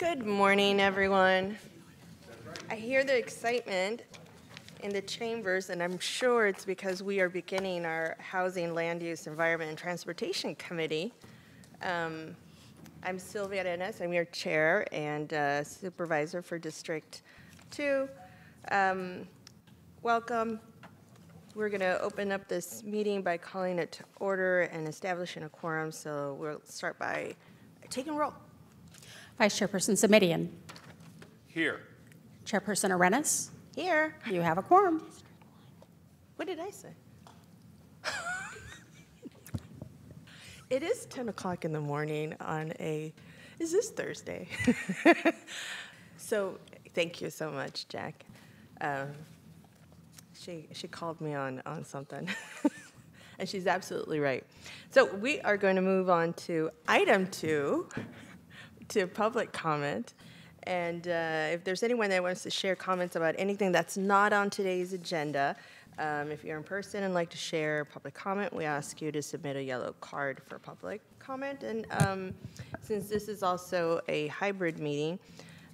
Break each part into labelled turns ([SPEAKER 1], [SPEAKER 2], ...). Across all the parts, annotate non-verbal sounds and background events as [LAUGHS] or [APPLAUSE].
[SPEAKER 1] Good morning, everyone. I hear the excitement in the chambers, and I'm sure it's because we are beginning our Housing, Land Use, Environment, and Transportation Committee. Um, I'm Sylvia Arenas. I'm your chair and uh, supervisor for District 2. Um, welcome. We're going to open up this meeting by calling it to order and establishing a quorum. So we'll start by taking roll.
[SPEAKER 2] Vice Chairperson Simitian.
[SPEAKER 3] Here.
[SPEAKER 2] Chairperson Arenas.
[SPEAKER 1] Here.
[SPEAKER 2] You have a quorum.
[SPEAKER 1] What did I say? [LAUGHS] it is 10 o'clock in the morning on a, is this Thursday? [LAUGHS] so thank you so much, Jack. Um, she, she called me on, on something. [LAUGHS] and she's absolutely right. So we are going to move on to item two, to public comment. And uh, if there's anyone that wants to share comments about anything that's not on today's agenda, um, if you're in person and like to share public comment, we ask you to submit a yellow card for public comment. And um, since this is also a hybrid meeting,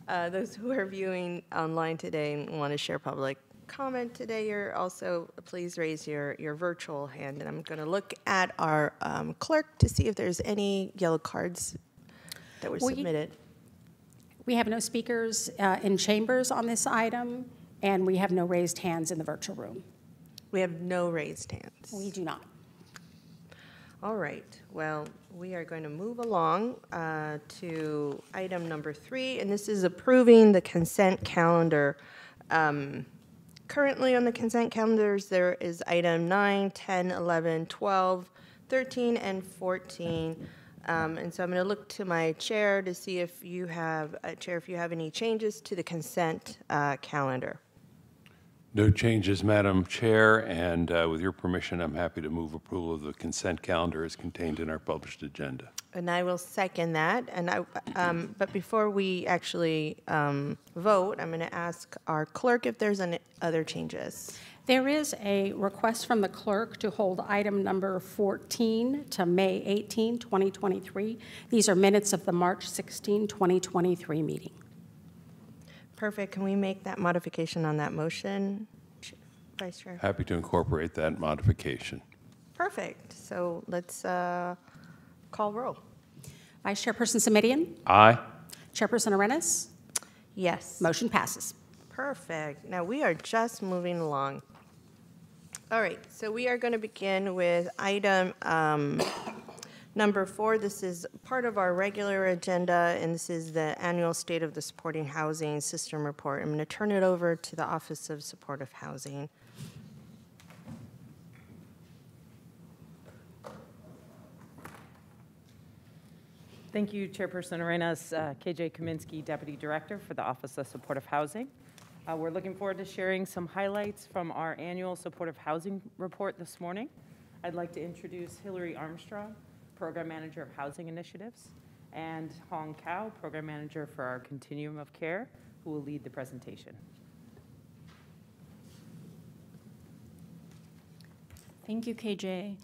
[SPEAKER 1] uh, those who are viewing online today and want to share public comment today, you're also, please raise your, your virtual hand. And I'm going to look at our um, clerk to see if there's any yellow cards that were
[SPEAKER 2] We-
[SPEAKER 1] submitted.
[SPEAKER 2] We have no speakers uh, in chambers on this item, and we have no raised hands in the virtual room.
[SPEAKER 1] We have no raised hands.
[SPEAKER 2] We do not.
[SPEAKER 1] All right, well, we are going to move along uh, to item number three, and this is approving the consent calendar. Um, Currently on the consent calendars, there is item 9, 10, 11, 12, 13, and 14. Um, And so I'm going to look to my chair to see if you have, uh, Chair, if you have any changes to the consent uh, calendar.
[SPEAKER 3] No changes, Madam Chair, and uh, with your permission, I'm happy to move approval of the consent calendar as contained in our published agenda.
[SPEAKER 1] And I will second that. And I, um, but before we actually um, vote, I'm going to ask our clerk if there's any other changes.
[SPEAKER 2] There is a request from the clerk to hold item number 14 to May 18, 2023. These are minutes of the March 16, 2023 meeting.
[SPEAKER 1] Perfect. Can we make that modification on that motion, Vice Chair?
[SPEAKER 3] Happy to incorporate that modification.
[SPEAKER 1] Perfect. So let's uh, call roll.
[SPEAKER 2] Vice Chairperson Simitian.
[SPEAKER 3] Aye.
[SPEAKER 2] Chairperson Arenas.
[SPEAKER 1] Yes.
[SPEAKER 2] Motion passes.
[SPEAKER 1] Perfect. Now we are just moving along. All right, so we are going to begin with item um, number four. This is part of our regular agenda, and this is the annual State of the Supporting Housing System Report. I'm going to turn it over to the Office of Supportive Housing.
[SPEAKER 4] Thank you, Chairperson Arenas. Uh, KJ Kaminsky, Deputy Director for the Office of Supportive Housing. Uh, We're looking forward to sharing some highlights from our annual Supportive Housing Report this morning. I'd like to introduce Hillary Armstrong, Program Manager of Housing Initiatives, and Hong Kao, Program Manager for our Continuum of Care, who will lead the presentation.
[SPEAKER 5] Thank you, KJ.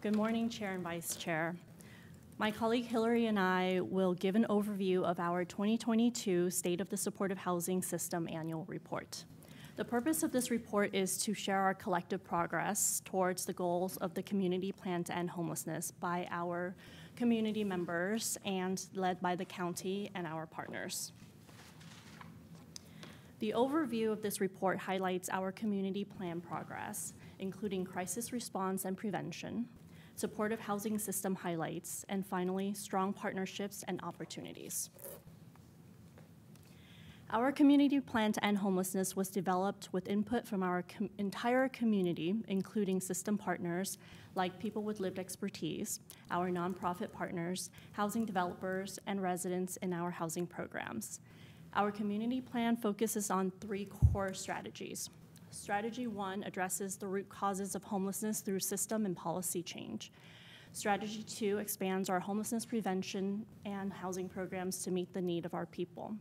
[SPEAKER 5] Good morning, Chair and Vice Chair. My colleague Hillary and I will give an overview of our 2022 State of the Supportive Housing System Annual Report. The purpose of this report is to share our collective progress towards the goals of the Community Plan to End Homelessness by our community members and led by the county and our partners. The overview of this report highlights our community plan progress, including crisis response and prevention, supportive housing system highlights, and finally, strong partnerships and opportunities. Our community plan to end homelessness was developed with input from our com- entire community, including system partners like People with Lived Expertise, our nonprofit partners, housing developers, and residents in our housing programs. Our community plan focuses on three core strategies. Strategy one addresses the root causes of homelessness through system and policy change. Strategy two expands our homelessness prevention and housing programs to meet the need of our people.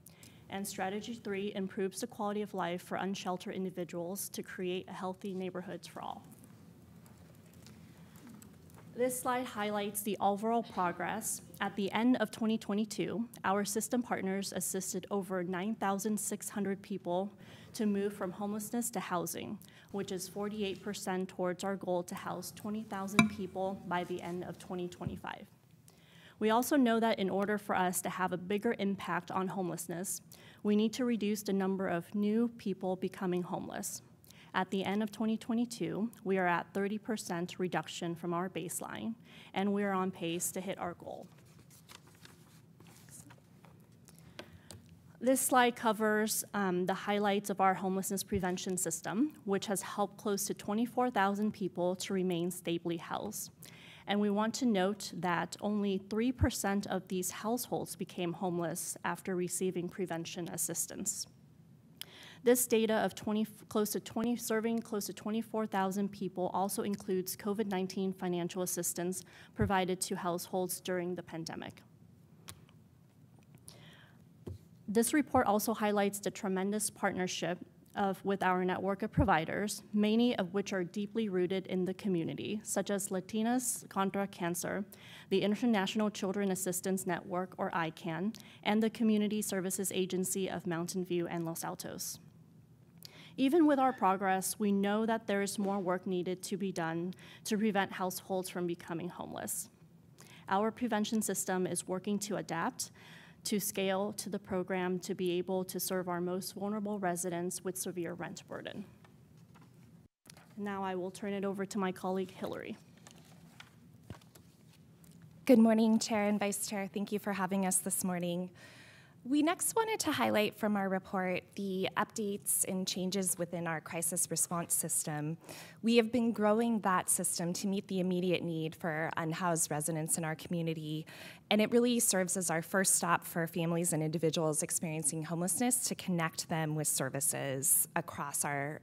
[SPEAKER 5] And strategy three improves the quality of life for unsheltered individuals to create a healthy neighborhoods for all. This slide highlights the overall progress at the end of 2022, our system partners assisted over 9,600 people to move from homelessness to housing, which is 48% towards our goal to house 20,000 people by the end of 2025. We also know that in order for us to have a bigger impact on homelessness, we need to reduce the number of new people becoming homeless. At the end of 2022, we are at 30% reduction from our baseline, and we are on pace to hit our goal. This slide covers um, the highlights of our homelessness prevention system, which has helped close to 24,000 people to remain stably housed. And we want to note that only 3% of these households became homeless after receiving prevention assistance. This data of 20, close to 20, serving close to 24,000 people also includes COVID 19 financial assistance provided to households during the pandemic. This report also highlights the tremendous partnership of, with our network of providers, many of which are deeply rooted in the community, such as Latinas Contra Cancer, the International Children Assistance Network, or ICAN, and the Community Services Agency of Mountain View and Los Altos. Even with our progress, we know that there is more work needed to be done to prevent households from becoming homeless. Our prevention system is working to adapt to scale to the program to be able to serve our most vulnerable residents with severe rent burden. Now I will turn it over to my colleague Hillary.
[SPEAKER 6] Good morning, Chair and Vice Chair. Thank you for having us this morning. We next wanted to highlight from our report the updates and changes within our crisis response system. We have been growing that system to meet the immediate need for unhoused residents in our community, and it really serves as our first stop for families and individuals experiencing homelessness to connect them with services across our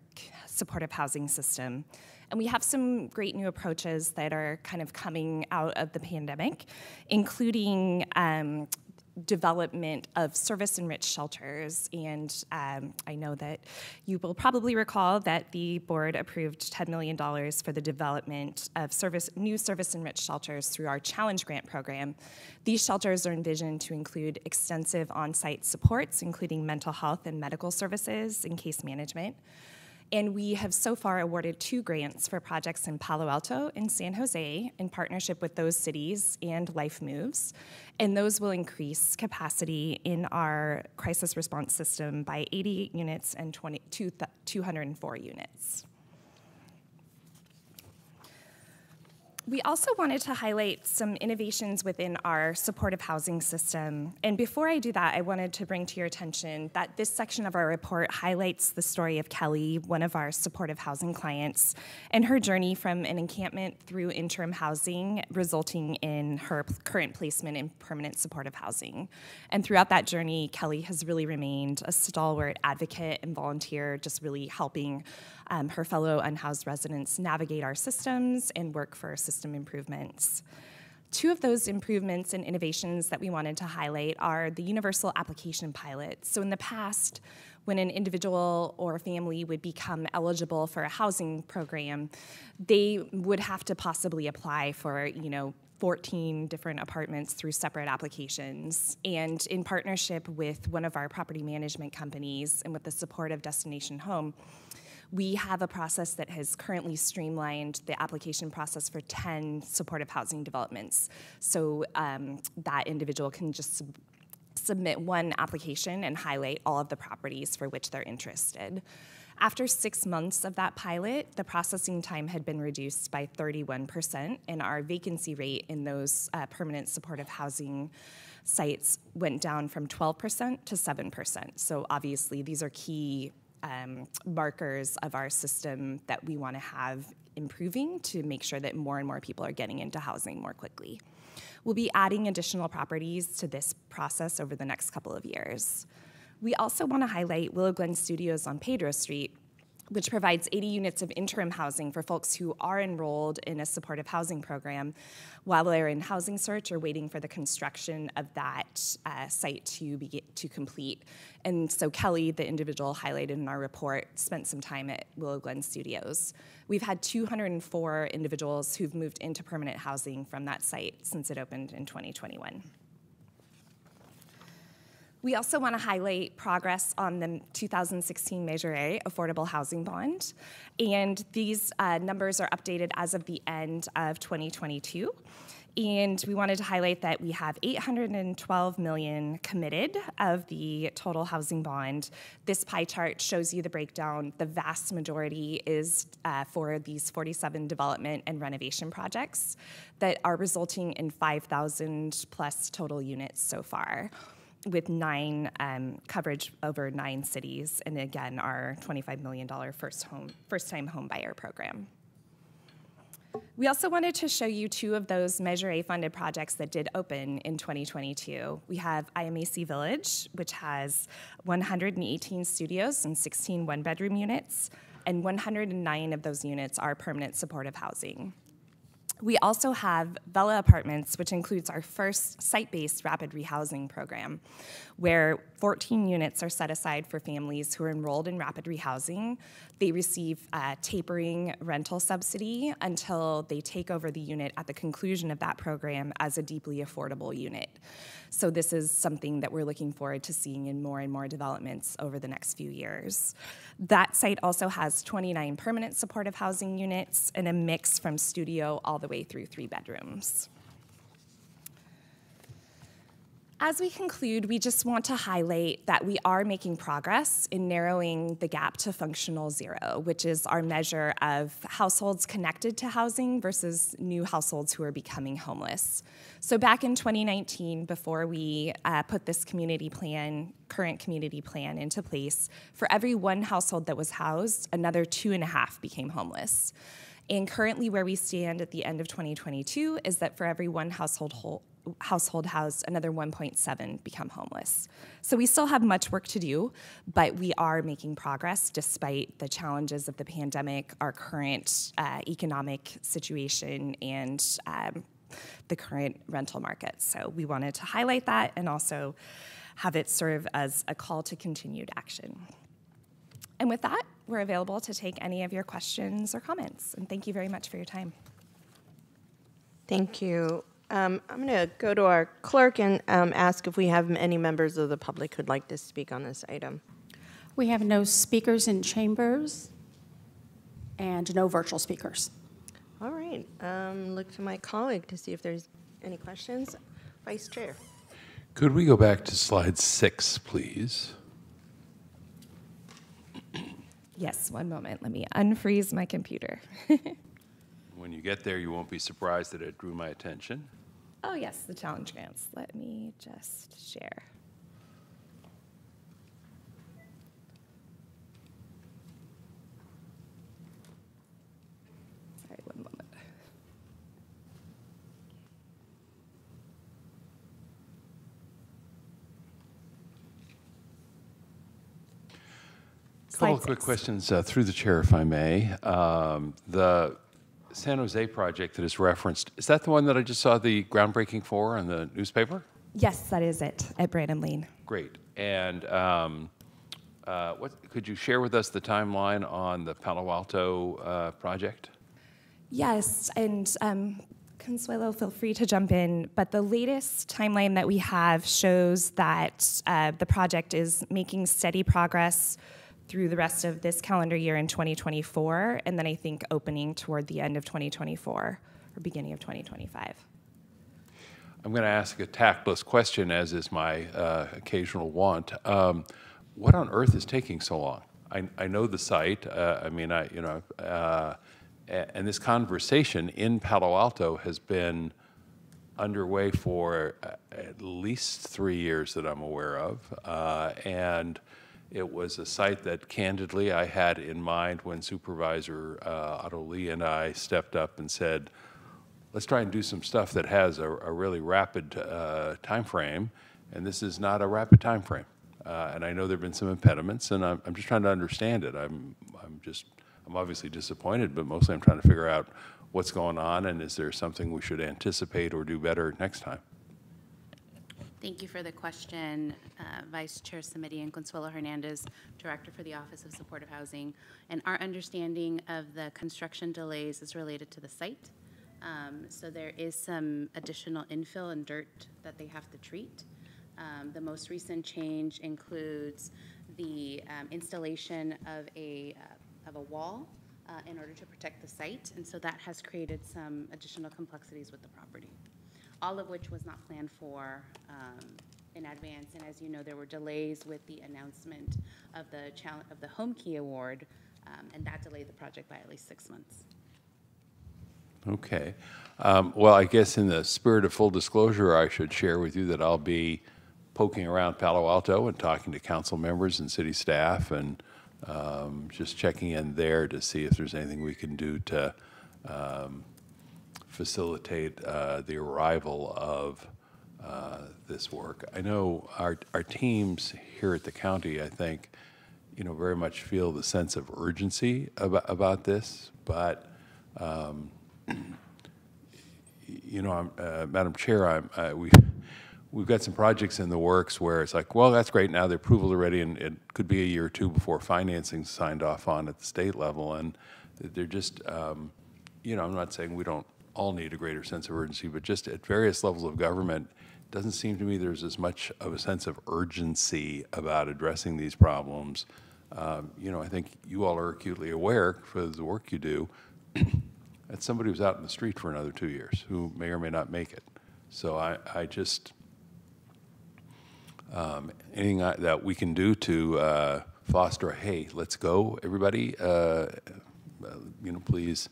[SPEAKER 6] supportive housing system. And we have some great new approaches that are kind of coming out of the pandemic, including um, development of service enriched shelters. And um, I know that you will probably recall that the board approved $10 million for the development of service, new service enriched shelters through our Challenge Grant program. These shelters are envisioned to include extensive on site supports, including mental health and medical services and case management. And we have so far awarded two grants for projects in Palo Alto and San Jose in partnership with those cities and LifeMoves. And those will increase capacity in our crisis response system by 88 units and 20, 204 units. We also wanted to highlight some innovations within our supportive housing system. And before I do that, I wanted to bring to your attention that this section of our report highlights the story of Kelly, one of our supportive housing clients, and her journey from an encampment through interim housing, resulting in her current placement in permanent supportive housing. And throughout that journey, Kelly has really remained a stalwart advocate and volunteer, just really helping um, her fellow unhoused residents navigate our systems and work for system improvements. Two of those improvements and innovations that we wanted to highlight are the universal application pilot. So, in the past, when an individual or family would become eligible for a housing program, they would have to possibly apply for, you know, 14 different apartments through separate applications. And in partnership with one of our property management companies and with the support of Destination Home, we have a process that has currently streamlined the application process for 10 supportive housing developments. So um, that individual can just sub submit one application and highlight all of the properties for which they're interested. After six months of that pilot, the processing time had been reduced by 31%, and our vacancy rate in those uh, permanent supportive housing sites went down from 12% to 7%. So, obviously, these are key um, markers of our system that we want to have improving to make sure that more and more people are getting into housing more quickly. We'll be adding additional properties to this process over the next couple of years. We also want to highlight Willow Glen Studios on Pedro Street, which provides 80 units of interim housing for folks who are enrolled in a supportive housing program while they're in housing search or waiting for the construction of that uh, site to be to complete. And so Kelly, the individual highlighted in our report, spent some time at Willow Glen Studios. We've had 204 individuals who've moved into permanent housing from that site since it opened in 2021. We also want to highlight progress on the 2016 Measure A Affordable Housing Bond. And these uh, numbers are updated as of the end of 2022. And we wanted to highlight that we have 812 million committed of the total housing bond. This pie chart shows you the breakdown. The vast majority is uh, for these 47 development and renovation projects that are resulting in 5,000 plus total units so far with nine um, coverage over nine cities, and again, our $25 million first home, first-time home buyer program. We also wanted to show you two of those Measure A funded projects that did open in 2022. We have IMAC Village, which has 118 studios and 16 one bedroom units, and 109 of those units are permanent supportive housing. We also have Vela Apartments, which includes our first site based rapid rehousing program, where 14 units are set aside for families who are enrolled in rapid rehousing. They receive a tapering rental subsidy until they take over the unit at the conclusion of that program as a deeply affordable unit. So, this is something that we're looking forward to seeing in more and more developments over the next few years. That site also has 29 permanent supportive housing units and a mix from studio all the way through three bedrooms. As we conclude, we just want to highlight that we are making progress in narrowing the gap to functional zero, which is our measure of households connected to housing versus new households who are becoming homeless. So, back in 2019, before we uh, put this community plan, current community plan into place, for every one household that was housed, another two and a half became homeless. And currently, where we stand at the end of 2022 is that for every one household household housed, another 1.7 become homeless. So we still have much work to do, but we are making progress despite the challenges of the pandemic, our current uh, economic situation, and um, the current rental market. So we wanted to highlight that and also have it serve as a call to continued action. And with that, we're available to take any of your questions or comments. And thank you very much for your time.
[SPEAKER 1] Thank you. Um, I'm going to go to our clerk and um, ask if we have any members of the public who'd like to speak on this item.
[SPEAKER 2] We have no speakers in chambers and no virtual speakers.
[SPEAKER 1] All right. Um, look to my colleague to see if there's any questions. Vice Chair.
[SPEAKER 3] Could we go back to slide six, please?
[SPEAKER 6] Yes, one moment. Let me unfreeze my computer. [LAUGHS]
[SPEAKER 3] When you get there, you won't be surprised that it drew my attention.
[SPEAKER 6] Oh, yes, the challenge grants. Let me just share. Sorry, one moment.
[SPEAKER 3] Couple of quick questions uh, through the chair, if I may. Um, The San Jose project that is referenced, is that the one that I just saw the groundbreaking for in the newspaper?
[SPEAKER 6] Yes, that is it at Branham Lane.
[SPEAKER 3] Great. And um, uh, what, could you share with us the timeline on the Palo Alto uh, project?
[SPEAKER 6] Yes, and um, Consuelo, feel free to jump in. But the latest timeline that we have shows that uh, the project is making steady progress through the rest of this calendar year in 2024, and then I think opening toward the end of 2024 or beginning of 2025.
[SPEAKER 3] I'm going to ask a tactless question, as is my uh, occasional want. Um, what on earth is taking so long? I, I know the site. Uh, I mean, I you know, uh, and this conversation in Palo Alto has been underway for uh, at least three years that I'm aware of, uh, and it was a site that candidly I had in mind when Supervisor uh, Otto Lee and I stepped up and said, let's try and do some stuff that has a, a really rapid uh, time frame, and this is not a rapid time frame. Uh, And I know there've been some impediments, and I'm, I'm just trying to understand it. I'm, I'm just, I'm obviously disappointed, but mostly I'm trying to figure out what's going on, and is there something we should anticipate or do better next time?
[SPEAKER 7] Thank you for the question, uh, Vice Chair Simitian Consuelo Hernandez, Director for the Office of Supportive Housing. And our understanding of the construction delays is related to the site. Um, So there is some additional infill and dirt that they have to treat. Um, The most recent change includes the um, installation of a, uh, of a wall uh, in order to protect the site. And so that has created some additional complexities with the property all of which was not planned for um, in advance. And as you know, there were delays with the announcement of the challenge, of the Homekey Award, um, and that delayed the project by at least six months.
[SPEAKER 3] Okay. Um, Well, I guess in the spirit of full disclosure, I should share with you that I'll be poking around Palo Alto and talking to council members and city staff and um, just checking in there to see if there's anything we can do to um, facilitate uh, the arrival of uh, this work. I know our, our teams here at the county, I think, you know, very much feel the sense of urgency about, about this, but um, you know, uh, Madam Chair, I'm, uh, we, we've got some projects in the works where it's like, well, that's great, now the approval's are ready, and it could be a year or two before financing's signed off on at the state level, and they're just, um, you know, I'm not saying we don't all need a greater sense of urgency, but just at various levels of government, doesn't seem to me there's as much of a sense of urgency about addressing these problems. Um, You know, I think you all are acutely aware, for the work you do, [CLEARS THROAT] that somebody who's out in the street for another two years who may or may not make it. So I, I just, um, anything I- that we can do to uh, foster, hey, let's go, everybody, uh, uh, you know, please.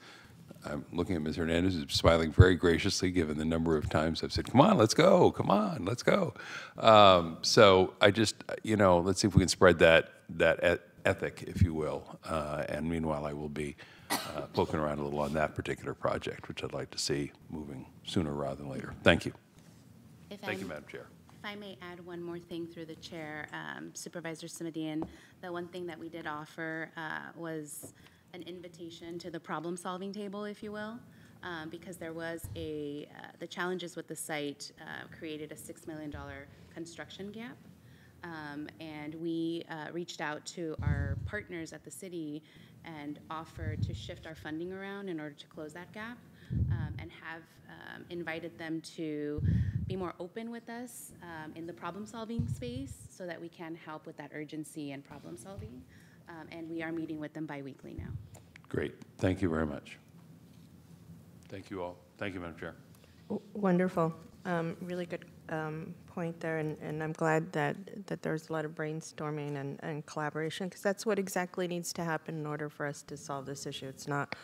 [SPEAKER 3] I'm looking at Ms. Hernandez, who's smiling very graciously, given the number of times I've said, come on, let's go, come on, let's go. Um, So I just, you know, let's see if we can spread that, that eth- ethic, if you will. Uh, And meanwhile, I will be uh, poking around a little on that particular project, which I'd like to see moving sooner rather than later. Thank you.
[SPEAKER 7] If
[SPEAKER 3] Thank you,
[SPEAKER 7] I'm-
[SPEAKER 3] Madam Chair.
[SPEAKER 7] If I may add one more thing through the chair, um, Supervisor Simitian, the one thing that we did offer uh, was an invitation to the problem-solving table, if you will, um, because there was a, uh, the challenges with the site uh, created a $6 million construction gap. Um, And we uh, reached out to our partners at the city and offered to shift our funding around in order to close that gap um, and have um, invited them to be more open with us um, in the problem-solving space so that we can help with that urgency and problem-solving. Um, And we are meeting with them biweekly now.
[SPEAKER 3] Great, thank you very much. Thank you all. Thank you, Madam Chair.
[SPEAKER 1] W- Wonderful. Um, Really good um, point there, and and I'm glad that, that there's a lot of brainstorming and and collaboration, because that's what exactly needs to happen in order for us to solve this issue. It's not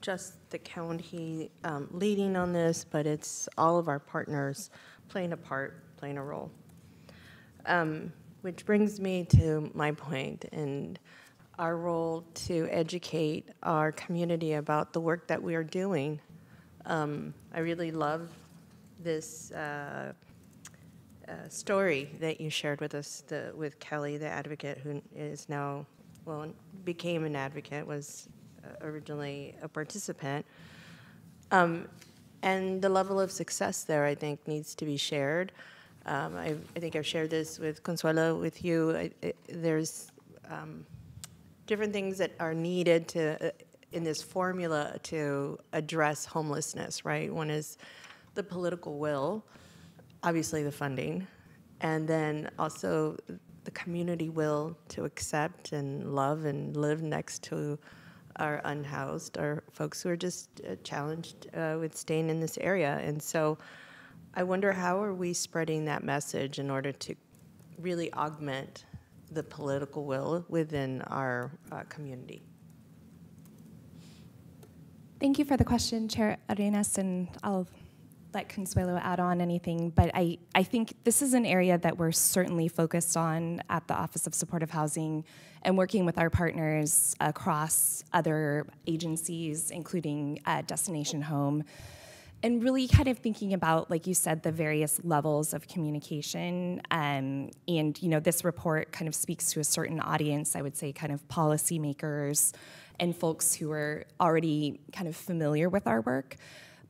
[SPEAKER 1] just the county um, leading on this, but it's all of our partners playing a part, playing a role. Um, Which brings me to my point and our role to educate our community about the work that we are doing. Um, I really love this uh, uh, story that you shared with us, the, with Kelly, the advocate, who is now, well, became an advocate, was uh, originally a participant. Um, and the level of success there, I think, needs to be shared. Um, I, I think I've shared this with Consuelo, with you. I, it, there's um, different things that are needed to, uh, in this formula to address homelessness, right? One is the political will, obviously the funding, and then also the community will to accept and love and live next to our unhoused our folks who are just uh, challenged uh, with staying in this area. And so I wonder how are we spreading that message in order to really augment the political will within our uh, community?
[SPEAKER 6] Thank you for the question, Chair Arenas, and I'll let Consuelo add on anything. But I, I think this is an area that we're certainly focused on at the Office of Supportive Housing and working with our partners across other agencies, including uh, Destination Home. And really kind of thinking about, like you said, the various levels of communication. Um, and, you know, this report kind of speaks to a certain audience, I would say, kind of policymakers and folks who are already kind of familiar with our work.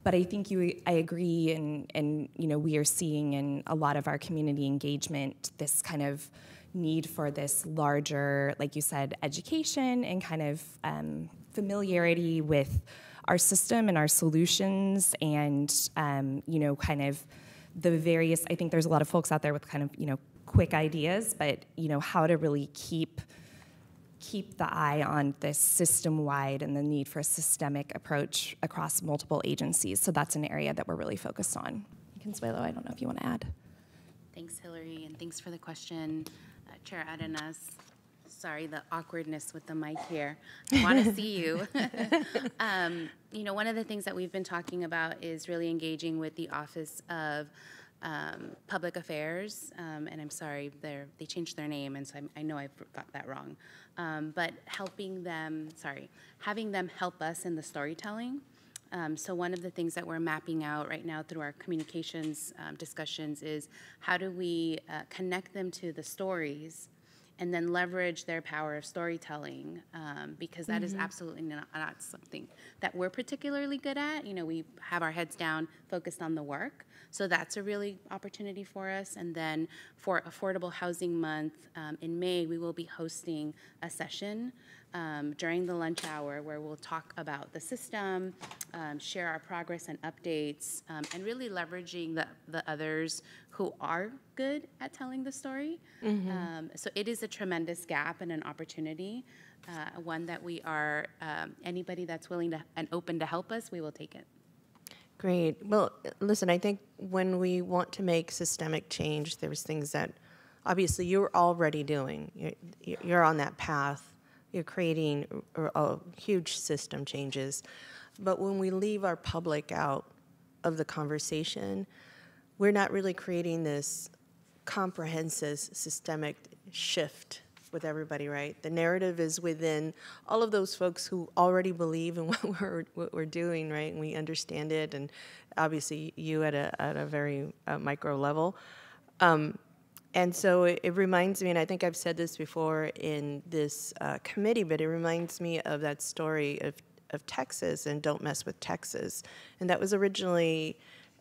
[SPEAKER 6] But I think you, I agree, and, and you know, we are seeing in a lot of our community engagement this kind of need for this larger, like you said, education and kind of um, familiarity with our system and our solutions and um, you know kind of the various i think there's a lot of folks out there with kind of you know quick ideas but you know how to really keep keep the eye on this system wide and the need for a systemic approach across multiple agencies. So that's an area that we're really focused on. Consuelo i don't know if you want to add.
[SPEAKER 7] Thanks, Hillary, and thanks for the question, uh, Chair Arenas. Sorry, the awkwardness with the mic here. [LAUGHS] I want to see you. [LAUGHS] um, you know, one of the things that we've been talking about is really engaging with the Office of um, Public Affairs, um, and I'm sorry, they're, they changed their name, and so I'm, i know I got that wrong. Um, but helping them, sorry, having them help us in the storytelling. Um, so one of the things that we're mapping out right now through our communications um, discussions is how do we uh, connect them to the stories and then leverage their power of storytelling um, because that is absolutely not, not something that we're particularly good at. You know, we have our heads down, focused on the work. So that's a really opportunity for us. And then for Affordable Housing Month um, in May, we will be hosting a session um, during the lunch hour where we'll talk about the system, um, share our progress and updates, um, and really leveraging the, the others who are good at telling the story. Um, so it is a tremendous gap and an opportunity, uh, one that we are, um, anybody that's willing to and open to help us, we will take it.
[SPEAKER 1] Great. Well, listen, I think when we want to make systemic change, there's things that obviously you're already doing. You're, you're on that path. You're creating a huge system changes. But when we leave our public out of the conversation, we're not really creating this comprehensive systemic shift with everybody, right? The narrative is within all of those folks who already believe in [LAUGHS] what we're what we're doing, right? And we understand it, and obviously you at a at a very uh, micro level. Um, and so it, it, reminds me, and I think I've said this before in this uh, committee, but it reminds me of that story of of Texas and Don't Mess with Texas, and that was originally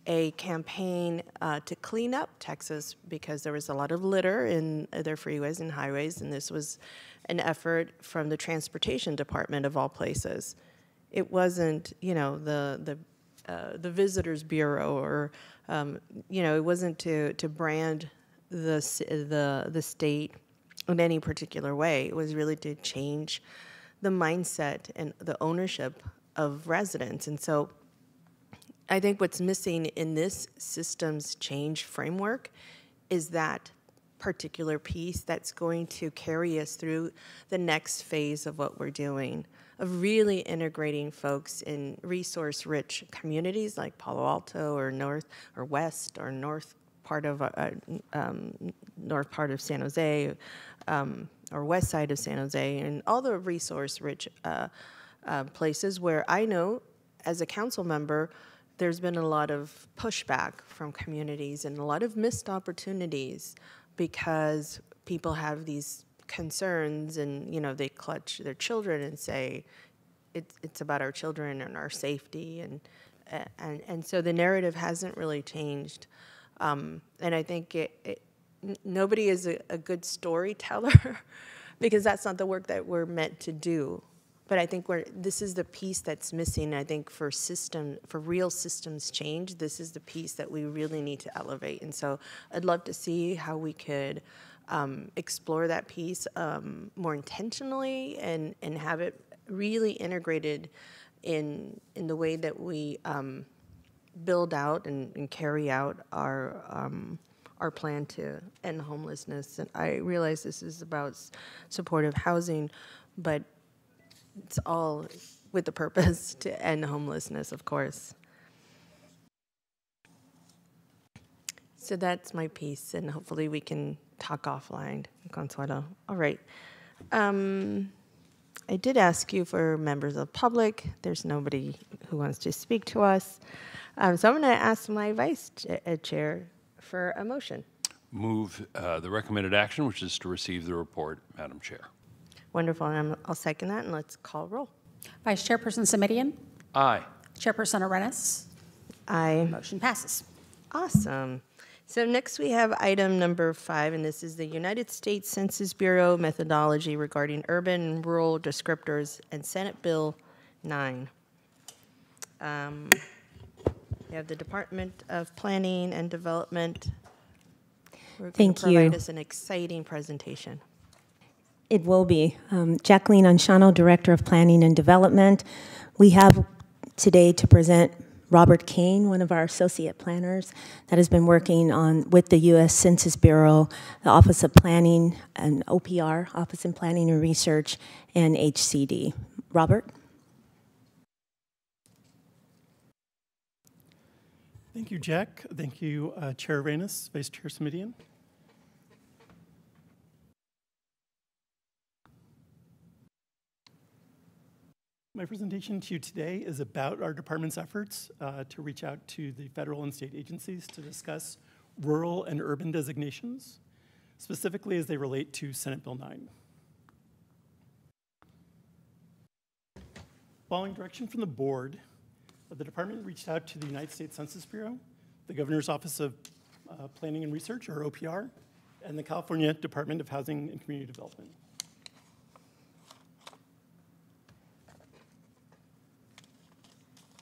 [SPEAKER 1] a campaign uh, to clean up Texas because there was a lot of litter in their freeways and highways, and this was an effort from the transportation department of all places. It wasn't, you know, the the uh, the visitors bureau or um, you know, it wasn't to to brand the the the state in any particular way. It was really to change the mindset and the ownership of residents, and so I think what's missing in this systems change framework is that particular piece that's going to carry us through the next phase of what we're doing of really integrating folks in resource rich communities like Palo Alto or north or west or north part of uh, um, north part of San Jose um, or west side of San Jose and all the resource rich uh, uh, places where I know as a council member there's been a lot of pushback from communities and a lot of missed opportunities because people have these concerns and you know they clutch their children and say it's it's about our children and our safety and and and so the narrative hasn't really changed um, and I think it, it nobody is a, a good storyteller [LAUGHS] because that's not the work that we're meant to do but I think we're, this is the piece that's missing. I think for system, for real systems change, this is the piece that we really need to elevate. And so I'd love to see how we could um, explore that piece um, more intentionally and, and have it really integrated in, in the way that we um, build out and, and, carry out our, um, our plan to end homelessness. And I realize this is about supportive housing, but it's all with the purpose [LAUGHS] to end homelessness, of course. So that's my piece, and hopefully we can talk offline, Consuelo. All right. Um, I did ask you for members of public. There's nobody who wants to speak to us. Um, so I'm going to ask my vice cha- uh, chair for a motion.
[SPEAKER 3] Move uh, the recommended action, which is to receive the report, Madam Chair.
[SPEAKER 1] Wonderful. And I'm, I'll second that, and let's call roll.
[SPEAKER 2] Vice Chairperson Simitian,
[SPEAKER 3] Aye.
[SPEAKER 2] Chairperson Arenas,
[SPEAKER 1] Aye.
[SPEAKER 2] motion passes.
[SPEAKER 1] Awesome. So next we have item number five, and this is the United States Census Bureau methodology regarding urban and rural descriptors and Senate Bill 9. Um, We have the Department of Planning and Development. We're
[SPEAKER 8] Thank
[SPEAKER 1] provide
[SPEAKER 8] you.
[SPEAKER 1] us an exciting presentation.
[SPEAKER 8] It will be. Um, Jacqueline Onciano, Director of Planning and Development. We have today to present Robert Kane, one of our associate planners that has been working on with the U.S. Census Bureau, the Office of Planning and OPR, Office of Planning and Research, and HCD. Robert?
[SPEAKER 9] Thank you, Jack. Thank you, uh, Chair Arenas, Vice Chair Simitian. My presentation to you today is about our department's efforts uh, to reach out to the federal and state agencies to discuss rural and urban designations, specifically as they relate to Senate Bill 9. Following direction from the board, the department reached out to the United States Census Bureau, the Governor's Office of uh, Planning and Research, or OPR, and the California Department of Housing and Community Development.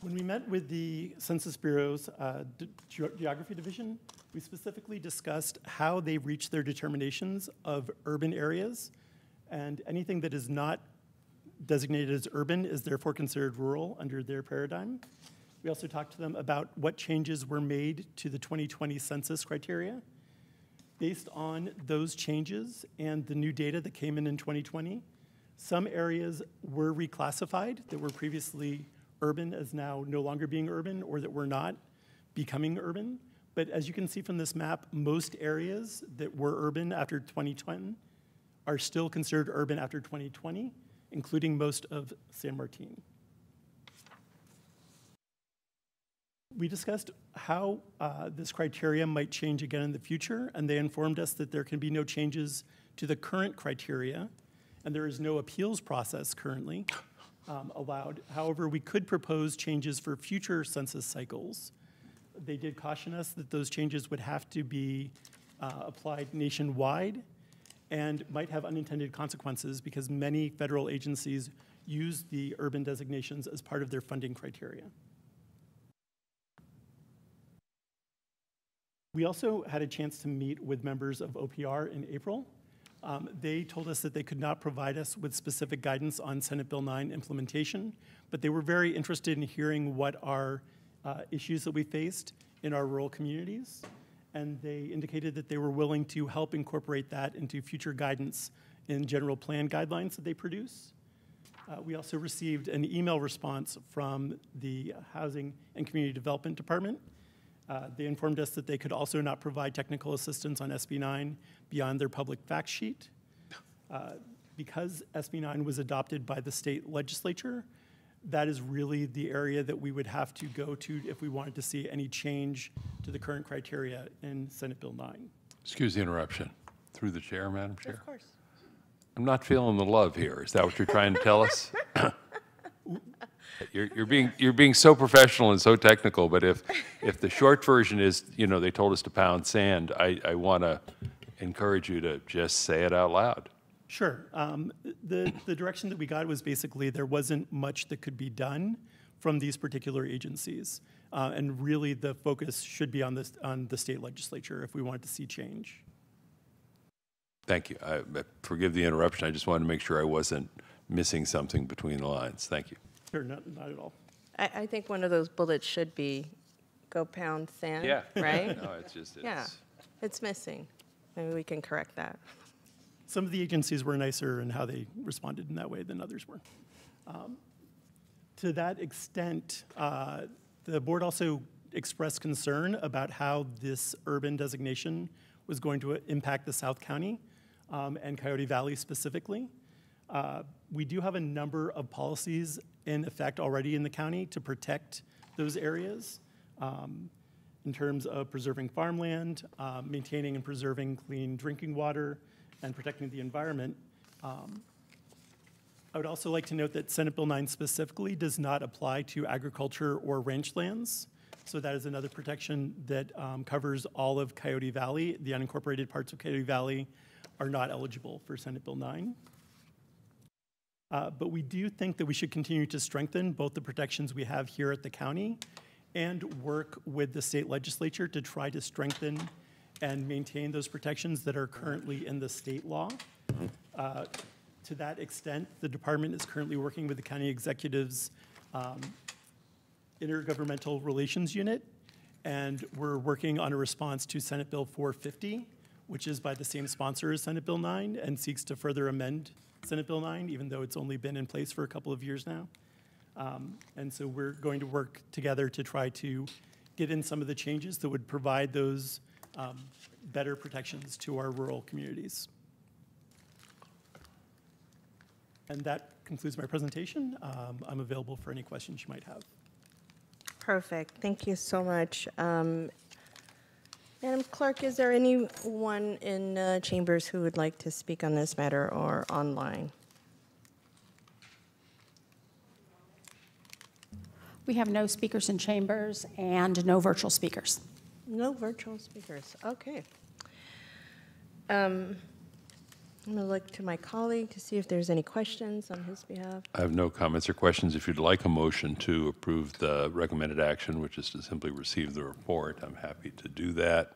[SPEAKER 9] When we met with the Census Bureau's uh, Ge- Geography Division, we specifically discussed how they reach their determinations of urban areas, and anything that is not designated as urban is therefore considered rural under their paradigm. We also talked to them about what changes were made to the 2020 census criteria. Based on those changes and the new data that came in in 2020, some areas were reclassified that were previously urban as now no longer being urban or that were not becoming urban. But as you can see from this map, most areas that were urban after 2020 are still considered urban after 2020, including most of San Martin. We discussed how uh, this criteria might change again in the future, and they informed us that there can be no changes to the current criteria, and there is no appeals process currently um, allowed. However, we could propose changes for future census cycles. They did caution us that those changes would have to be uh, applied nationwide and might have unintended consequences because many federal agencies use the urban designations as part of their funding criteria. We also had a chance to meet with members of OPR in April. Um, They told us that they could not provide us with specific guidance on Senate Bill 9 implementation, but they were very interested in hearing what are uh, issues that we faced in our rural communities. And they indicated that they were willing to help incorporate that into future guidance in general plan guidelines that they produce. Uh, We also received an email response from the Housing and Community Development Department. Uh, They informed us that they could also not provide technical assistance on SB 9 beyond their public fact sheet. Uh, Because SB 9 was adopted by the state legislature, that is really the area that we would have to go to if we wanted to see any change to the current criteria in Senate Bill 9.
[SPEAKER 3] Excuse the interruption. Through the chair, Madam Chair.
[SPEAKER 1] Of course.
[SPEAKER 3] I'm not feeling the love here. Is that what you're trying to tell us? [LAUGHS] You're, you're being, you're being so professional and so technical, but if, if the short version is, you know, they told us to pound sand, I, I want to encourage you to just say it out loud.
[SPEAKER 9] Sure. Um, The, the direction that we got was basically there wasn't much that could be done from these particular agencies. Uh, And really, the focus should be on this, on the state legislature if we wanted to see change.
[SPEAKER 3] Thank you. I, I- forgive the interruption. I just wanted to make sure I wasn't missing something between the lines. Thank you.
[SPEAKER 9] Sure, not, not at all.
[SPEAKER 1] I, I think one of those bullets should be, go pound sand, yeah. right? [LAUGHS]
[SPEAKER 3] No, it's just, it's...
[SPEAKER 1] Yeah,
[SPEAKER 3] it's,
[SPEAKER 1] it's missing. Maybe we can correct that.
[SPEAKER 9] Some of the agencies were nicer in how they responded in that way than others were. Um, To that extent, uh, the board also expressed concern about how this urban designation was going to impact the South County um, and Coyote Valley specifically. Uh, We do have a number of policies in effect already in the county to protect those areas um, in terms of preserving farmland, uh, maintaining and preserving clean drinking water, and protecting the environment. Um, I would also like to note that Senate Bill 9 specifically does not apply to agriculture or ranch lands. So that is another protection that um, covers all of Coyote Valley. The unincorporated parts of Coyote Valley are not eligible for Senate Bill 9. Uh, But we do think that we should continue to strengthen both the protections we have here at the county and work with the state legislature to try to strengthen and maintain those protections that are currently in the state law. Uh, To that extent, the department is currently working with the county executive's um, intergovernmental relations unit, and we're working on a response to Senate Bill 450, which is by the same sponsor as Senate Bill 9 and seeks to further amend Senate Bill 9, even though it's only been in place for a couple of years now. Um, And so we're going to work together to try to get in some of the changes that would provide those um, better protections to our rural communities. And that concludes my presentation. Um, I'm available for any questions you might have.
[SPEAKER 1] Perfect. Thank you so much. Um, Madam Clerk, is there anyone in uh, chambers who would like to speak on this matter or online?
[SPEAKER 2] We have no speakers in chambers and no virtual speakers.
[SPEAKER 1] No virtual speakers. Okay. Um, I'm going to look to my colleague to see if there's any questions on his behalf.
[SPEAKER 3] I have no comments or questions. If you'd like a motion to approve the recommended action, which is to simply receive the report, I'm happy to do that.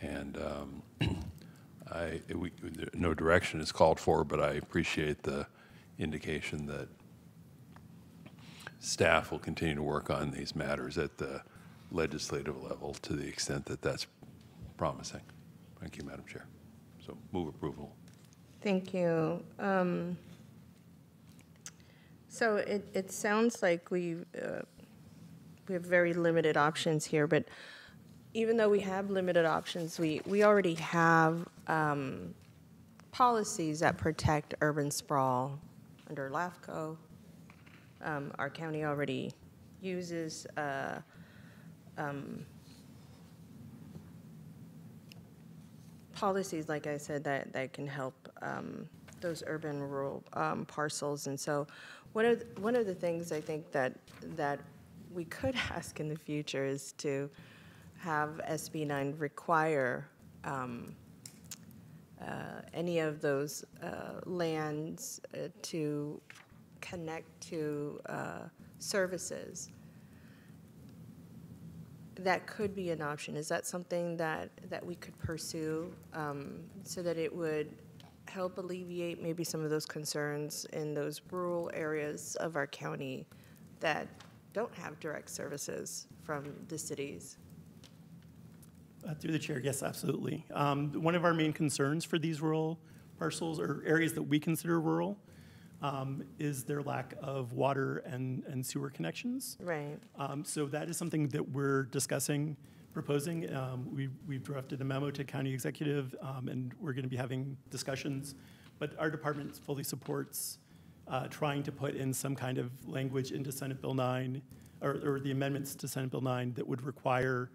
[SPEAKER 3] And um, [CLEARS THROAT] I, we, no direction is called for, but I appreciate the indication that staff will continue to work on these matters at the legislative level to the extent that that's promising. Thank you, Madam Chair. So move approval.
[SPEAKER 1] Thank you. Um, So it, it sounds like we, uh, we have very limited options here, but even though we have limited options, we, we already have um, policies that protect urban sprawl under LAFCO. Um, Our county already uses uh, um, policies, like I said, that, that can help um, those urban rural um, parcels. And so one of, th- one of the things I think that, that we could [LAUGHS] ask in the future is to have SB 9 require um, uh, any of those uh, lands uh, to connect to uh, services that could be an option. Is that something that, that we could pursue um, so that it would help alleviate maybe some of those concerns in those rural areas of our county that don't have direct services from the cities?
[SPEAKER 9] Uh, Through the chair, yes, absolutely. Um, One of our main concerns for these rural parcels or areas that we consider rural um, is their lack of water and and sewer connections.
[SPEAKER 1] Right.
[SPEAKER 9] Um, So that is something that we're discussing, proposing. Um, we- We've drafted a memo to county executive, um, and we're going to be having discussions. But our department fully supports uh, trying to put in some kind of language into Senate Bill 9, or or the amendments to Senate Bill 9 that would require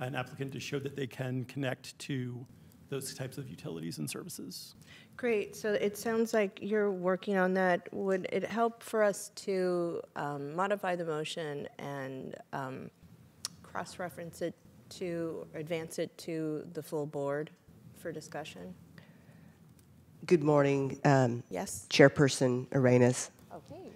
[SPEAKER 9] an applicant to show that they can connect to those types of utilities and services.
[SPEAKER 1] Great, so it sounds like you're working on that. Would it help for us to um, modify the motion and um, cross-reference it to, advance it to the full board for discussion?
[SPEAKER 10] Good morning, um,
[SPEAKER 1] Yes?
[SPEAKER 10] Chairperson Arenas.
[SPEAKER 1] Okay.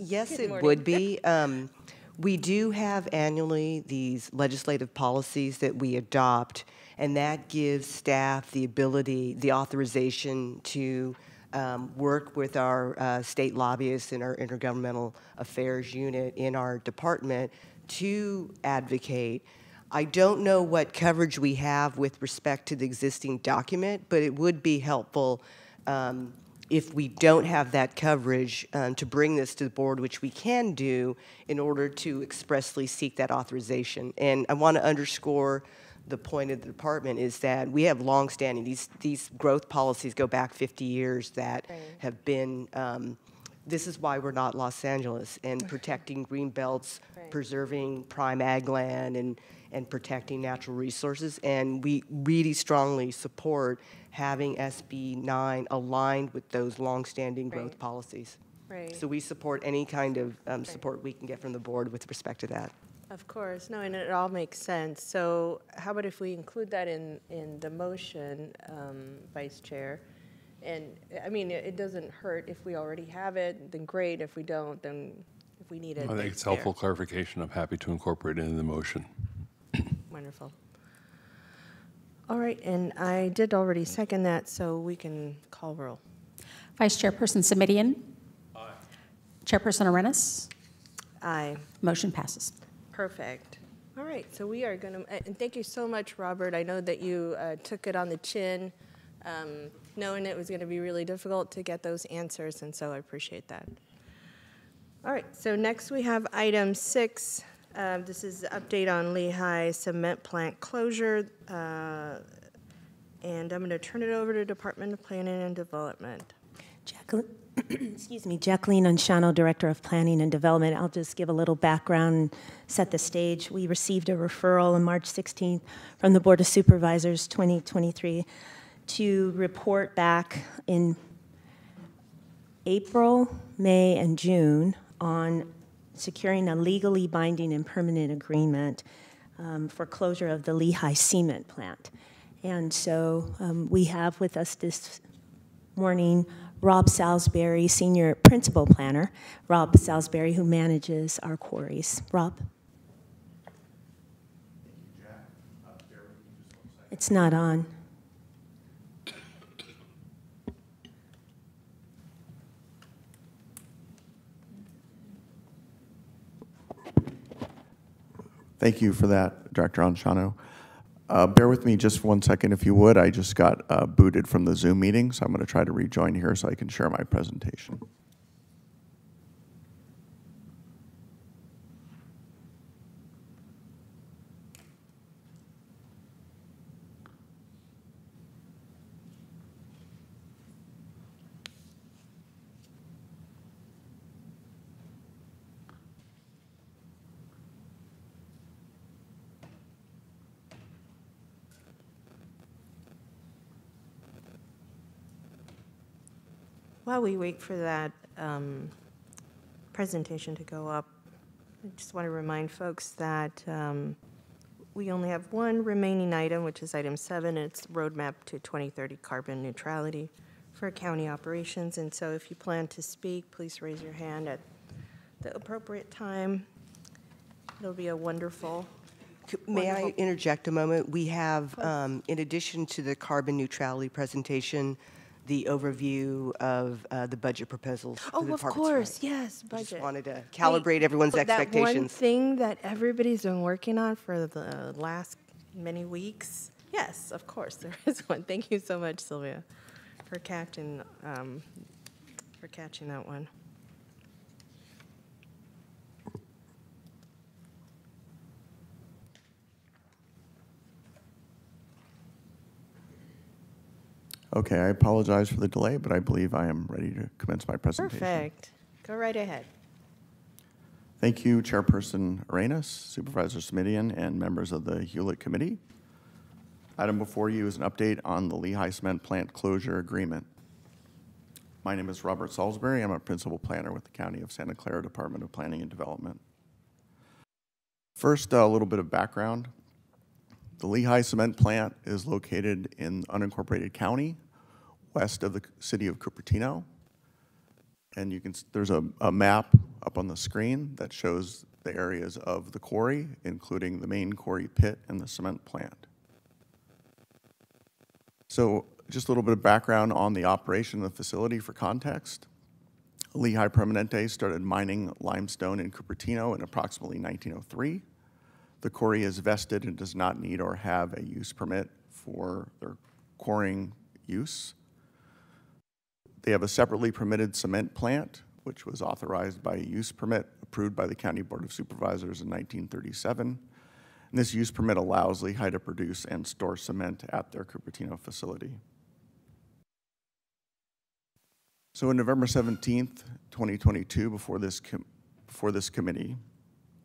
[SPEAKER 10] Yes,
[SPEAKER 1] Good
[SPEAKER 10] it
[SPEAKER 1] morning.
[SPEAKER 10] would be. Um, We do have annually these legislative policies that we adopt, and that gives staff the ability, the authorization to um, work with our uh, state lobbyists and our intergovernmental affairs unit in our department to advocate. I don't know what coverage we have with respect to the existing document, but it would be helpful um, if we don't have that coverage, um, to bring this to the board, which we can do in order to expressly seek that authorization. And I want to underscore the point of the department is that we have longstanding, these, these growth policies go back 50 years that have been, um, this is why we're not Los Angeles, and [LAUGHS] protecting green belts,
[SPEAKER 1] Right.
[SPEAKER 10] preserving prime ag land, and, and protecting natural resources. And we really strongly support having SB 9 aligned with those longstanding growth policies.
[SPEAKER 1] Right.
[SPEAKER 10] So we support any kind of um, support we can get from the board with respect to that.
[SPEAKER 1] Of course, no, and it all makes sense. So how about if we include that in, in the motion, um, Vice Chair? And, I mean, it it doesn't hurt if we already have it, then great. If we don't, then if we need it.
[SPEAKER 3] I think it's
[SPEAKER 1] there.
[SPEAKER 3] helpful clarification. I'm happy to incorporate it in the motion. [COUGHS]
[SPEAKER 1] Wonderful. All right, and I did already second that, so we can call roll.
[SPEAKER 2] Vice Chairperson Simitian? Aye. Chairperson Arenas?
[SPEAKER 1] Aye.
[SPEAKER 2] Motion passes.
[SPEAKER 1] Perfect. All right, so we are going to, and thank you so much, Robert. I know that you uh, took it on the chin, um, knowing it was going to be really difficult to get those answers, and so I appreciate that. All right, so next we have item six. Um, This is the update on Lehigh cement plant closure. uh, And I'm going to turn it over to Department of Planning and Development.
[SPEAKER 8] Jacqueline, excuse me, Jacqueline Onciano, Director of Planning and Development. I'll just give a little background and set the stage. We received a referral on March 16th from the Board of Supervisors 2023 to report back in April, May, and June on securing a legally binding and permanent agreement um, for closure of the Lehigh cement plant. And so um, we have with us this morning Rob Salisbury, Senior Principal Planner. Rob Salisbury, who manages our quarries. Rob? It's not on.
[SPEAKER 11] Thank you for that, Director Onciano. Uh, Bear with me just one second, if you would. I just got uh, booted from the Zoom meeting, so I'm going to try to rejoin here so I can share my presentation.
[SPEAKER 1] We wait for that um, presentation to go up, I just want to remind folks that um, we only have one remaining item, which is item seven. It's roadmap to 2030 carbon neutrality for county operations. And so if you plan to speak, please raise your hand at the appropriate time. It'll be a wonderful,
[SPEAKER 10] May I interject a moment? We have, um, in addition to the carbon neutrality presentation, the overview of uh, the budget proposals. for
[SPEAKER 1] oh, of course,
[SPEAKER 10] right?
[SPEAKER 1] yes,
[SPEAKER 10] I Just
[SPEAKER 1] budget.
[SPEAKER 10] wanted to calibrate everyone's
[SPEAKER 1] But That one
[SPEAKER 10] expectations.
[SPEAKER 1] thing that everybody's been working on for the last many weeks, yes, of course, [LAUGHS] there is one. Thank you so much, Sylvia, for catching, um, for catching that one.
[SPEAKER 11] Okay, I apologize for the delay, but I believe I am ready to commence my presentation.
[SPEAKER 1] Perfect. Go right ahead.
[SPEAKER 11] Thank you, Chairperson Arenas, Supervisor Simitian, and members of the HLUET Committee. Item before you is an update on the Lehigh Cement Plant Closure Agreement. My name is Robert Salisbury. I'm a Principal Planner with the County of Santa Clara Department of Planning and Development. First, a little bit of background. The Lehigh Cement Plant is located in unincorporated county, west of the city of Cupertino. And you can, there's a, a map up on the screen that shows the areas of the quarry, including the main quarry pit and the cement plant. So just a little bit of background on the operation of the facility for context. Lehigh Permanente started mining limestone in Cupertino in approximately 1903. The quarry is vested and does not need or have a use permit for their quarrying use. They have a separately permitted cement plant, which was authorized by a use permit approved by the County Board of Supervisors in 1937. And this use permit allows Lehigh to produce and store cement at their Cupertino facility. So on November 17th, 2022, before this, before this committee,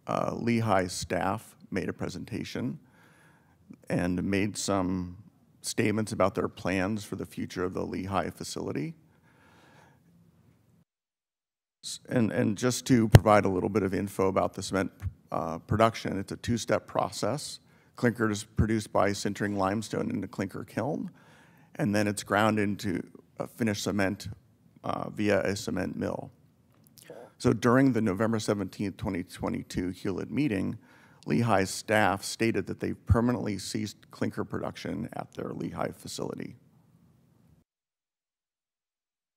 [SPEAKER 11] uh, Lehigh staff made a presentation and made some statements about their plans for the future of the Lehigh facility. And, and just to provide a little bit of info about the cement uh, production, it's a two-step process. Clinker is produced by sintering limestone in the clinker kiln, and then it's ground into finished cement uh, via a cement mill. So during the November 17th, 2022 HLUET meeting, Lehigh's staff stated that they've permanently ceased clinker production at their Lehigh facility.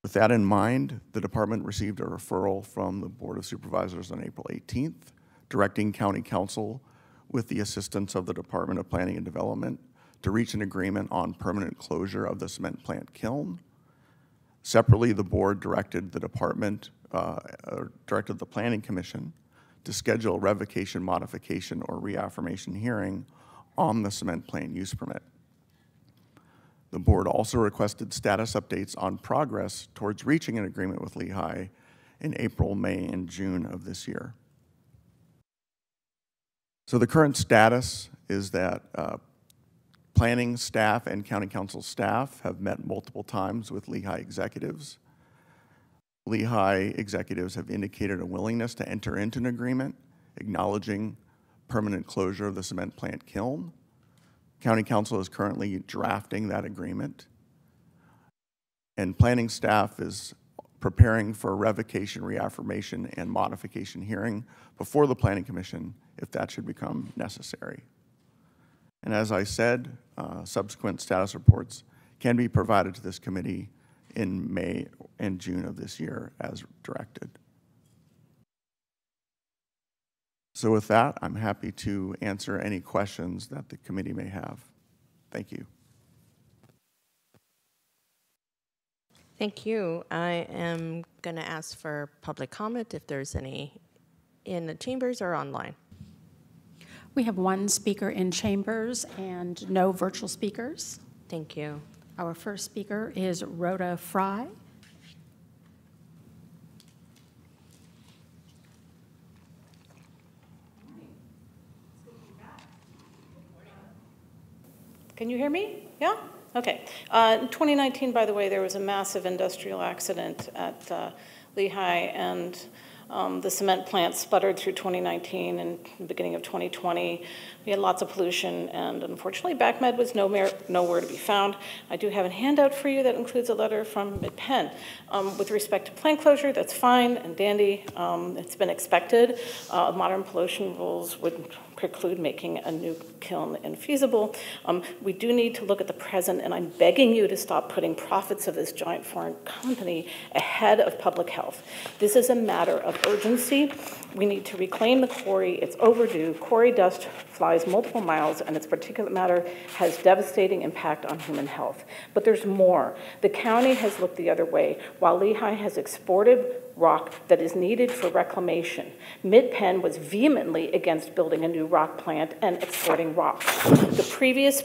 [SPEAKER 11] With that in mind, the department received a referral from the Board of Supervisors on April 18th, directing County Counsel, with the assistance of the Department of Planning and Development, to reach an agreement on permanent closure of the cement plant kiln. Separately, the board directed the department, uh, directed the Planning Commission to schedule revocation, modification, or reaffirmation hearing on the cement plant use permit. The board also requested status updates on progress towards reaching an agreement with Lehigh in April, May, and June of this year. So the current status is that uh, planning staff and county counsel staff have met multiple times with Lehigh executives. Lehigh executives have indicated a willingness to enter into an agreement acknowledging permanent closure of the cement plant kiln. County counsel is currently drafting that agreement. And planning staff is preparing for a revocation, reaffirmation, and modification hearing before the planning commission if that should become necessary. And as I said, uh, subsequent status reports can be provided to this committee in May and June of this year as directed. So with that, I'm happy to answer any questions that the committee may have. Thank you.
[SPEAKER 1] Thank you. I am going to ask for public comment if there's any in the chambers or online.
[SPEAKER 2] We have one speaker in chambers and no virtual speakers.
[SPEAKER 1] Thank you.
[SPEAKER 2] Our first speaker is Rhoda Fry.
[SPEAKER 12] Can you hear me? Yeah? Okay. Uh, in 2019, by the way, there was a massive industrial accident at uh, Lehigh, and um, the cement plant sputtered through 2019 and the beginning of 2020. We had lots of pollution, and unfortunately, BAAQMD was nowhere, nowhere to be found. I do have a handout for you that includes a letter from MidPen. Um, with respect to plant closure, that's fine and dandy. Um, it's been expected. Uh, modern pollution rules would preclude making a new kiln infeasible. Um, we do need to look at the present, and I'm begging you to stop putting profits of this giant foreign company ahead of public health. This is a matter of urgency. We need to reclaim the quarry. It's overdue. Quarry dust flies multiple miles, and its particulate matter has devastating impact on human health. But there's more. The county has looked the other way. While Lehigh has exported rock that is needed for reclamation. MidPen was vehemently against building a new rock plant and exporting rock. The previous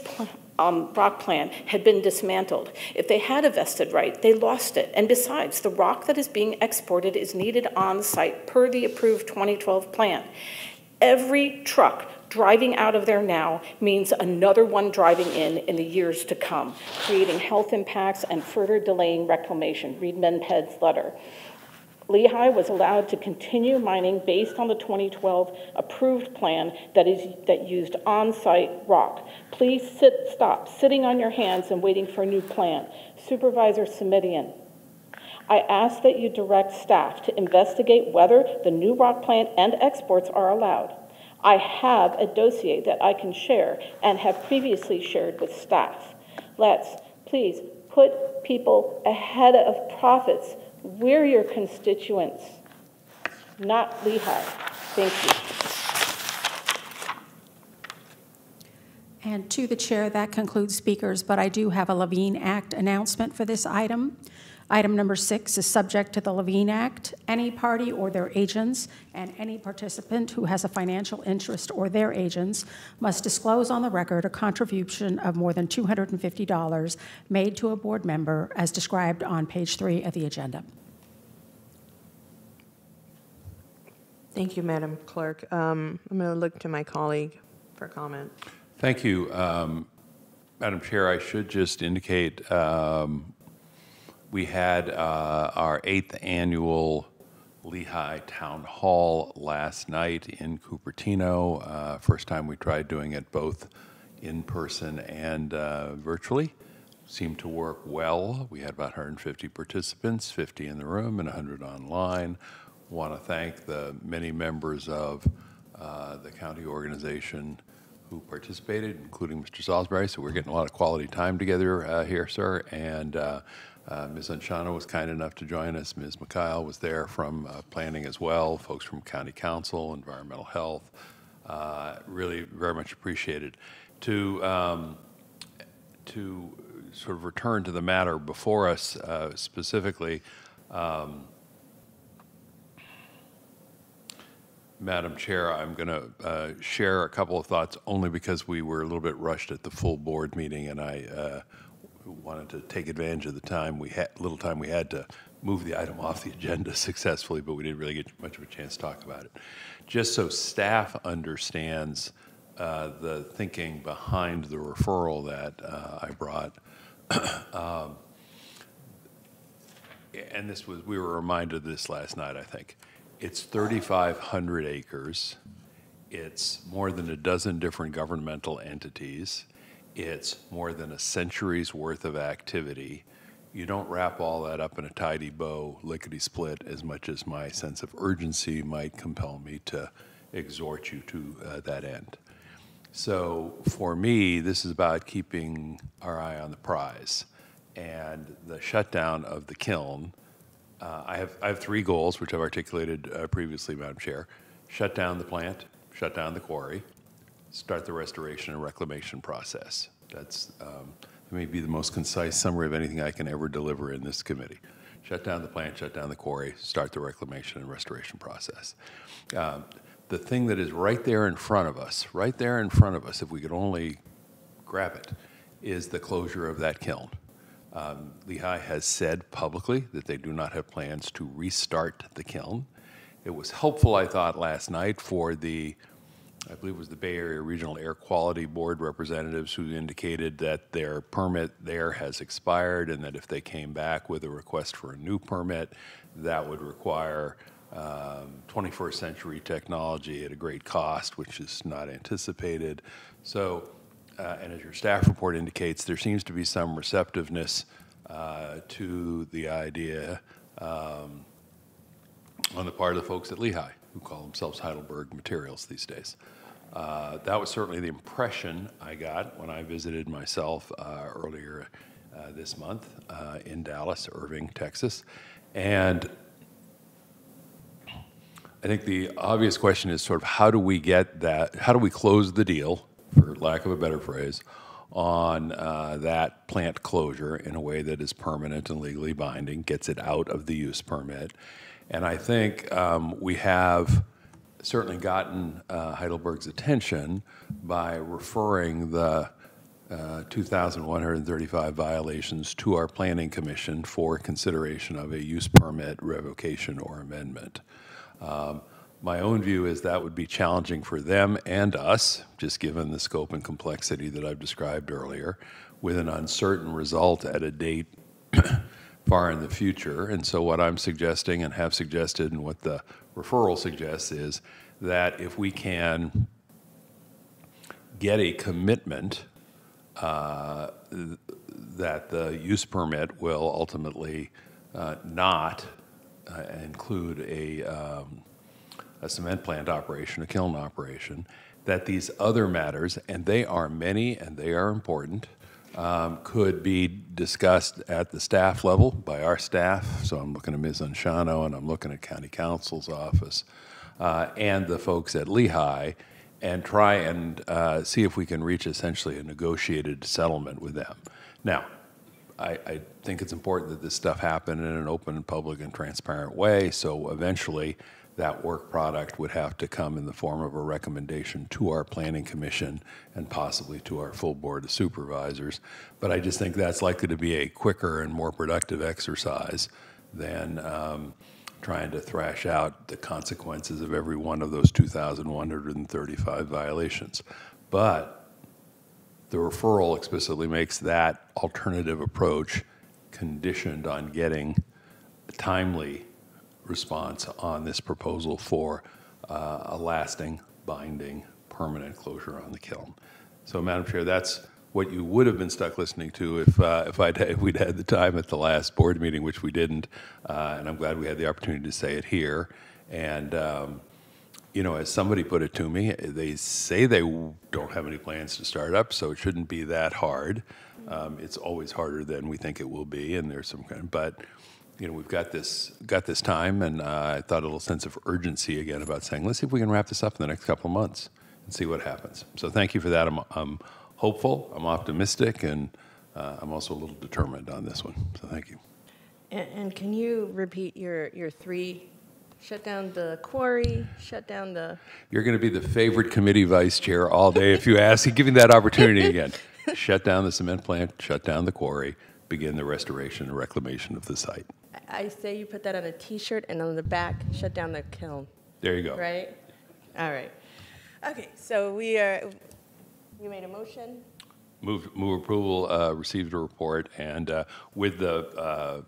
[SPEAKER 12] um, rock plant had been dismantled. If they had a vested right, they lost it. And besides, the rock that is being exported is needed on site per the approved 2012 plan. Every truck driving out of there now means another one driving in in the years to come, creating health impacts and further delaying reclamation. Read MidPen's letter. Lehigh was allowed to continue mining based on the 2012 approved plan that is that used on-site rock. Please sit, stop sitting on your hands and waiting for a new plan. Supervisor Simitian, I ask that you direct staff to investigate whether the new rock plant and exports are allowed. I have a dossier that I can share and have previously shared with staff. Let's please put people ahead of profits we're your constituents, not Lehigh. Thank
[SPEAKER 2] you. And to the chair, that concludes speakers, but I do have a Levine Act announcement for this item. Item number six is subject to the Levine Act. Any party or their agents and any participant who has a financial interest or their agents must disclose on the record a contribution of more than $250 made to a board member as described on page three of the agenda.
[SPEAKER 1] Thank you, Madam Clerk. Um, I'm going to look to my colleague for comment.
[SPEAKER 3] Thank you. Um, Madam Chair, I should just indicate um, we had uh, our eighth annual Lehigh Town Hall last night in Cupertino. Uh, first time we tried doing it both in person and uh, virtually. Seemed to work well. We had about 150 participants, 50 in the room and 100 online. Want to thank the many members of uh, the county organization who participated, including Mr. Salisbury. So we're getting a lot of quality time together uh, here, sir. And uh, Ms. Onciano was kind enough to join us. Ms. Mikhail was there from uh, planning as well, folks from county counsel, environmental health. Uh, really very much appreciated. To, um, to sort of return to the matter before us uh, specifically, um, Madam Chair, I'm going to uh, share a couple of thoughts only because we were a little bit rushed at the full board meeting and I uh, wanted to take advantage of the time we had, little time we had to move the item off the agenda [LAUGHS] successfully, but we didn't really get much of a chance to talk about it. Just so staff understands uh, the thinking behind the referral that uh, I brought. [COUGHS] um, and this was, we were reminded of this last night, I think. It's 3,500 acres. It's more than a dozen different governmental entities. It's more than a century's worth of activity. You don't wrap all that up in a tidy bow, lickety split, as much as my sense of urgency might compel me to exhort you to uh, that end. So for me, this is about keeping our eye on the prize. And the shutdown of the kiln uh, I have, I have three goals, which I've articulated uh, previously, Madam Chair. Shut down the plant, shut down the quarry, start the restoration and reclamation process. That's, um, that may be the most concise summary of anything I can ever deliver in this committee. Shut down the plant, shut down the quarry, start the reclamation and restoration process. Um, the thing that is right there in front of us, right there in front of us, if we could only grab it, is the closure of that kiln. Um, Lehigh has said publicly that they do not have plans to restart the kiln. It was helpful, I thought, last night for the, I believe it was the Bay Area Regional Air Quality Board representatives who indicated that their permit there has expired and that if they came back with a request for a new permit, that would require um, 21st century technology at a great cost, which is not anticipated. So uh, and as your staff report indicates, there seems to be some receptiveness uh, to the idea um, on the part of the folks at Lehigh, who call themselves Heidelberg Materials these days. Uh, that was certainly the impression I got when I visited myself uh, earlier uh, this month uh, in Dallas, Irving, Texas. And I think the obvious question is sort of how do we get that, how do we close the deal for lack of a better phrase, on uh, that plant closure in a way that is permanent and legally binding, gets it out of the use permit. And I think um, we have certainly gotten uh, Heidelberg's attention by referring the uh, 2,135 violations to our Planning Commission for consideration of a use permit revocation or amendment. Um, my own view is that would be challenging for them and us, just given the scope and complexity that I've described earlier, with an uncertain result at a date far in the future. And so, what I'm suggesting and have suggested, and what the referral suggests, is that if we can get a commitment uh, that the use permit will ultimately uh, not uh, include a um, a cement plant operation, a kiln operation, that these other matters, and they are many and they are important, um, could be discussed at the staff level by our staff. So I'm looking at Ms. Onciano and I'm looking at County Counsel's office uh, and the folks at Lehigh and try and uh, see if we can reach essentially a negotiated settlement with them. Now, I, I think it's important that this stuff happen in an open, public, and transparent way. So eventually, that work product would have to come in the form of a recommendation to our planning commission and possibly to our full board of supervisors. But I just think that's likely to be a quicker and more productive exercise than um, trying to thrash out the consequences of every one of those 2,135 violations. But the referral explicitly makes that alternative approach conditioned on getting timely response on this proposal for uh, a lasting, binding, permanent closure on the kiln. So, Madam Chair, that's what you would have been stuck listening to if, uh, if, I'd, [LAUGHS] if we'd had the time at the last board meeting, which we didn't. Uh, and I'm glad we had the opportunity to say it here. And, um, you know, as somebody put it to me, they say they don't have any plans to start up, so it shouldn't be that hard. Um, it's always harder than we think it will be, and there's some kind of, but you know, we've got this got this time, and uh, I thought a little sense of urgency again about saying, let's see if we can wrap this up in the next couple of months and see what happens. So thank you for that. I'm, I'm hopeful, I'm optimistic, and uh, I'm also a little determined on this one. So thank you.
[SPEAKER 1] And, and can you repeat your, your three? Shut down the quarry, shut down the,
[SPEAKER 3] You're going to be the favorite committee vice chair all day if you ask. Give me that opportunity again. [LAUGHS] shut down the cement plant, shut down the quarry, begin the restoration and reclamation of the site.
[SPEAKER 1] I say you put that on a T-shirt and on the back, shut down the kiln,
[SPEAKER 3] There you go.
[SPEAKER 1] right? All right. Okay, so we are, you made a motion?
[SPEAKER 3] Move, move approval, uh, received a report, and uh, with the, uh,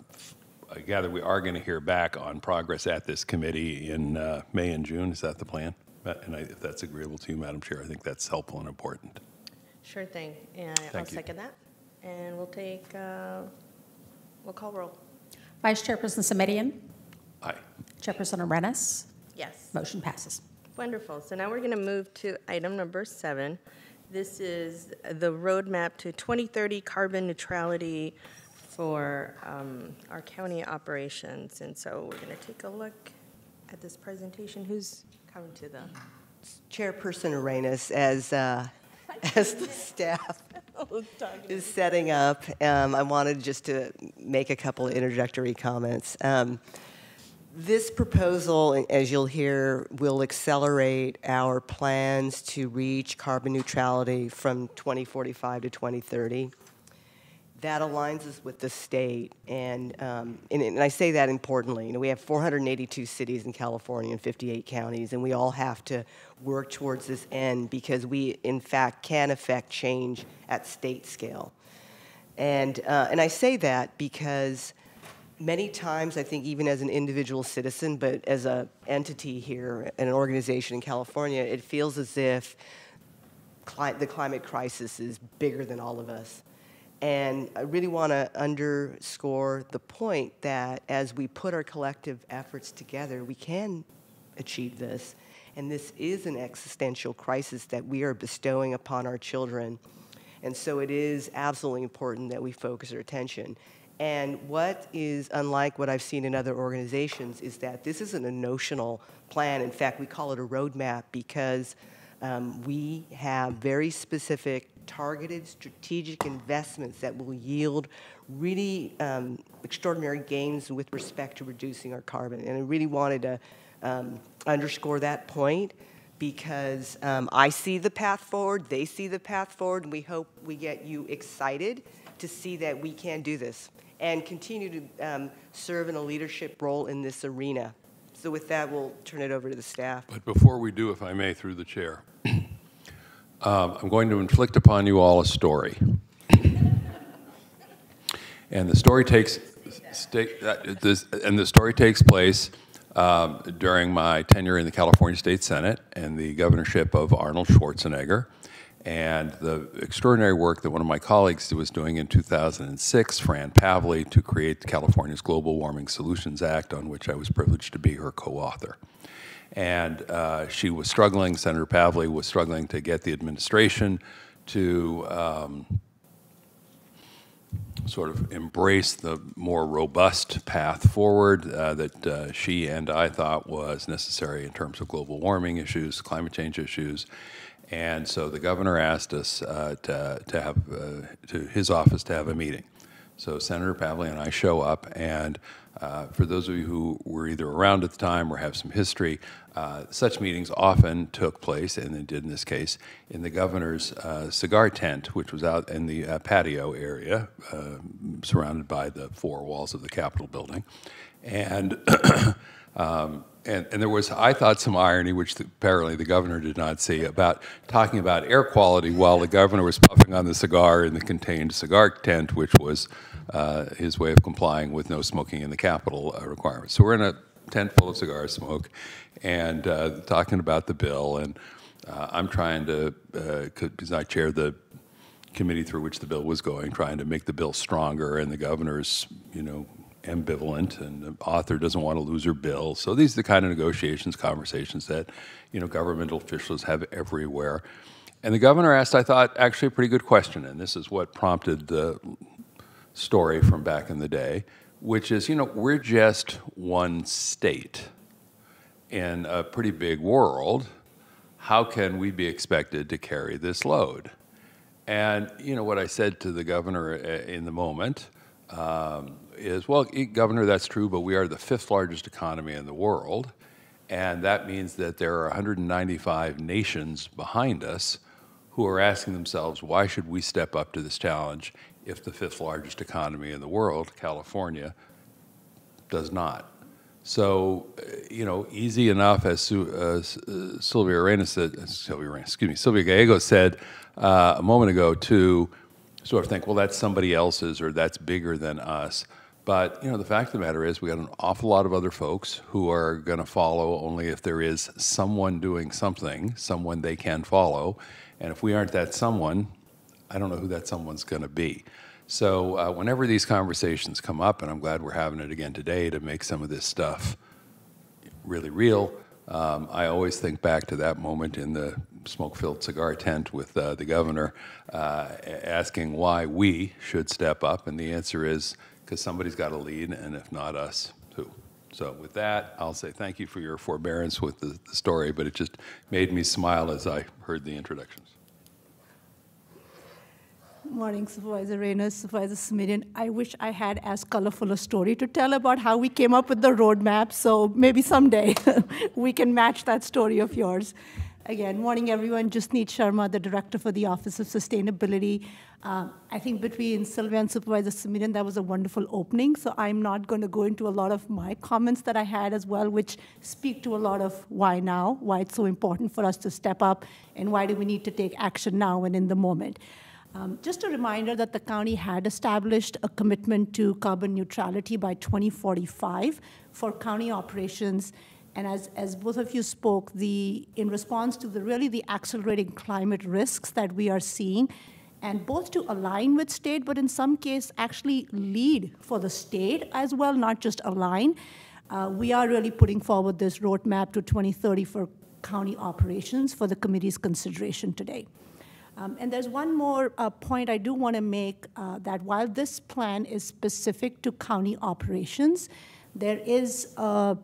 [SPEAKER 3] I gather we are going to hear back on progress at this committee in uh, May and June. Is that the plan? And I- if that's agreeable to you, Madam Chair, I think that's helpful and important.
[SPEAKER 1] Sure thing, and I'll
[SPEAKER 3] you.
[SPEAKER 1] second that. And we'll take, uh, we'll call roll.
[SPEAKER 2] Vice Chairperson Simitian,
[SPEAKER 3] Aye.
[SPEAKER 2] Chairperson Arenas,
[SPEAKER 1] Yes.
[SPEAKER 2] motion passes.
[SPEAKER 1] Wonderful. So now we're going to move to item number seven. This is the roadmap to 2030 carbon neutrality for um, our county operations. And so we're going to take a look at this presentation. Who's coming to the?
[SPEAKER 10] Chairperson Arenas, as, uh, [LAUGHS] as the staff is setting up, um, I wanted just to make a couple of introductory comments. Um, This proposal, as you'll hear, will accelerate our plans to reach carbon neutrality from 2045 to 2030. That aligns us with the state, and, um, and, and I say that importantly. You know, we have 482 cities in California and 58 counties, and we all have to work towards this end because we, in fact, can affect change at state scale. And, uh, and I say that because many times, I think, even as an individual citizen, but as an entity here, and an organization in California, it feels as if the climate crisis is bigger than all of us. And I really want to underscore the point that as we put our collective efforts together, we can achieve this. And this is an existential crisis that we are bestowing upon our children. And so it is absolutely important that we focus our attention. And what is unlike what I've seen in other organizations is that this isn't a notional plan. In fact, we call it a roadmap because um, we have very specific, targeted, strategic investments that will yield really um, extraordinary gains with respect to reducing our carbon. And I really wanted to um, underscore that point because um, I see the path forward, they see the path forward, and we hope we get you excited to see that we can do this and continue to um, serve in a leadership role in this arena. So with that, we'll turn it over to the staff.
[SPEAKER 3] But before we do, if I may, through the chair, um, I'm going to inflict upon you all a story. And the story takes, this- and the story takes place um, during my tenure in the California State Senate and the governorship of Arnold Schwarzenegger, and the extraordinary work that one of my colleagues was doing in 2006, Fran Pavley, to create California's Global Warming Solutions Act, on which I was privileged to be her co-author. And uh, she was struggling, Senator Pavley was struggling to get the administration to um, sort of embrace the more robust path forward uh, that uh, she and I thought was necessary in terms of global warming issues, climate change issues. And so the governor asked us uh, to, to have, uh, to his office to have a meeting. So Senator Pavley and I show up, and uh, for those of you who were either around at the time or have some history, uh, such meetings often took place, and they did in this case, in the governor's uh, cigar tent, which was out in the uh, patio area, uh, surrounded by the four walls of the Capitol building. And [CLEARS THROAT] um, and, and, there was, I thought, some irony, which the, apparently the governor did not see, about talking about air quality while the governor was puffing on the cigar in the contained cigar tent, which was uh, his way of complying with no smoking in the Capitol requirements. So we're in a tent full of cigar smoke and uh, talking about the bill. And uh, I'm trying to, because uh, I chair the committee through which the bill was going, trying to make the bill stronger, and the governor's, you know, ambivalent, and the author doesn't want to lose her bill. So these are the kind of negotiations, conversations that you know governmental officials have everywhere. And the governor asked, I thought, actually a pretty good question, and this is what prompted the story from back in the day, which is, you know, we're just one state in a pretty big world. How can we be expected to carry this load? And you know what I said to the governor uh, in the moment um, is, well, Governor, that's true, but we are the fifth largest economy in the world. And that means that there are 195 nations behind us who are asking themselves, why should we step up to this challenge if the fifth largest economy in the world, California, does not? So, uh, you know, easy enough, as uh, uh, Sylvia Arenas said, uh, Sylvia Arenas, excuse me, Sylvia Gallego said uh, a moment ago, to sort of think, well, that's somebody else's or that's bigger than us. But you know, the fact of the matter is, we got an awful lot of other folks who are going to follow only if there is someone doing something, someone they can follow. And if we aren't that someone, I don't know who that someone's going to be. So uh, whenever these conversations come up, and I'm glad we're having it again today to make some of this stuff really real, um, I always think back to that moment in the smoke-filled cigar tent with uh, the governor, uh, asking why we should step up, and the answer is because somebody's got to lead, and if not us, who? So with that, I'll say thank you for your forbearance with the, the story, but it just made me smile as I heard the introductions.
[SPEAKER 13] Morning, Supervisor Arenas, Supervisor Simitian. I wish I had as colorful a story to tell about how we came up with the roadmap, so maybe someday [LAUGHS] we can match that story of yours. Again, morning everyone. Jasneet Sharma, the Director for the Office of Sustainability. Uh, I think between Sylvia and Supervisor Simitian, that was a wonderful opening. So I'm not going to go into a lot of my comments that I had as well, which speak to a lot of why now, why it's so important for us to step up, and why do we need to take action now and in the moment. Um, just a reminder that the county had established a commitment to carbon neutrality by 2045 for county operations and as, as both of you spoke, the, in response to the really the accelerating climate risks that we are seeing, and both to align with state, but in some case actually lead for the state as well, not just align. Uh, we are really putting forward this roadmap to 2030 for county operations for the committee's consideration today. Um, and there's one more uh, point I do want to make uh, that while this plan is specific to county operations, there is a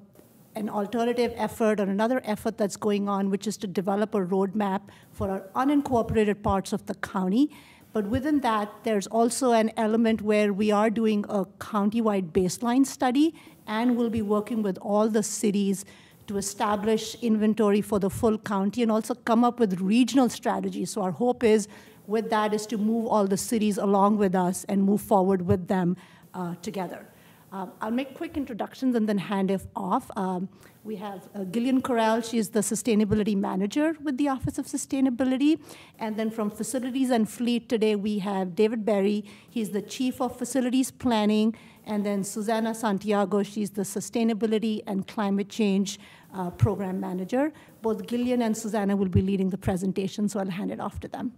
[SPEAKER 13] an alternative effort or another effort that's going on, which is to develop a roadmap for our unincorporated parts of the county. But within that, there's also an element where we are doing a county-wide baseline study, and we'll be working with all the cities to establish inventory for the full county and also come up with regional strategies. So our hope is with that is to move all the cities along with us and move forward with them uh, together. Um, I'll make quick introductions and then hand it off. Um, we have uh, Gillian Corral, she's the Sustainability Manager with the Office of Sustainability. And then from Facilities and Fleet today, we have David Berry, he's the Chief of Facilities Planning. And then Susanna Santiago, she's the Sustainability and Climate Change uh, Program Manager. Both Gillian and Susanna will be leading the presentation, so I'll hand it off to them.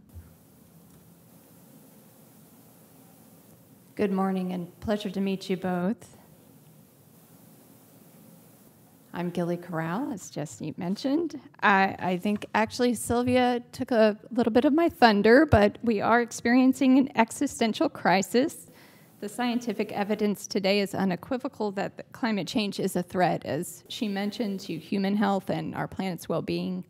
[SPEAKER 14] Good morning and pleasure to meet you both. I'm Gilly Corral, as Jasneet mentioned. I, I, think actually Sylvia took a little bit of my thunder, but we are experiencing an existential crisis. The scientific evidence today is unequivocal that climate change is a threat, as she mentioned, to human health and our planet's well being.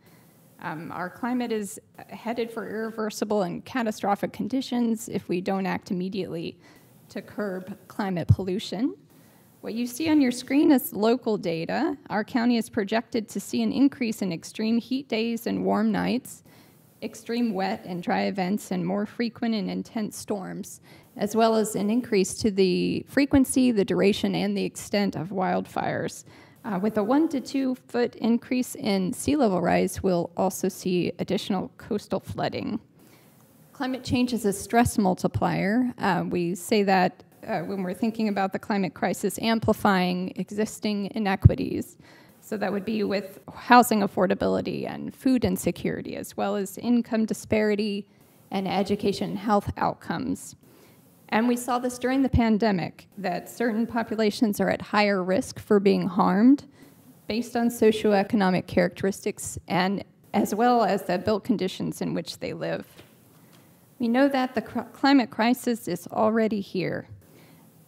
[SPEAKER 14] Um, our climate is headed for irreversible and catastrophic conditions if we don't act immediately. to curb climate pollution. What you see on your screen is local data. Our county is projected to see an increase in extreme heat days and warm nights, extreme wet and dry events, and more frequent and intense storms, as well as an increase to the frequency, the duration, and the extent of wildfires. Uh, with a one to two foot increase in sea level rise, we'll also see additional coastal flooding. Climate change is a stress multiplier. Uh, we say that uh, when we're thinking about the climate crisis, amplifying existing inequities. So that would be with housing affordability and food insecurity, as well as income disparity and education and health outcomes. And we saw this during the pandemic that certain populations are at higher risk for being harmed based on socioeconomic characteristics and as well as the built conditions in which they live. We know that the climate crisis is already here.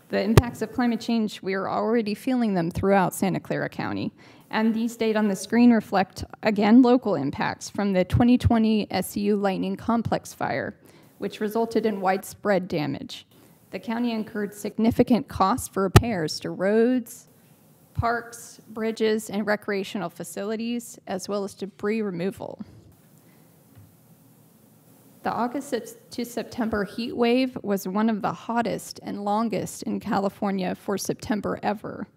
[SPEAKER 14] The impacts of climate change, we are already feeling them throughout Santa Clara County. And these data on the screen reflect, again, local impacts from the 2020 SCU Lightning Complex fire, which resulted in widespread damage. The county incurred significant costs for repairs to roads, parks, bridges, and recreational facilities, as well as debris removal. The August to September heat wave was one of the hottest and longest in California for September ever.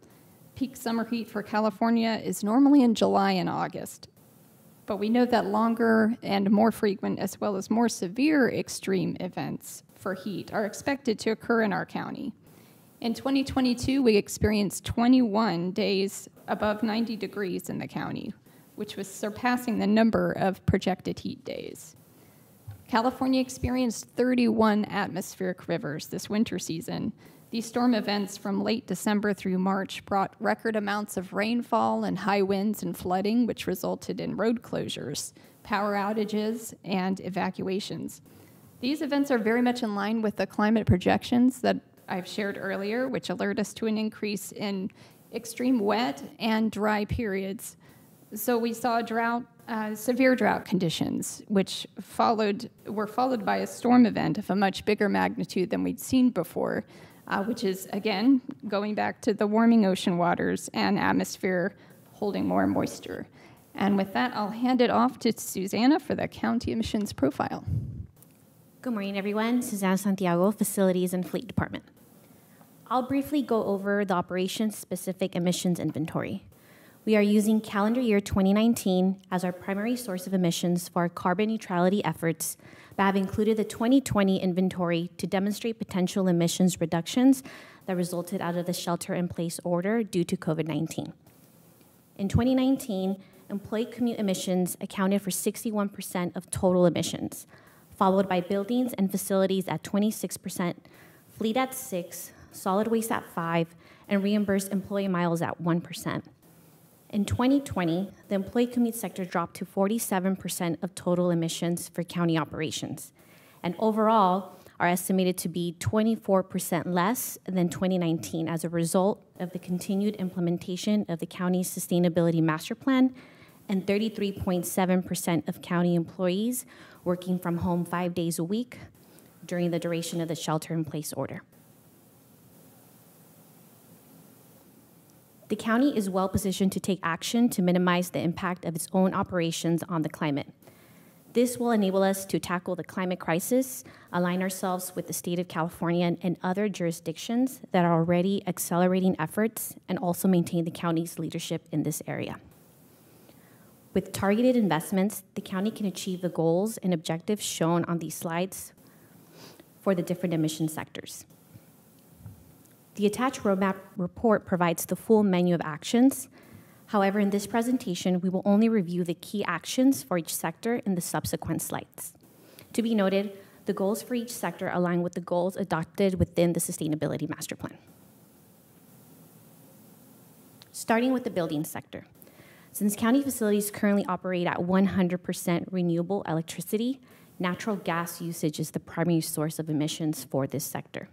[SPEAKER 14] Peak summer heat for California is normally in July and August. But we know that longer and more frequent, as well as more severe extreme events for heat, are expected to occur in our county. In 2022, we experienced 21 days above 90 degrees in the county, which was surpassing the number of projected heat days. California experienced 31 atmospheric rivers this winter season. These storm events from late December through March brought record amounts of rainfall and high winds and flooding, which resulted in road closures, power outages, and evacuations. These events are very much in line with the climate projections that I've shared earlier, which alert us to an increase in extreme wet and dry periods. So we saw drought uh, severe drought conditions, which followed were followed by a storm event of a much bigger magnitude than we'd seen before, uh, which is again going back to the warming ocean waters and atmosphere holding more moisture. And with that, I'll hand it off to Susanna for the county emissions profile.
[SPEAKER 15] Good morning, everyone. Suzanne Santiago, Facilities and Fleet Department. I'll briefly go over the operations specific emissions inventory. We are using calendar year 2019 as our primary source of emissions for our carbon neutrality efforts, but have included the 2020 inventory to demonstrate potential emissions reductions that resulted out of the shelter in place order due to COVID 19. In 2019, employee commute emissions accounted for 61% of total emissions, followed by buildings and facilities at 26%, fleet at 6, solid waste at 5, and reimbursed employee miles at 1%. In 2020, the employee commute sector dropped to 47% of total emissions for county operations, and overall are estimated to be 24% less than 2019 as a result of the continued implementation of the county's sustainability master plan and 33.7% of county employees working from home five days a week during the duration of the shelter in place order. the county is well positioned to take action to minimize the impact of its own operations on the climate. This will enable us to tackle the climate crisis, align ourselves with the state of California and other jurisdictions that are already accelerating efforts, and also maintain the county's leadership in this area. With targeted investments, the county can achieve the goals and objectives shown on these slides for the different emission sectors. The attached roadmap report provides the full menu of actions. However, in this presentation, we will only review the key actions for each sector in the subsequent slides. To be noted, the goals for each sector align with the goals adopted within the Sustainability Master Plan. Starting with the building sector. Since county facilities currently operate at 100% renewable electricity, natural gas usage is the primary source of emissions for this sector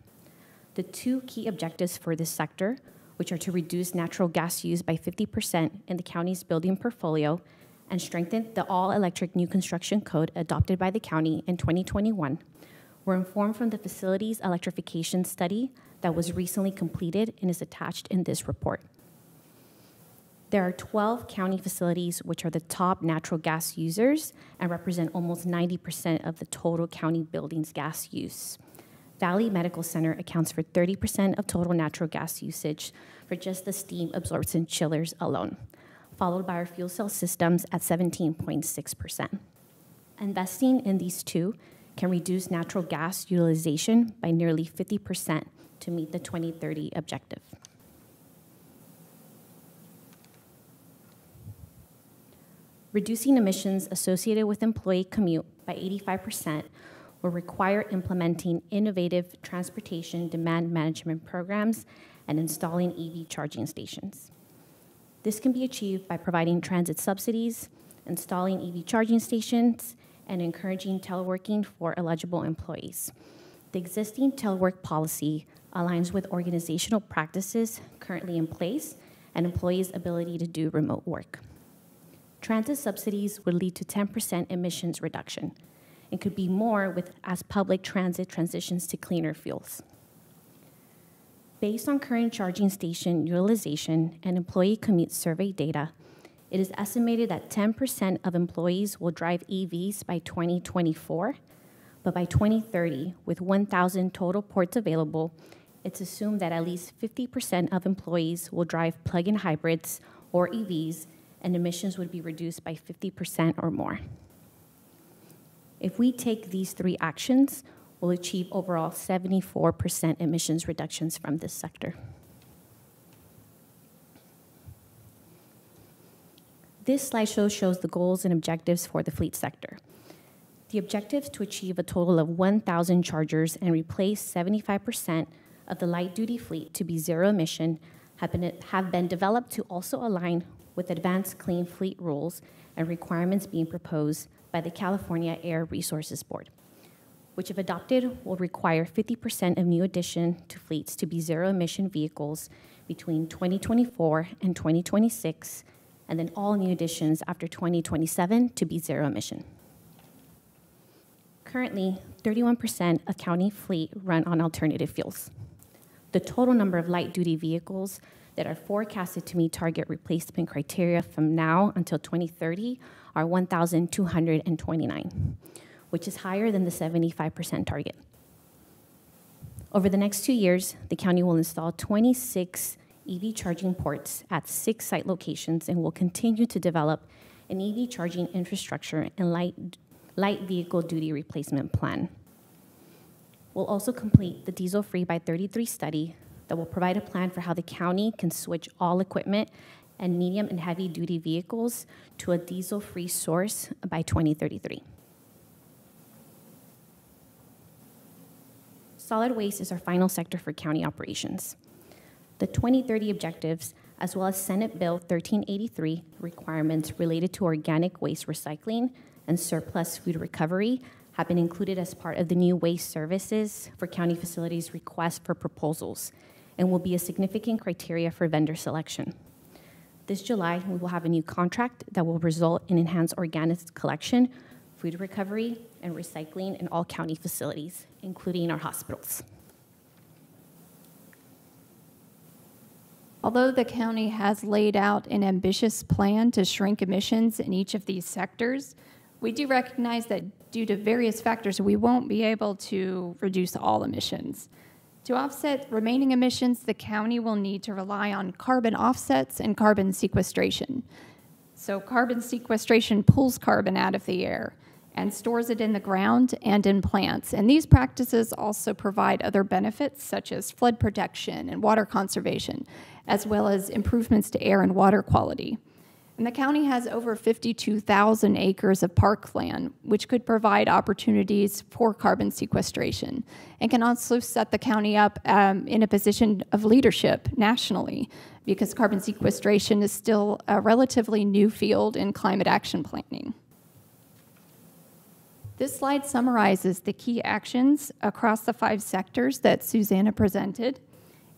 [SPEAKER 15] the two key objectives for this sector, which are to reduce natural gas use by 50% in the county's building portfolio and strengthen the all electric new construction code adopted by the county in 2021, were informed from the facility's electrification study that was recently completed and is attached in this report. There are 12 county facilities which are the top natural gas users and represent almost 90% of the total county buildings gas use. Valley Medical Center accounts for 30% of total natural gas usage for just the steam absorption chillers alone, followed by our fuel cell systems at 17.6%. Investing in these two can reduce natural gas utilization by nearly 50% to meet the 2030 objective. Reducing emissions associated with employee commute by 85% will require implementing innovative transportation demand management programs and installing EV charging stations. This can be achieved by providing transit subsidies, installing EV charging stations, and encouraging teleworking for eligible employees. The existing telework policy aligns with organizational practices currently in place and employees' ability to do remote work. Transit subsidies would lead to 10% emissions reduction and could be more with as public transit transitions to cleaner fuels. Based on current charging station utilization and employee commute survey data, it is estimated that 10% of employees will drive EVs by 2024, but by 2030, with 1,000 total ports available, it's assumed that at least 50% of employees will drive plug in hybrids or EVs, and emissions would be reduced by 50% or more. If we take these three actions, we'll achieve overall 74% emissions reductions from this sector. This slideshow shows the goals and objectives for the fleet sector. The objectives to achieve a total of 1,000 chargers and replace 75% of the light duty fleet to be zero emission have been, have been developed to also align with advanced clean fleet rules and requirements being proposed by the California Air Resources Board, which, if adopted, will require 50% of new addition to fleets to be zero emission vehicles between 2024 and 2026, and then all new additions after 2027 to be zero emission. Currently, 31% of county fleet run on alternative fuels. The total number of light duty vehicles that are forecasted to meet target replacement criteria from now until 2030 are 1,229, which is higher than the 75% target. Over the next two years, the county will install 26 EV charging ports at six site locations and will continue to develop an EV charging infrastructure and light, light vehicle duty replacement plan. We'll also complete the Diesel Free by 33 study that will provide a plan for how the county can switch all equipment and medium and heavy duty vehicles to a diesel free source by 2033. Solid waste is our final sector for county operations. The 2030 objectives, as well as Senate Bill 1383 requirements related to organic waste recycling and surplus food recovery, have been included as part of the new waste services for county facilities request for proposals and will be a significant criteria for vendor selection. This July, we will have a new contract that will result in enhanced organics collection, food recovery, and recycling in all county facilities, including our hospitals.
[SPEAKER 14] Although the county has laid out an ambitious plan to shrink emissions in each of these sectors, we do recognize that due to various factors, we won't be able to reduce all emissions. To offset remaining emissions, the county will need to rely on carbon offsets and carbon sequestration. So carbon sequestration pulls carbon out of the air and stores it in the ground and in plants. And these practices also provide other benefits such as flood protection and water conservation, as well as improvements to air and water quality. And the county has over 52,000 acres of parkland, which could provide opportunities for carbon sequestration and can also set the county up um, in a position of leadership nationally because carbon sequestration is still a relatively new field in climate action planning. This slide summarizes the key actions across the five sectors that Susanna presented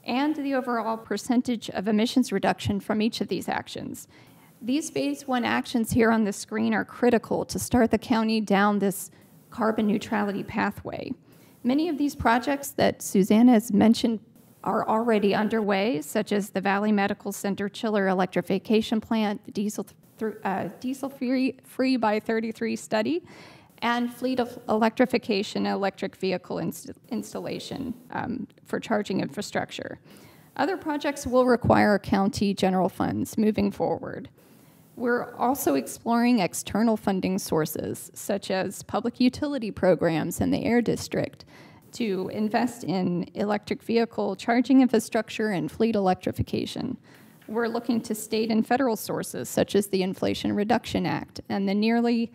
[SPEAKER 14] and the overall percentage of emissions reduction from each of these actions. These phase one actions here on the screen are critical to start the county down this carbon neutrality pathway. Many of these projects that Suzanne has mentioned are already underway, such as the Valley Medical Center chiller electrification plant, the diesel, uh, diesel free, free by 33 study, and fleet of electrification electric vehicle inst- installation um, for charging infrastructure. Other projects will require county general funds moving forward. We're also exploring external funding sources, such as public utility programs in the Air District, to invest in electric vehicle charging infrastructure and fleet electrification. We're looking to state and federal sources, such as the Inflation Reduction Act and the nearly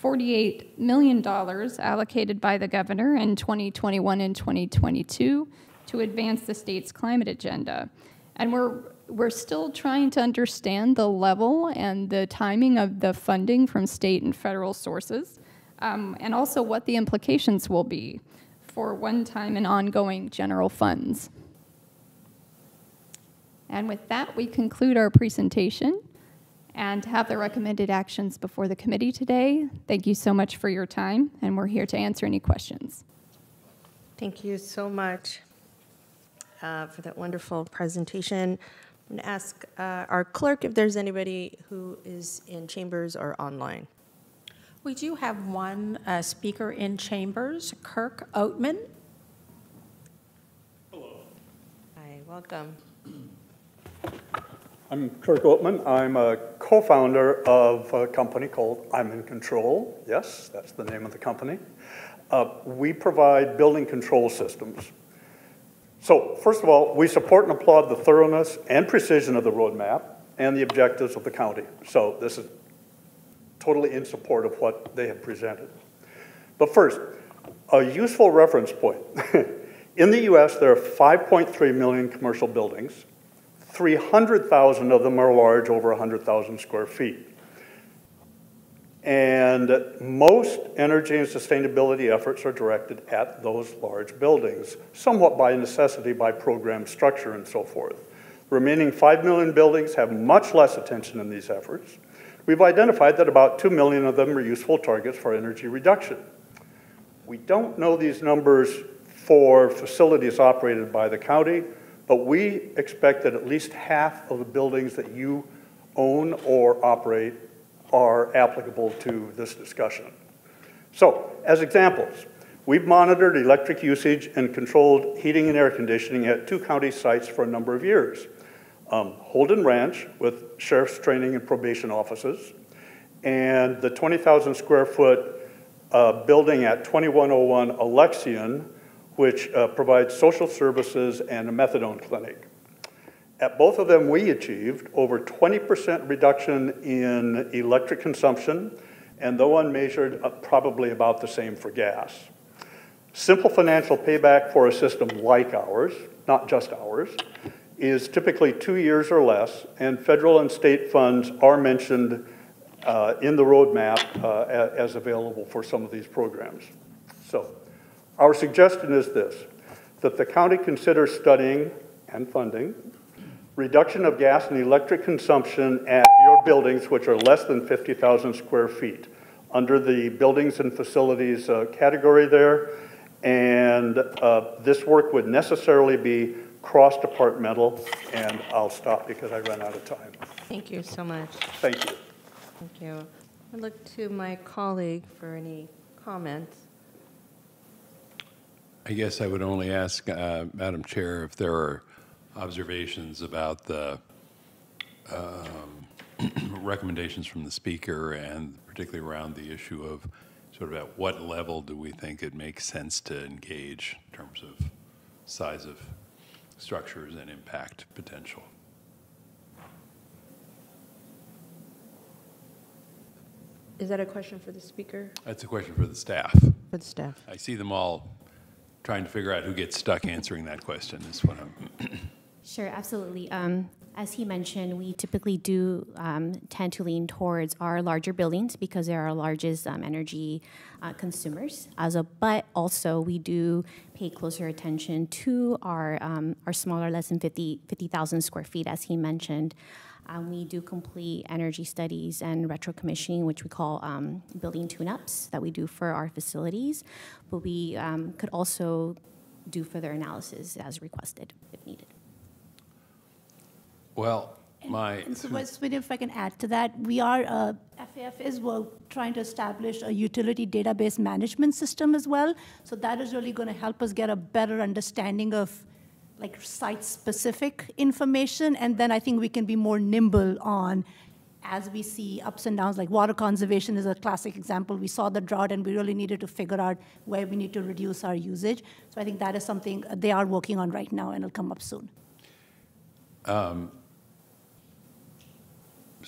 [SPEAKER 14] $48 million allocated by the governor in 2021 and 2022 to advance the state's climate agenda. And we're, we're still trying to understand the level and the timing of the funding from state and federal sources, um, and also what the implications will be for one time and ongoing general funds. And with that, we conclude our presentation and have the recommended actions before the committee today. Thank you so much for your time, and we're here to answer any questions.
[SPEAKER 1] Thank you so much uh, for that wonderful presentation. I'm going to ask uh, our clerk if there's anybody who is in chambers or online.
[SPEAKER 2] We do have one uh, speaker in chambers, Kirk Oatman. Hello.
[SPEAKER 1] Hi, welcome. [CLEARS THROAT]
[SPEAKER 16] I'm Kirk Oatman. I'm a co-founder of a company called I'm in Control. Yes, that's the name of the company. Uh, we provide building control systems. So first of all, we support and applaud the thoroughness and precision of the roadmap and the objectives of the county. So this is totally in support of what they have presented. But first, a useful reference point. [LAUGHS] in the US, there are 5.3 million commercial buildings. 300,000 of them are large, over 100,000 square feet. And most energy and sustainability efforts are directed at those large buildings, somewhat by necessity by program structure and so forth. Remaining 5 million buildings have much less attention in these efforts. We've identified that about 2 million of them are useful targets for energy reduction. We don't know these numbers for facilities operated by the county, but we expect that at least half of the buildings that you own or operate are applicable to this discussion. So, as examples, we've monitored electric usage and controlled heating and air conditioning at two county sites for a number of years. Um, Holden Ranch with sheriff's training and probation offices, and the 20,000 square foot uh, building at 2101 Alexian, which uh, provides social services and a methadone clinic. At both of them, we achieved over 20% reduction in electric consumption, and though unmeasured, uh, probably about the same for gas. Simple financial payback for a system like ours, not just ours, is typically two years or less, and federal and state funds are mentioned uh, in the roadmap uh, as available for some of these programs. So, our suggestion is this that the county consider studying and funding reduction of gas and electric consumption at your buildings, which are less than 50,000 square feet, under the buildings and facilities uh, category there. And uh, this work would necessarily be cross-departmental, and I'll stop because I ran out of time.
[SPEAKER 1] Thank you so much.
[SPEAKER 16] Thank you.
[SPEAKER 1] Thank you. I look to my colleague for any comments.
[SPEAKER 3] I guess I would only ask, uh, Madam Chair, if there are observations about the um, [CLEARS THROAT] recommendations from the speaker and particularly around the issue of sort of at what level do we think it makes sense to engage in terms of size of structures and impact potential.
[SPEAKER 1] Is that a question for the speaker?
[SPEAKER 3] That's a question for the staff.
[SPEAKER 1] For the staff.
[SPEAKER 3] I see them all trying to figure out who gets stuck answering that question is what I'm. [CLEARS THROAT]
[SPEAKER 15] Sure, absolutely. Um, As he mentioned, we typically do um, tend to lean towards our larger buildings because they're our largest um, energy uh, consumers. As a, but also we do pay closer attention to our um, our smaller, less than 50 50,000 square feet, as he mentioned. Um, we do complete energy studies and retro commissioning, which we call um, building tune-ups that we do for our facilities. But we um, could also do further analysis as requested if needed.
[SPEAKER 3] Well, my,
[SPEAKER 13] And so, [LAUGHS] if I can add to that, we are, uh, FAF is well, trying to establish a utility database management system as well. So that is really going to help us get a better understanding of like site-specific information. And then I think we can be more nimble on, as we see ups and downs, like water conservation is a classic example. We saw the drought and we really needed to figure out where we need to reduce our usage. So I think that is something they are working on right now and it'll come up soon.
[SPEAKER 3] um,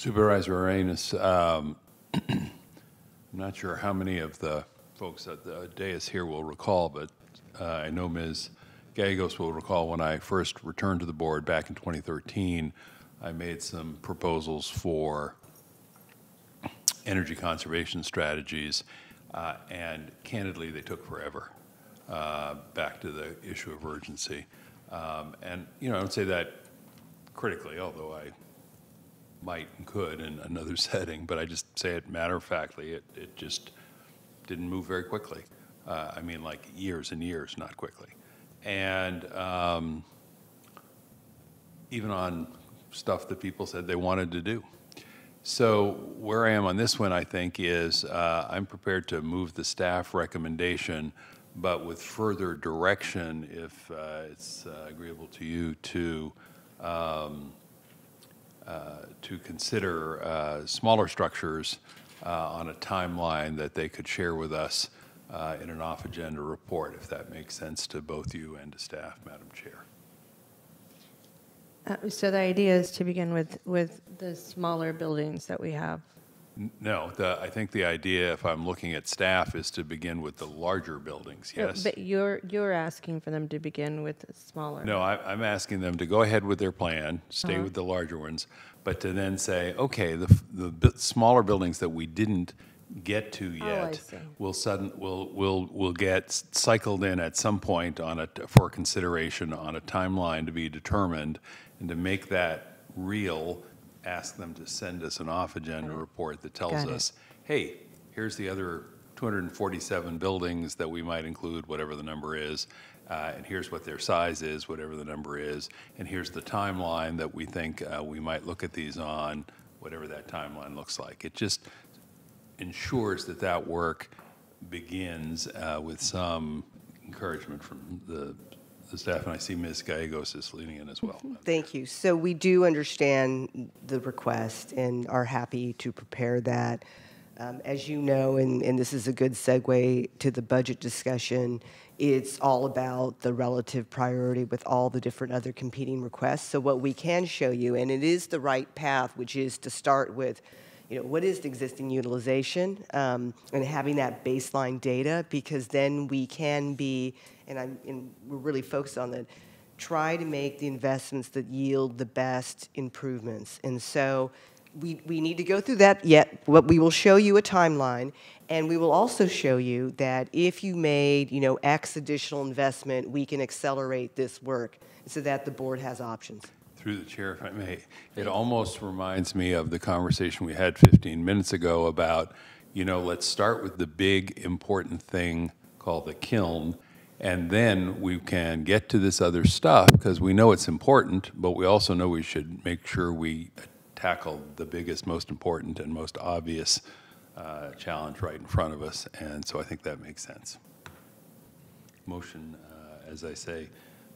[SPEAKER 3] Supervisor Arenas, um, [CLEARS THROAT] I'm not sure how many of the folks at the dais here will recall, but uh, I know Ms. Gallegos will recall when I first returned to the board back in 2013, I made some proposals for energy conservation strategies, uh, and candidly, they took forever. Uh, back to the issue of urgency. Um, and, you know, I would say that critically, although I might and could in another [LAUGHS] setting, but I just say it matter of factly, it, it just didn't move very quickly. Uh, I mean, like years and years, not quickly. And um, even on stuff that people said they wanted to do. So where I am on this one, I think, is uh, I'm prepared to move the staff recommendation, but with further direction, if uh, it's uh, agreeable to you, to um, to consider uh, smaller structures uh, on a timeline that they could share with us uh, in an off-agenda report, if that makes sense to both you and to staff, Madam Chair.
[SPEAKER 1] Uh, So the idea is to begin with, with the smaller buildings that we have.
[SPEAKER 3] No, the, I think the idea, if I'm looking at staff, is to begin with the larger buildings,
[SPEAKER 1] No,
[SPEAKER 3] yes?
[SPEAKER 1] But you're, you're asking for them to begin with smaller.
[SPEAKER 3] No, I, I'm asking them to go ahead with their plan, stay
[SPEAKER 1] Uh-huh.
[SPEAKER 3] with the larger ones, but to then say, okay, the, f- the smaller buildings that we didn't get to
[SPEAKER 1] Oh, I
[SPEAKER 3] yet,
[SPEAKER 1] see.
[SPEAKER 3] will sudden, will, will, will get s- cycled in at some point on a, for consideration on a timeline to be determined, and to make that real, ask them to send us an off-agenda report that tells us, hey, here's the other 247 buildings that we might include, whatever the number is, uh, and here's what their size is, whatever the number is, and here's the timeline that we think uh, we might look at these on, whatever that timeline looks like. It just ensures that that work begins uh, with some encouragement from the the staff, and I see Ms. Gallegos is leaning in as well.
[SPEAKER 10] Thank you. So we do understand the request and are happy to prepare that. Um, As you know, and, and this is a good segue to the budget discussion, it's all about the relative priority with all the different other competing requests. So what we can show you, and it is the right path, which is to start with, you know, what is the existing utilization um, and having that baseline data because then we can be, and, I'm, and we're really focused on that, try to make the investments that yield the best improvements. And so we, we need to go through that yet, but we will show you a timeline. And we will also show you that if you made, you know, X additional investment, we can accelerate this work so that the board has options.
[SPEAKER 3] Through the chair, if I may, it almost reminds me of the conversation we had 15 minutes ago about, you know, let's start with the big important thing called the kiln, and then we can get to this other stuff because we know it's important, but we also know we should make sure we tackle the biggest, most important, and most obvious uh, challenge right in front of us. And so I think that makes sense. Motion, uh, as I say,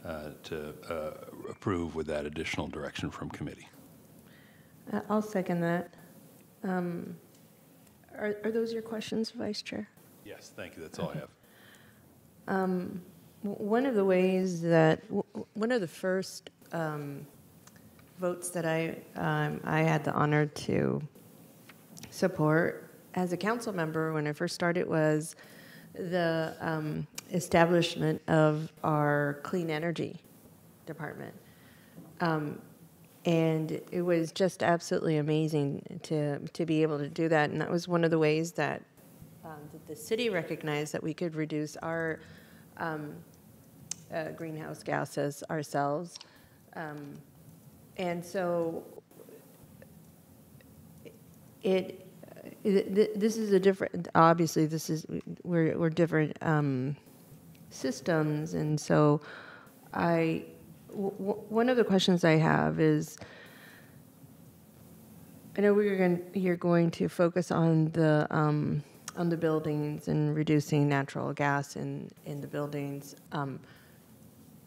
[SPEAKER 3] to uh, approve with that additional direction from committee.
[SPEAKER 1] Uh, I'll second that. Um, Are, are those your questions, Vice Chair?
[SPEAKER 3] Yes, thank you, that's all I have.
[SPEAKER 1] Um, One of the ways that, one of the first um, votes that I, um, I had the honor to support as a council member when I first started was the um, establishment of our clean energy department. Um, and it was just absolutely amazing to, to be able to do that. And that was one of the ways that, um, that the city recognized that we could reduce our um, uh, greenhouse gases ourselves. Um, and so it, it, this is a different, obviously, this is, we're, we're different um, systems. And so I, w- one of the questions I have is, I know we're going, you're going to focus on the, um, on the buildings and reducing natural gas in, in the buildings. Um,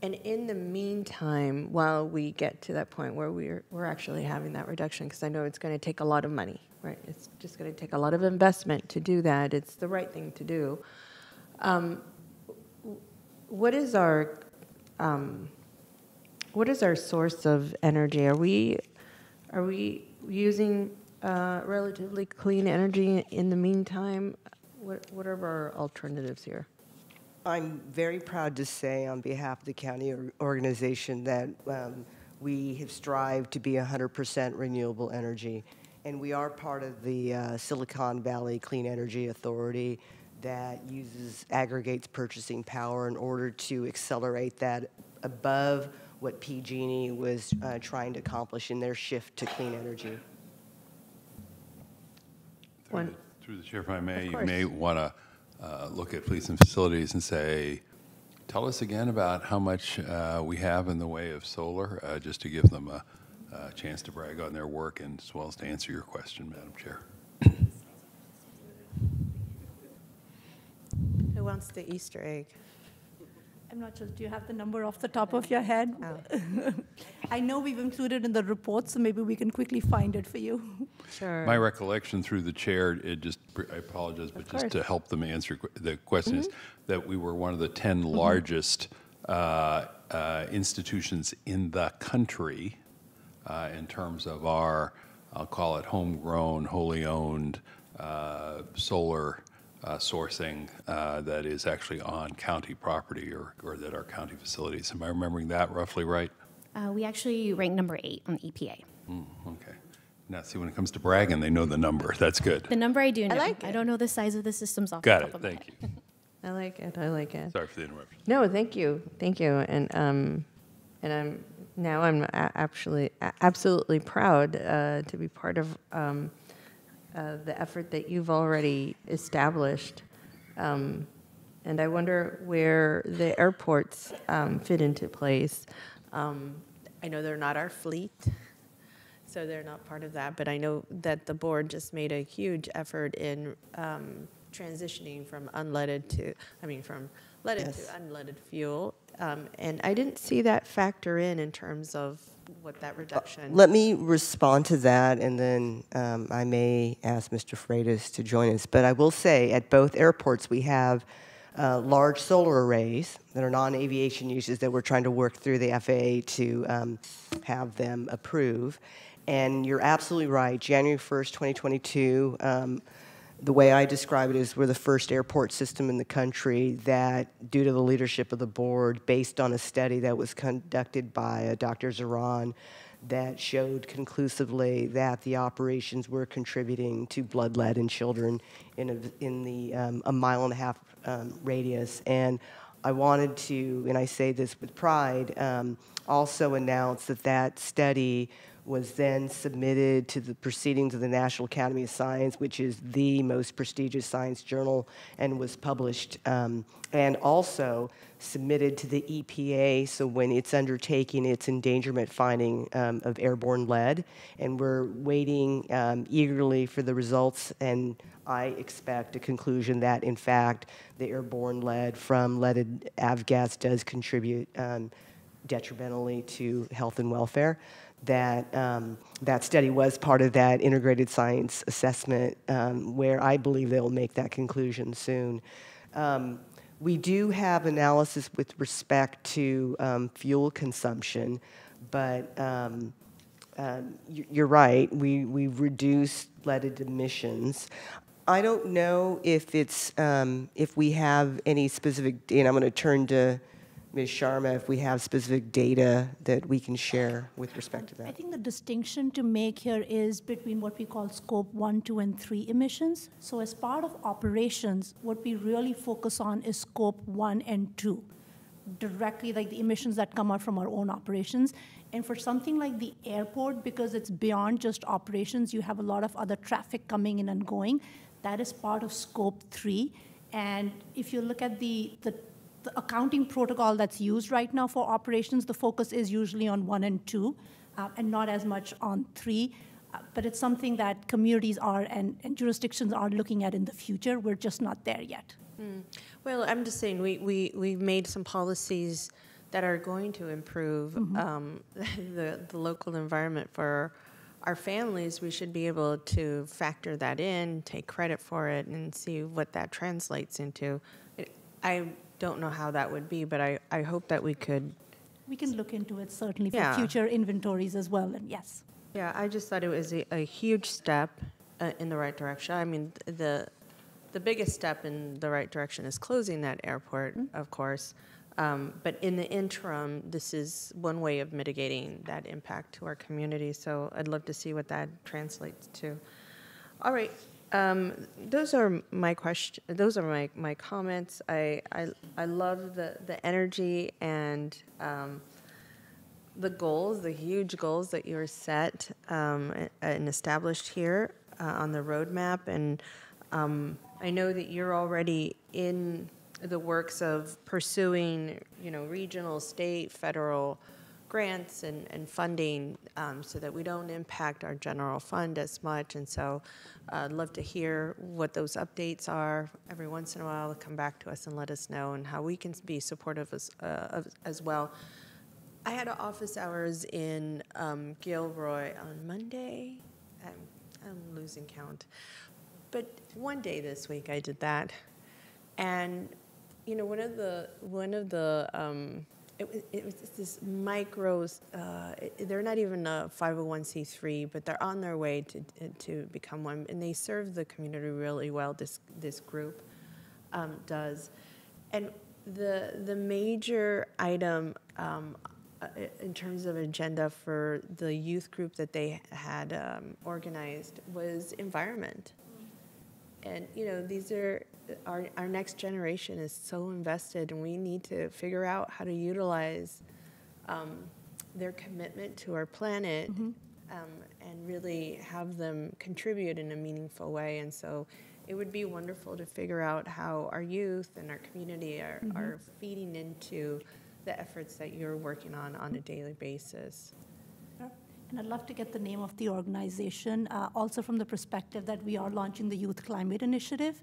[SPEAKER 1] and in the meantime, while we get to that point where we're, we're actually having that reduction, because I know it's going to take a lot of money, right? It's just going to take a lot of investment to do that. It's the right thing to do. Um, what is our um, what is our source of energy? Are we are we using uh, relatively clean energy in the meantime? What what are our alternatives here?
[SPEAKER 10] I'm very proud to say on behalf of the county organization that um, we have strived to be 100% renewable energy. And we are part of the uh, Silicon Valley Clean Energy Authority that uses, aggregates purchasing power in order to accelerate that above what PG&E was uh, trying to accomplish in their shift to clean energy.
[SPEAKER 1] One,
[SPEAKER 3] Through the chair, if I may, you may want to uh, look at police and facilities and say, tell us again about how much uh, we have in the way of solar, uh, just to give them a a chance to brag on their work and as well as to answer your question, Madam Chair. [CLEARS THROAT]
[SPEAKER 1] who wants the Easter egg?
[SPEAKER 13] I'm not sure, do you have the number off the top of your head? [LAUGHS] I know we've included in the report, so maybe we can quickly find it for you.
[SPEAKER 1] Sure.
[SPEAKER 3] My recollection through the chair, it just, I apologize, but just to help them answer the question is that we were one of the 10
[SPEAKER 1] Mm-hmm.
[SPEAKER 3] largest uh, uh, institutions in the country uh, in terms of our, I'll call it homegrown, wholly owned uh, solar uh, sourcing uh, that is actually on county property or, or that are county facilities. Am I remembering that roughly right?
[SPEAKER 15] Uh, we actually rank number eight on the EPA.
[SPEAKER 3] Mm, Okay. Now, see, when it comes to bragging, they know the number. That's good.
[SPEAKER 15] The number I do know.
[SPEAKER 1] I, like
[SPEAKER 15] I don't know the size of the systems off
[SPEAKER 3] Got
[SPEAKER 15] the
[SPEAKER 3] it.
[SPEAKER 15] top of my
[SPEAKER 3] Thank
[SPEAKER 15] head.
[SPEAKER 3] you. [LAUGHS]
[SPEAKER 1] I like it. I like it.
[SPEAKER 3] Sorry for the interruption.
[SPEAKER 1] No, thank you, thank you, and um, and I'm now I'm a- actually a- absolutely proud uh, to be part of um, uh, the effort that you've already established, um, and I wonder where the airports um, fit into place. Um, I know they're not our fleet. So they're not part of that, but I know that the board just made a huge effort in um, transitioning from unleaded to, I mean, from leaded
[SPEAKER 10] Yes.
[SPEAKER 1] to unleaded fuel. Um, And I didn't see that factor in in terms of what that reduction.
[SPEAKER 10] Let me respond to that, and then um, I may ask Mr. Freitas to join us. But I will say, at both airports, we have uh, large solar arrays that are non-aviation uses that we're trying to work through the FAA to um, have them approve. And you're absolutely right. January 1st, 2022, um, the way I describe it is we're the first airport system in the country that, due to the leadership of the board, based on a study that was conducted by uh, Dr. Zahran, that showed conclusively that the operations were contributing to blood lead in children in, a, in the um, a mile and a half um, radius. And I wanted to, and I say this with pride, um, also announce that that study was then submitted to the proceedings of the National Academy of Science, which is the most prestigious science journal, and was published, um, and also submitted to the EPA. So when it's undertaking its endangerment finding um, of airborne lead, and we're waiting um, eagerly for the results. And I expect a conclusion that, in fact, the airborne lead from leaded avgas does contribute um, detrimentally to health and welfare. That um, that study was part of that integrated science assessment, um, where I believe they'll make that conclusion soon. Um, we do have analysis with respect to um, fuel consumption, but um, um, you're right. We we reduced leaded emissions. I don't know if it's if we have any specific. And I'm going to turn to Ms. Sharma if we have specific data that we can share with respect to that.
[SPEAKER 13] I think the distinction to make here is between what we call scope one, two, and three emissions. So as part of operations, what we really focus on is scope one and two, directly like the emissions that come out from our own operations. And for something like the airport, because it's beyond just operations, you have a lot of other traffic coming in and going. That is part of scope three. And if you look at the, the, the accounting protocol that's used right now for operations, the focus is usually on one and two, uh, and not as much on three. Uh, but it's something that communities are and, and jurisdictions are looking at in the future. We're just not there yet.
[SPEAKER 1] Mm. Well, I'm just saying, we, we, we've made some policies that are going to improve
[SPEAKER 13] Mhm.
[SPEAKER 1] um, [LAUGHS] the, the local environment for our families. We should be able to factor that in, take credit for it, and see what that translates into. I don't know how that would be, but I, I hope that we could
[SPEAKER 13] We can look into it certainly for
[SPEAKER 1] Yeah.
[SPEAKER 13] future inventories as well, and yes.
[SPEAKER 1] Yeah, I just thought it was a, a huge step uh, in the right direction. I mean, the the biggest step in the right direction is closing that airport, of course. Um, but in the interim, this is one way of mitigating that impact to our community. So I'd love to see what that translates to. All right. Um, those are my question. Those are my, my comments. I, I, I love the, the energy and um, the goals, the huge goals that you are set um, and established here uh, on the roadmap. And um, I know that you're already in the works of pursuing, you know, regional, state, federal grants and, and funding um, so that we don't impact our general fund as much. And so uh, I'd love to hear what those updates are. Every once in a while, come back to us and let us know and how we can be supportive as, uh, as well. I had office hours in um, Gilroy on Monday. I'm, I'm losing count. But one day this week I did that. And, you know, one of the, one of the, um, it, it was this micros, uh, they're not even a 501c3, but they're on their way to, to become one. And they serve the community really well, this, this group um, does. And the, the major item um, uh, in terms of agenda for the youth group that they had um, organized was environment. And, you know, these are, our, our next generation is so invested, and we need to figure out how to utilize um, their commitment to our planet um, and really have them contribute in a meaningful way. And so it would be wonderful to figure out how our youth and our community are,
[SPEAKER 13] Mhm.
[SPEAKER 1] are feeding into the efforts that you're working on on a daily basis.
[SPEAKER 13] And I'd love to get the name of the organization, uh, also from the perspective that we are launching the Youth Climate Initiative.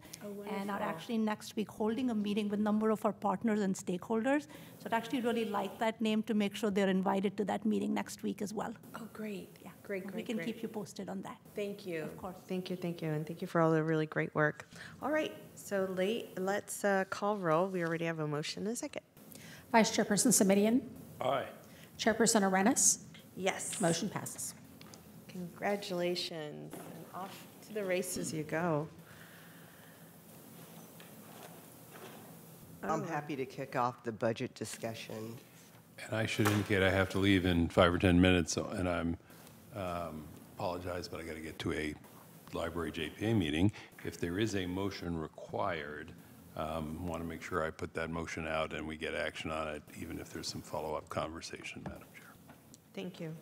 [SPEAKER 13] and are actually next week holding a meeting with a number of our partners and stakeholders. So I'd actually really like that name to make sure they're invited to that meeting next week as well.
[SPEAKER 1] Oh, great.
[SPEAKER 13] Yeah.
[SPEAKER 1] Great, great.
[SPEAKER 13] We can
[SPEAKER 1] great.
[SPEAKER 13] keep you posted on that.
[SPEAKER 1] Thank you.
[SPEAKER 13] Of course.
[SPEAKER 1] Thank you, thank you, and thank you for all the really great work. All right, so late, let's uh, call roll. We already have a motion and a second.
[SPEAKER 2] Vice Chairperson Simitian,
[SPEAKER 3] Aye.
[SPEAKER 2] Chairperson Arenas,
[SPEAKER 1] Yes.
[SPEAKER 2] motion passes.
[SPEAKER 1] Congratulations, and off to the races you go.
[SPEAKER 10] I'm
[SPEAKER 1] Oh.
[SPEAKER 10] happy to kick off the budget discussion.
[SPEAKER 3] And I should indicate I have to leave in five or 10 minutes, so- and I'm, um, apologize, but I got to get to a library JPA meeting. If there is a motion required, want to make sure I put that motion out and we get action on it, even if there's some follow-up conversation, Madam Chair.
[SPEAKER 1] Thank you.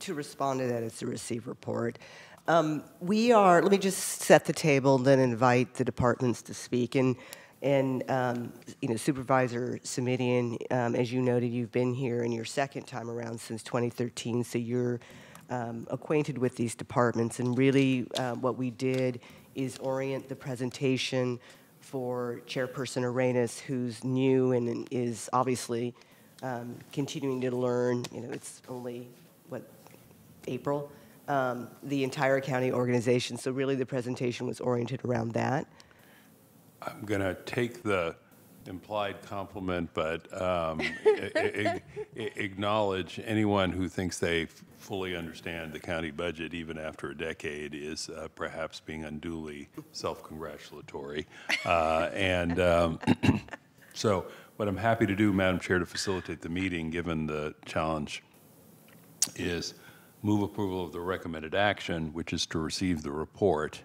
[SPEAKER 10] To respond to that, it's a receive report. Um, We are, let me just set the table, and then invite the departments to speak. And, and um, you know, Supervisor Simitian, um, as you noted, you've been here in your second time around since 2013, so you're um, acquainted with these departments. And really, uh, what we did is orient the presentation for Chairperson Arenas, who's new and is obviously um, continuing to learn. You know, it's only, what, April, um, the entire county organization. So really, the presentation was oriented around that.
[SPEAKER 3] I'm going to take the implied compliment, but um, [LAUGHS] a- a- acknowledge anyone who thinks they fully understand the county budget, even after a decade, is uh, perhaps being unduly self-congratulatory. Uh, And um, [CLEARS THROAT] so what I'm happy to do, Madam Chair, to facilitate the meeting, given the challenge, is move approval of the recommended action, which is to receive the report.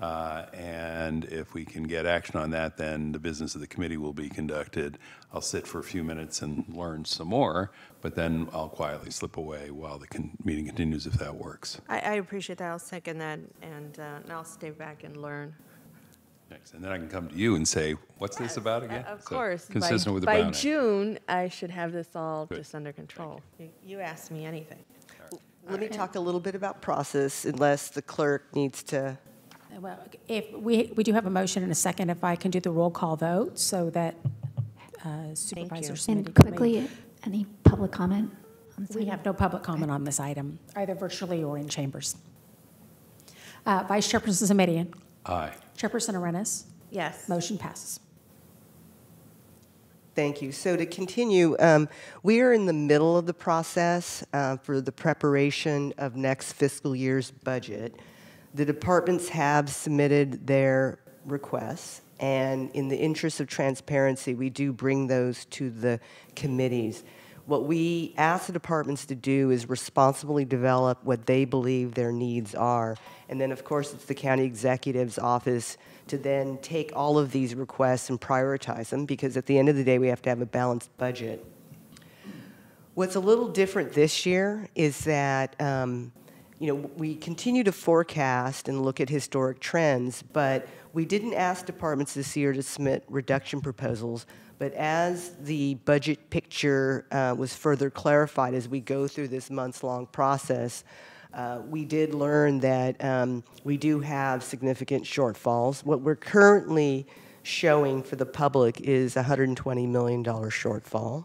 [SPEAKER 3] Uh, And if we can get action on that, then the business of the committee will be conducted. I'll sit for a few minutes and learn some more, but then I'll quietly slip away while the con- meeting continues, if that works.
[SPEAKER 1] I, I appreciate that. I'll second that, and, uh, and I'll stay back and learn.
[SPEAKER 3] Thanks. And then I can come to you and say, what's this about again?
[SPEAKER 1] Uh, Of
[SPEAKER 3] So,
[SPEAKER 1] course. by-
[SPEAKER 3] Consistent with the
[SPEAKER 1] By
[SPEAKER 3] Brown Act.
[SPEAKER 1] June, I should have this all
[SPEAKER 3] Good.
[SPEAKER 1] just under control. You- You ask me anything.
[SPEAKER 10] Let me talk a little bit about process, unless the clerk needs to.
[SPEAKER 2] Well, if, we, we do have a motion and a second, if I can do the roll call vote so that uh, Supervisor Smitty
[SPEAKER 17] And quickly, any public comment? on this
[SPEAKER 2] We
[SPEAKER 17] item?
[SPEAKER 2] have no public comment on this item, either virtually or in chambers. Uh, Vice Chairperson Simitian.
[SPEAKER 3] Aye.
[SPEAKER 2] Chairperson Arenas.
[SPEAKER 1] Yes.
[SPEAKER 2] Motion passes.
[SPEAKER 10] Thank you. So to continue, um, we are in the middle of the process uh, for the preparation of next fiscal year's budget. The departments have submitted their requests, and in the interest of transparency, we do bring those to the committees. What we ask the departments to do is responsibly develop what they believe their needs are. And then, of course, it's the county executive's office to then take all of these requests and prioritize them, because at the end of the day, we have to have a balanced budget. What's a little different this year is that, um, you know, we continue to forecast and look at historic trends, but we didn't ask departments this year to submit reduction proposals. But as the budget picture uh, was further clarified as we go through this months-long process, uh, we did learn that um, we do have significant shortfalls. What we're currently showing for the public is a $120 million shortfall.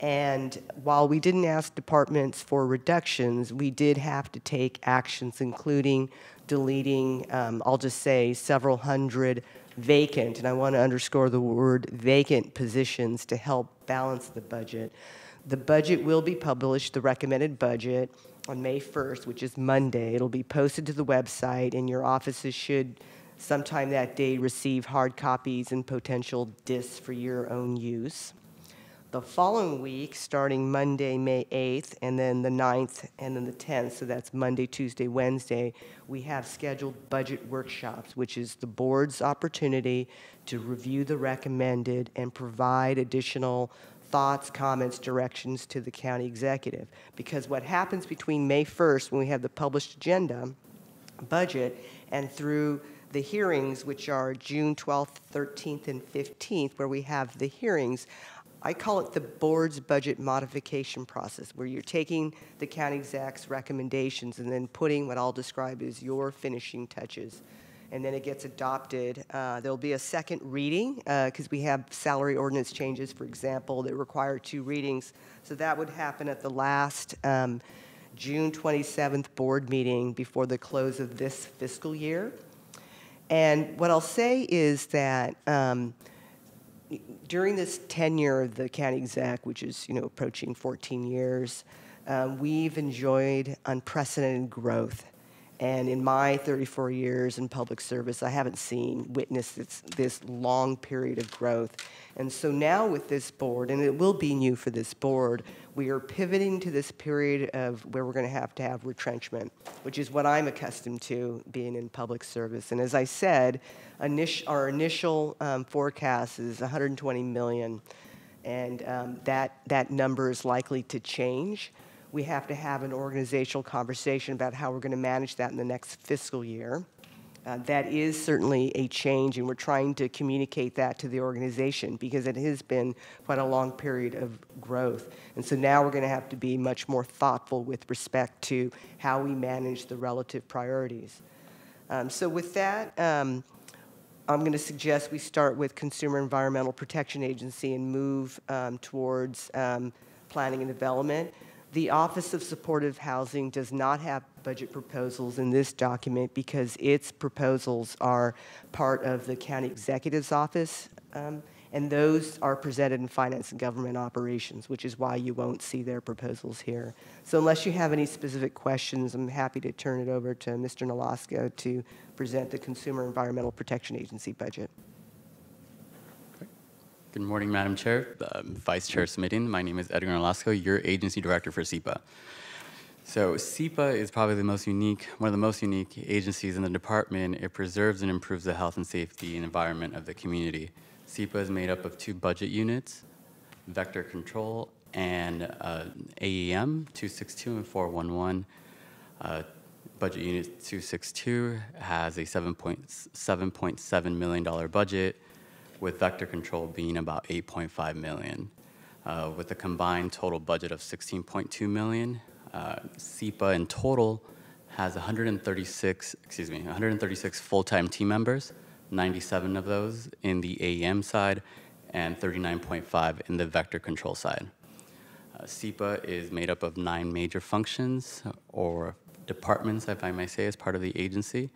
[SPEAKER 10] And while we didn't ask departments for reductions, we did have to take actions, including deleting, um, I'll just say, several hundred vacant, and I want to underscore the word vacant positions to help balance the budget. The budget will be published, the recommended budget, on May 1st, which is Monday. It'll be posted to the website, and your offices should sometime that day receive hard copies and potential discs for your own use. The following week, starting Monday, May 8th, and then the 9th, and then the 10th, so that's Monday, Tuesday, Wednesday, we have scheduled budget workshops, which is the board's opportunity to review the recommended and provide additional thoughts, comments, directions to the county executive. Because what happens between May 1st, when we have the published agenda, budget, and through the hearings, which are June 12th, 13th, and 15th, where we have the hearings, I call it the board's budget modification process, where you're taking the county exec's recommendations and then putting what I'll describe as your finishing touches. And then it gets adopted. Uh, there'll be a second reading, because we have salary ordinance changes, for example, that require two readings. So that would happen at the last um, June 27th board meeting before the close of this fiscal year. And what I'll say is that um, during this tenure of the county exec, which is you know approaching 14 years, uh, we've enjoyed unprecedented growth. And in my 34 years in public service, I haven't seen, witnessed this, this long period of growth. And so now with this board, and it will be new for this board, we are pivoting to this period of where we're going to have to have retrenchment, which is what I'm accustomed to being in public service. And as I said, our initial um, forecast is 120 million, and um, that, that number is likely to change we have to have an organizational conversation about how we're going to manage that in the next fiscal year. Uh, that is certainly a change, and we're trying to communicate that to the organization because it has been quite a long period of growth. And so now we're going to have to be much more thoughtful with respect to how we manage the relative priorities. Um, so with that, um, I'm going to suggest we start with Consumer Environmental Protection Agency and move um, towards um, planning and development. The Office of Supportive Housing does not have budget proposals in this document because its proposals are part of the county executive's office, um, and those are presented in finance and government operations, which is why you won't see their proposals here. So unless you have any specific questions, I'm happy to turn it over to Mr. Nolasco to present the Consumer Environmental Protection Agency budget.
[SPEAKER 18] Good morning, Madam Chair, um, Vice Chair Smitty. My name is Edgar Nolasco, your agency director for CEPA. So CEPA is probably the most unique, one of the most unique agencies in the department. It preserves and improves the health and safety and environment of the community. CEPA is made up of two budget units, vector control and uh, AEM 262 and 411. Uh, budget unit 262 has a $7.7 million budget, with vector control being about 8.5 million. Uh, with a combined total budget of 16.2 million, uh, in total has 136, excuse me, 136 full-time team members, 97 of those in the AEM side, and 39.5 in the vector control side. Uh, is made up of nine major functions or departments, if I may say, as part of the agency.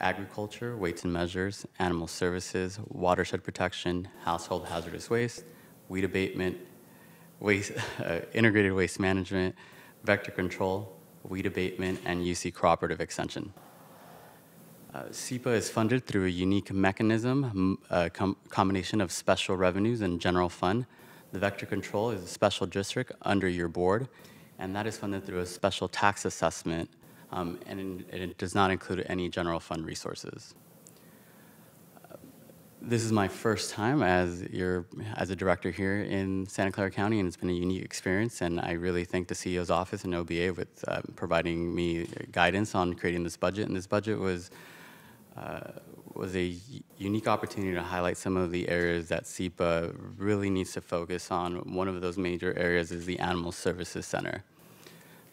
[SPEAKER 18] Agriculture, weights and measures, animal services, watershed protection, household hazardous waste, weed abatement, waste, [LAUGHS] uh, integrated waste management, vector control, weed abatement, and UC cooperative extension. Uh, CEPA is funded through a unique mechanism, a com combination of special revenues and general fund. The vector control is a special district under your board, and that is funded through a special tax assessment, um, and, it does not include any general fund resources this is my first time as your as a director here in Santa Clara County, and it's been a unique experience. And I really thank the CEO's office and OBA with uh, providing me guidance on creating this budget. And this budget was uh, was a unique opportunity to highlight some of the areas that CEPA really needs to focus on. One of those major areas is the Animal Services Center.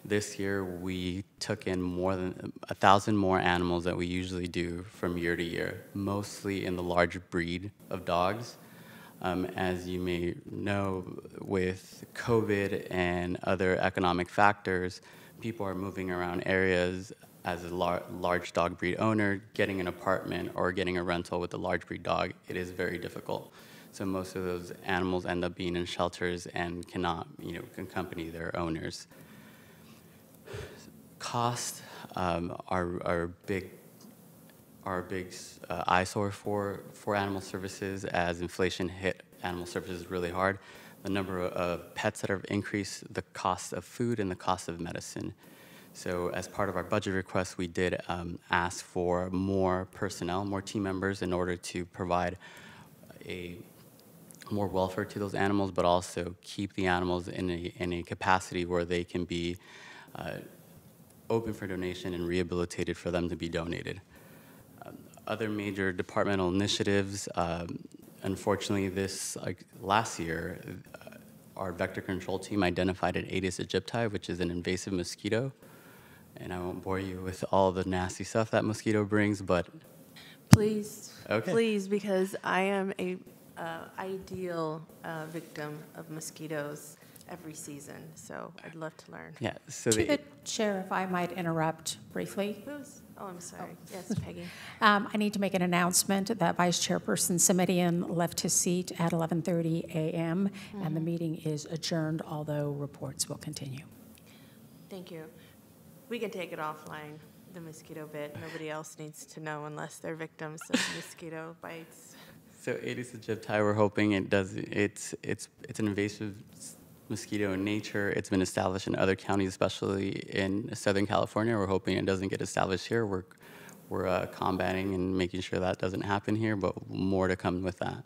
[SPEAKER 18] This year, we took in more than a thousand more animals that we usually do from year to year, mostly in the large breed of dogs. Um, as you may know, with COVID and other economic factors, people are moving around areas as a lar large dog breed owner, getting an apartment or getting a rental with a large breed dog, it is very difficult. So most of those animals end up being in shelters and cannot, you know, accompany their owners cost um, are, are big are a big uh, eyesore for, for animal services as inflation hit animal services really hard. The number of pets that have increased, the cost of food, and the cost of medicine. So, as part of our budget request, we did um, ask for more personnel, more team members, in order to provide a more welfare to those animals, but also keep the animals in a, in a capacity where they can be uh, open for donation and rehabilitated for them to be donated. Um, other major departmental initiatives, um, unfortunately, this like last year, uh, our vector control team identified an Aedes aegypti, which is an invasive mosquito. And I won't bore you with all the nasty stuff that mosquito brings, but
[SPEAKER 1] please,
[SPEAKER 18] okay.
[SPEAKER 1] please, because I am a uh, ideal uh, victim of mosquitoes every season, so I'd love to learn.
[SPEAKER 18] Yeah, so
[SPEAKER 2] To
[SPEAKER 18] the,
[SPEAKER 2] the chair, if I might interrupt briefly.
[SPEAKER 1] Who's, oh, I'm sorry. Yes, Peggy. [LAUGHS]
[SPEAKER 2] Um, I need to make an announcement that Vice Chairperson Simitian left his seat at 11:30 a.m., and the
[SPEAKER 1] Mhm.
[SPEAKER 2] meeting is adjourned, although reports will continue.
[SPEAKER 1] Thank you. We can take it offline, the mosquito bit. Nobody else needs to know unless they're victims of [LAUGHS] mosquito bites.
[SPEAKER 18] so Aedes aegypti, we're hoping it does. It's it's it's an invasive s- mosquito in nature. It's been established in other counties, especially in Southern California. We're hoping it doesn't get established here. We're we're uh, combating and making sure that doesn't happen here, but more to come with that.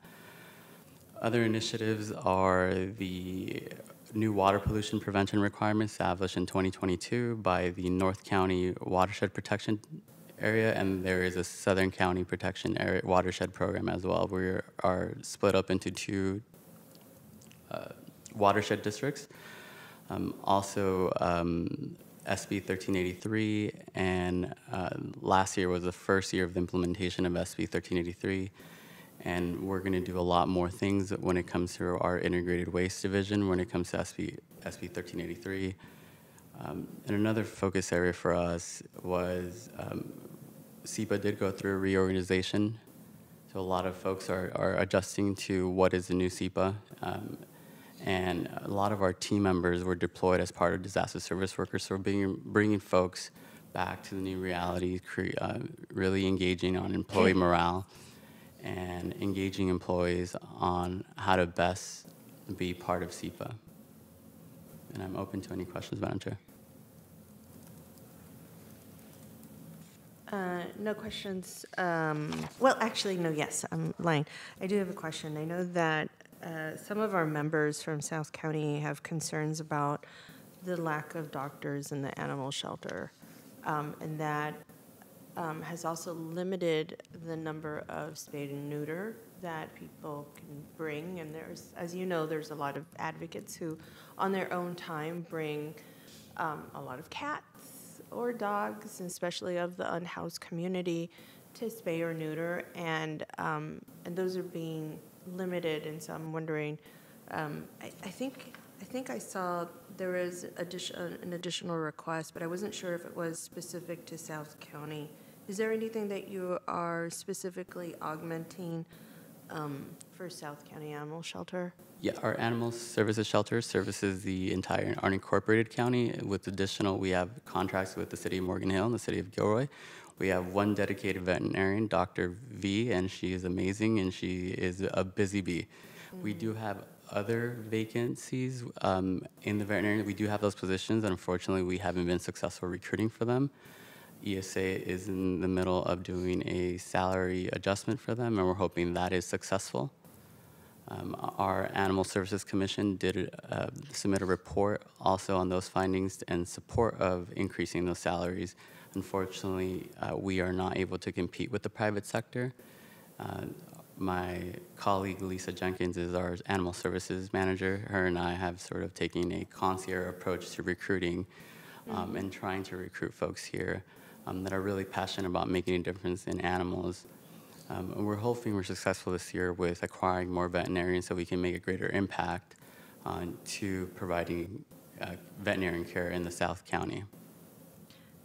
[SPEAKER 18] Other initiatives are the new water pollution prevention requirements established in 2022 by the North County Watershed Protection Area, and there is a Southern County Protection Area Watershed Program as well. We are split up into two uh, watershed districts. Um, also, um, SB 1383, and uh, last year was the first year of the implementation of SB 1383. And we're going to do a lot more things when it comes to our integrated waste division, when it comes to SB, SB 1383. Um, and another focus area for us was um, CEPA did go through a reorganization. So a lot of folks are, are adjusting to what is the new CEPA. Um, and a lot of our team members were deployed as part of disaster service workers. So we're bringing, bringing folks back to the new reality, cre- uh, really engaging on employee morale and engaging employees on how to best be part of CEPA. And I'm open to any questions, Madam Chair.
[SPEAKER 1] Uh, No questions. Um, Well, actually, no, yes, I'm lying. I do have a question. I know that uh, some of our members from South County have concerns about the lack of doctors in the animal shelter, um, and that um, has also limited the number of spayed and neuter that people can bring. And there's, as you know, there's a lot of advocates who, on their own time, bring um, a lot of cats or dogs, especially of the unhoused community, to spay or neuter, and um, and those are being limited. And so I'm wondering, um, I, I think I think I saw there is addition, an additional request, but I wasn't sure if it was specific to South County. Is there anything that you are specifically augmenting um, for South County Animal Shelter?
[SPEAKER 18] Yeah, our animal services shelter services the entire unincorporated county. With additional, we have contracts with the city of Morgan Hill and the city of Gilroy. We have one dedicated veterinarian, Dr. V, and she is amazing and she is a busy bee. We do have other vacancies um, in the veterinary. We do have those positions, and unfortunately, we haven't been successful recruiting for them. ESA is in the middle of doing a salary adjustment for them, and we're hoping that is successful. Um, our Animal Services Commission did uh, submit a report also on those findings and support of increasing those salaries. Unfortunately, uh, we are not able to compete with the private sector. Uh, my colleague Lisa Jenkins is our Animal Services Manager. Her and I have sort of taken a concierge approach to recruiting um, and trying to recruit folks here um, that are really passionate about making a difference in animals. Um, and we're hoping we're successful this year with acquiring more veterinarians so we can make a greater impact on to providing uh, veterinarian care in the South County.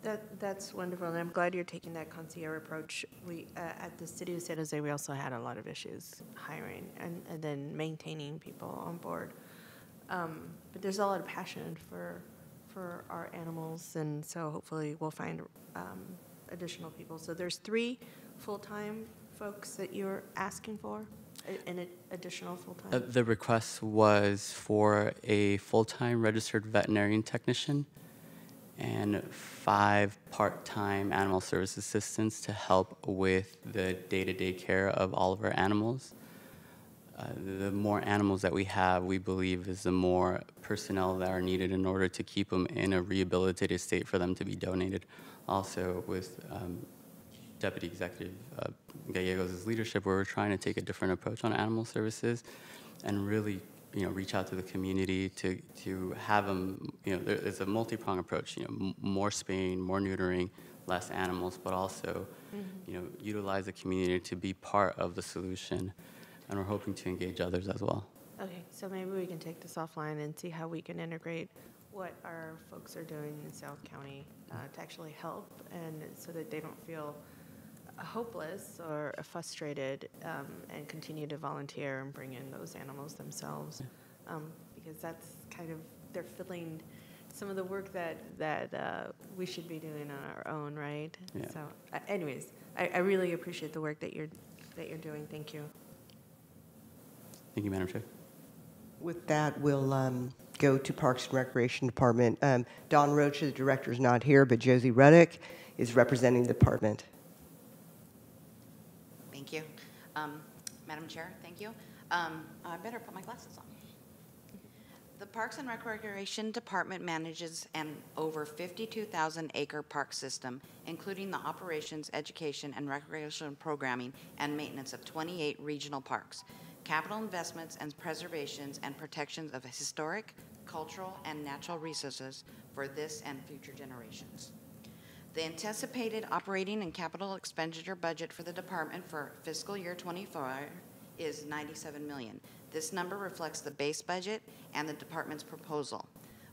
[SPEAKER 1] That, that's wonderful, and I'm glad you're taking that concierge approach. We, uh, at the city of San Jose, we also had a lot of issues hiring and, and then maintaining people on board. Um, but there's a lot of passion for, for our animals, and so hopefully we'll find um, additional people. So there's three full-time folks that you're asking for, an additional full-time?
[SPEAKER 18] Uh, the request was for a full-time registered veterinarian technician and five part-time animal service assistants to help with the day-to-day care of all of our animals. Uh, the more animals that we have, we believe, is the more personnel that are needed in order to keep them in a rehabilitated state for them to be donated. Also, with um, Deputy Executive uh, Gallegos' leadership, where we're trying to take a different approach on animal services and really you know, reach out to the community to, to have them, you know, there, it's a multi-pronged approach, you know, m- more spaying, more neutering, less animals, but also, you know, utilize the community to be part of the solution. And we're hoping to engage others as well.
[SPEAKER 1] Okay, so maybe we can take this offline and see how we can integrate what our folks are doing in South County uh, to actually help and so that they don't feel hopeless or frustrated um, and continue to volunteer and bring in those animals themselves. Um, because that's kind of, they're filling some of the work that, that uh, we should be doing on our own, right?
[SPEAKER 18] Yeah.
[SPEAKER 1] So uh, anyways, I, I really appreciate the work that you're, that you're doing. Thank you.
[SPEAKER 18] Thank you, Madam Chair.
[SPEAKER 10] With that, we'll um, go to Parks and Recreation Department. Um, Don Rocha, the director, is not here, but Josie Reddick is representing the department.
[SPEAKER 19] Thank you. Um, Madam Chair, thank you. Um, I better put my glasses on. The Parks and Recreation Department manages an over 52,000 acre park system, including the operations, education, and recreation programming and maintenance of 28 regional parks, capital investments and preservations and protections of historic, cultural, and natural resources for this and future generations. The anticipated operating and capital expenditure budget for the department for fiscal year 24 is 97 million. This number reflects the base budget and the department's proposal.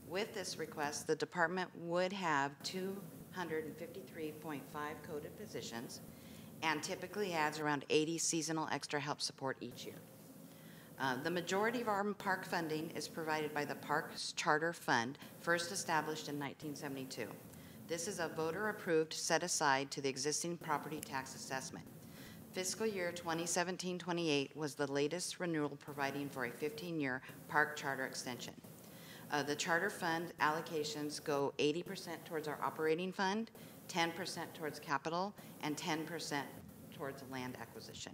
[SPEAKER 19] With this request, the department would have 253.5 coded positions and typically adds around 80 seasonal extra help support each year. Uh, The majority of our park funding is provided by the Parks Charter Fund, first established in 1972. This is a voter-approved set-aside to the existing property tax assessment. Fiscal year 2017-28 was the latest renewal providing for a 15-year park charter extension. Uh, The charter fund allocations go 80% towards our operating fund, 10% towards capital, and 10% towards land acquisition.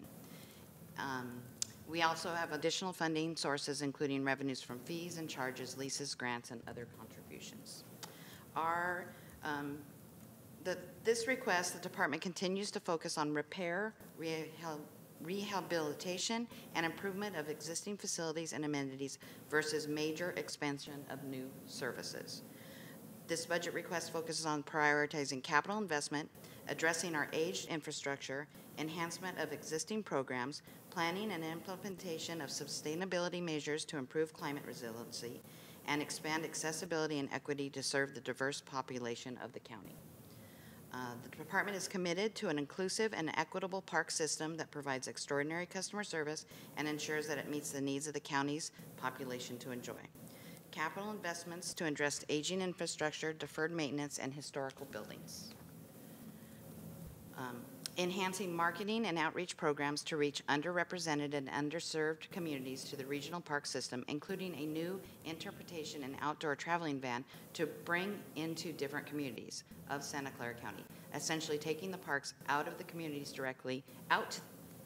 [SPEAKER 19] Um, We also have additional funding sources, including revenues from fees and charges, leases, grants, and other contributions. Our, um, the, this request, the department continues to focus on repair, rehab- rehabilitation, and improvement of existing facilities and amenities versus major expansion of new services. This budget request focuses on prioritizing capital investment, addressing our aged infrastructure, enhancement of existing programs, planning and implementation of sustainability measures to improve climate resiliency, and expand accessibility and equity to serve the diverse population of the county. Uh, The department is committed to an inclusive and equitable park system that provides extraordinary customer service and ensures that it meets the needs of the county's population to enjoy. Capital investments to address aging infrastructure, deferred maintenance, and historical buildings. Um, Enhancing marketing and outreach programs to reach underrepresented and underserved communities to the regional park system, including a new interpretation and outdoor traveling van to bring into different communities of Santa Clara County, essentially taking the parks out of the communities directly, out,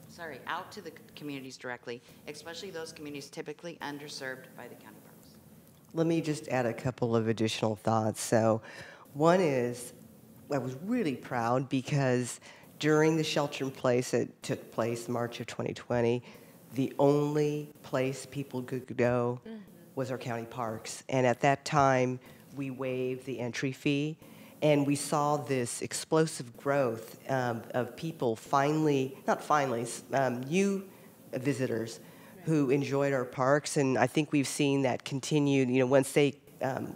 [SPEAKER 19] sorry, out to the communities directly, especially those communities typically underserved by the county parks.
[SPEAKER 10] Let me just add a couple of additional thoughts. So, one is I was really proud because during the shelter in place that took place March of 2020, the only place people could go was our county parks. And at that time, we waived the entry fee. And we saw this explosive growth um, of people finally, not finally, um, new visitors who enjoyed our parks. And I think we've seen that continued, you know, once they um,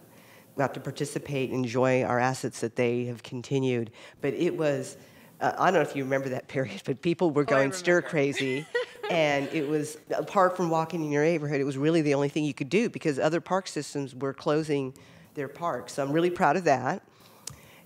[SPEAKER 10] got to participate, and enjoy our assets, that they have continued. But it was, uh, I don't know if you remember that [LAUGHS] period, but people were going stir crazy. [LAUGHS] and it was, apart from walking in your neighborhood, it was really the only thing you could do because other park systems were closing their parks. So I'm really proud of that.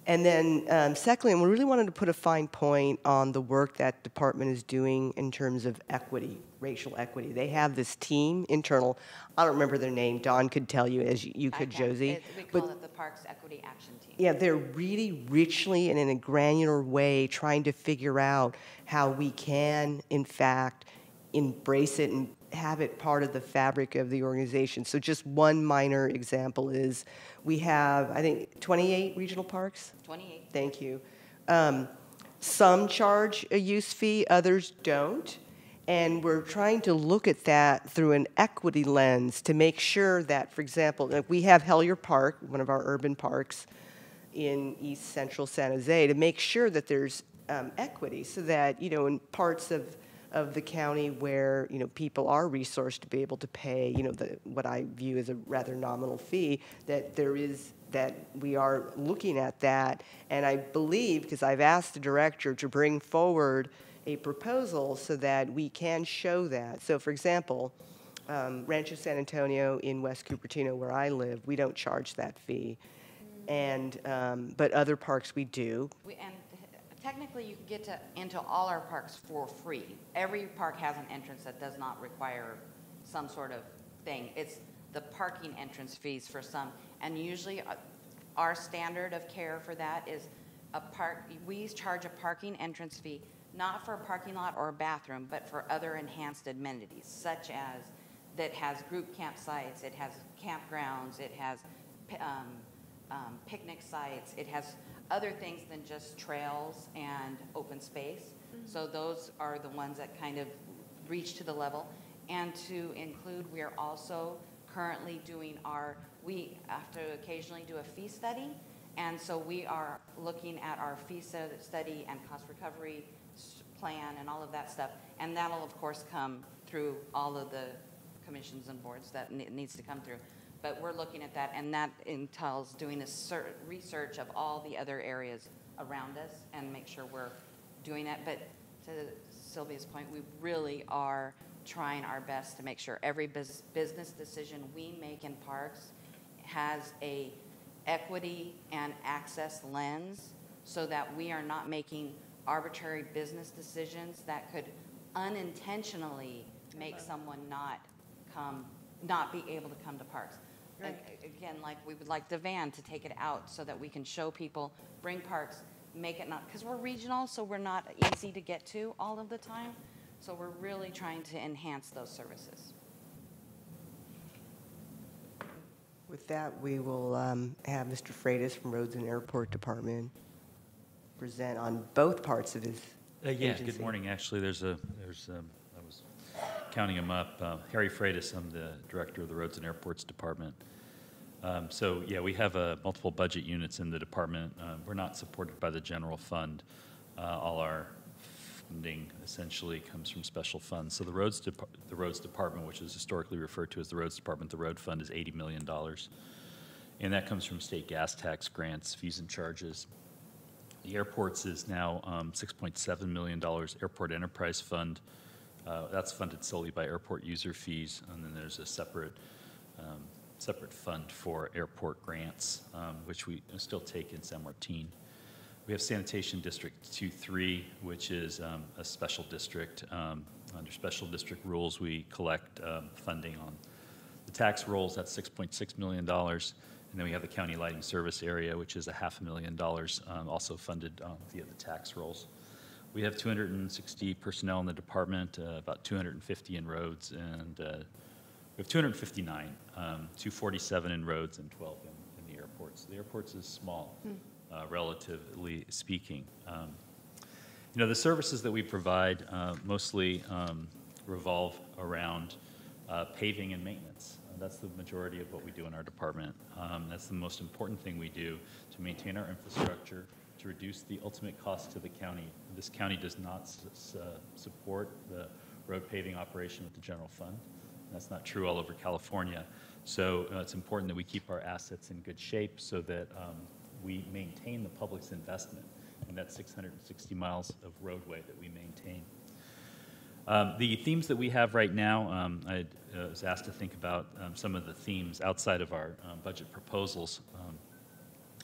[SPEAKER 10] And then, um, secondly, and we really wanted to put a fine point on the work that department is doing in terms of equity, racial equity. They have this team internal. I don't remember their name. Don could tell you, as you, you could. Josie.
[SPEAKER 19] It- We
[SPEAKER 10] But
[SPEAKER 19] it the Parks Equity Action Team.
[SPEAKER 10] yeah, they're really richly and in a granular way trying to figure out how we can, in fact, embrace it and have it part of the fabric of the organization. So, just one minor example is we have, I think, 28 regional parks.
[SPEAKER 19] 28.
[SPEAKER 10] Thank you. Um, some charge a use fee, others don't. And we're trying to look at that through an equity lens to make sure that, for example, like we have Hellyer Park, one of our urban parks in east central San Jose, to make sure that there's um, equity so that, you know, in parts of, of the county where, you know, people are resourced to be able to pay, you know, the, what I view as a rather nominal fee, that there is, that we are looking at that. And I believe, because I've asked the director to bring forward a proposal so that we can show that. So, for example, um, Rancho San Antonio in West Cupertino, where I live, we don't charge that fee. And, um, but other parks we do.
[SPEAKER 19] We- And technically, you can get to, into all our parks for free. Every park has an entrance that does not require some sort of thing. It's the parking entrance fees for some. And usually, uh, our standard of care for that is a park, we charge a parking entrance fee, not for a parking lot or a bathroom, but for other enhanced amenities, such as, that has group campsites, it has campgrounds, it has um, um, picnic sites, it has other things than just trails and open space. Mm-hmm. So those are the ones that kind of reach to the level. And to include, we are also currently doing our, we have to occasionally do a fee study. And so we are looking at our fee study and cost recovery plan and all of that stuff. And that'll, of course, come through all of the commissions and boards that ne- needs to come through. But we're looking at that, and that entails doing a research of all the other areas around us and make sure we're doing that. But to Sylvia's point, we really are trying our best to make sure every bus- business decision we make in parks has a equity and access lens so that we are not making arbitrary business decisions that could unintentionally make someone not come, not be able to come to parks. A- Again, like, we would like the van to take it out so that we can show people, bring parks, make it not, because we're regional, so we're not easy to get to all of the time. So we're really trying to enhance those services.
[SPEAKER 10] With that, we will um, have Mr. Freitas from Roads and Airport Department present on both parts of his
[SPEAKER 3] Uh, Yeah,
[SPEAKER 10] agency.
[SPEAKER 3] good morning. Actually, there's a, there's, um, I was counting them up. Uh, Harry Freitas, I'm the Director of the Roads and Airports Department. Um, So, yeah, we have uh, multiple budget units in the department. Uh, We're not supported by the general fund. Uh, All our funding essentially comes from special funds. So the roads, the roads department, which is historically referred to as the roads department, the road fund is $80 million. And that comes from state gas tax grants, fees and charges. The airports is now um, $6.7 million Airport Enterprise Fund. Uh, That's funded solely by airport user fees. And then there's a separate, um, separate fund for airport grants, um, which we still take in San Martin. We have Sanitation District 2-3, which is um, a special district. Um, Under special district rules, we collect um, funding on the tax rolls, that's $6.6 million. And then we have the county lighting service area, which is a half a million dollars, um, also funded um, via the tax rolls. We have 260 personnel in the department, uh, about 250 in roads, and uh, we have 259, um, 247 in roads and 12 in, in the airports. The airports is small,
[SPEAKER 20] Hmm.
[SPEAKER 3] uh, relatively speaking. Um, you know, the services that we provide uh, mostly um, revolve around uh, paving and maintenance. That's the majority of what we do in our department. Um, That's the most important thing we do to maintain our infrastructure, to reduce the ultimate cost to the county. This county does not support the road paving operation with the general fund. That's not true all over California. So uh, it's important that we keep our assets in good shape so that um, we maintain the public's investment in that 660 miles of roadway that we maintain. Um, The themes that we have right now, um, I uh, was asked to think about um, some of the themes outside of our um, budget proposals.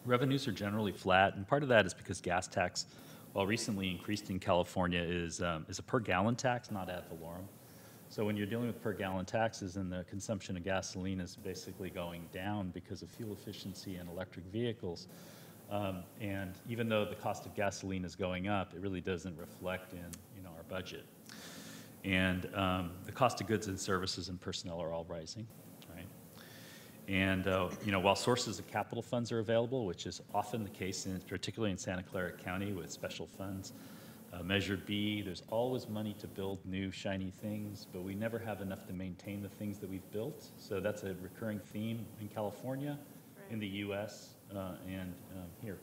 [SPEAKER 3] Revenues are generally flat, and part of that is because gas tax, while recently increased in California, is, um, is a per gallon tax, not ad valorem. So when you're dealing with per gallon taxes and the consumption of gasoline is basically going down because of fuel efficiency and electric vehicles, um, and even though the cost of gasoline is going up, it really doesn't reflect in, you know, our budget. And um, the cost of goods and services and personnel are all rising? And, uh, you know, while sources of capital funds are available, which is often the case, in, particularly in Santa Clara County with special funds, uh, Measure B, there's always money to build new shiny things, but we never have enough to maintain the things that we've built. So that's a recurring theme in California, in the US, uh, and um, here.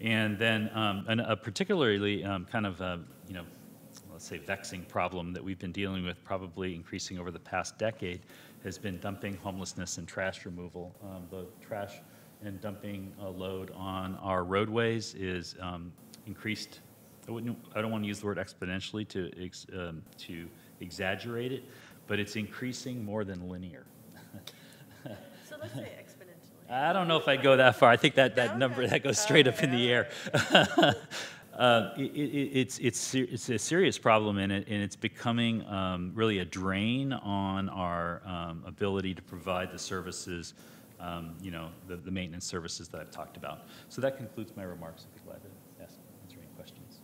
[SPEAKER 3] And then um, a particularly um, kind of, uh, you know, let's say vexing problem that we've been dealing with probably increasing over the past decade has been dumping, homelessness, and trash removal. Um, the trash and dumping uh, load on our roadways is um, increased. I, wouldn't, I don't want to use the word exponentially to, ex, um, to exaggerate it, but it's increasing more than linear. [LAUGHS]
[SPEAKER 1] So let's say exponentially.
[SPEAKER 3] I don't know if I'd go that far. I think that, that number, that goes straight up in the air. [LAUGHS] Uh, it, it, it's, it's, it's a serious problem, and, it, and it's becoming um, really a drain on our um, ability to provide the services, um, you know, the, the maintenance services that I've talked about. So that concludes my remarks. I'd be glad to ask, answer any questions.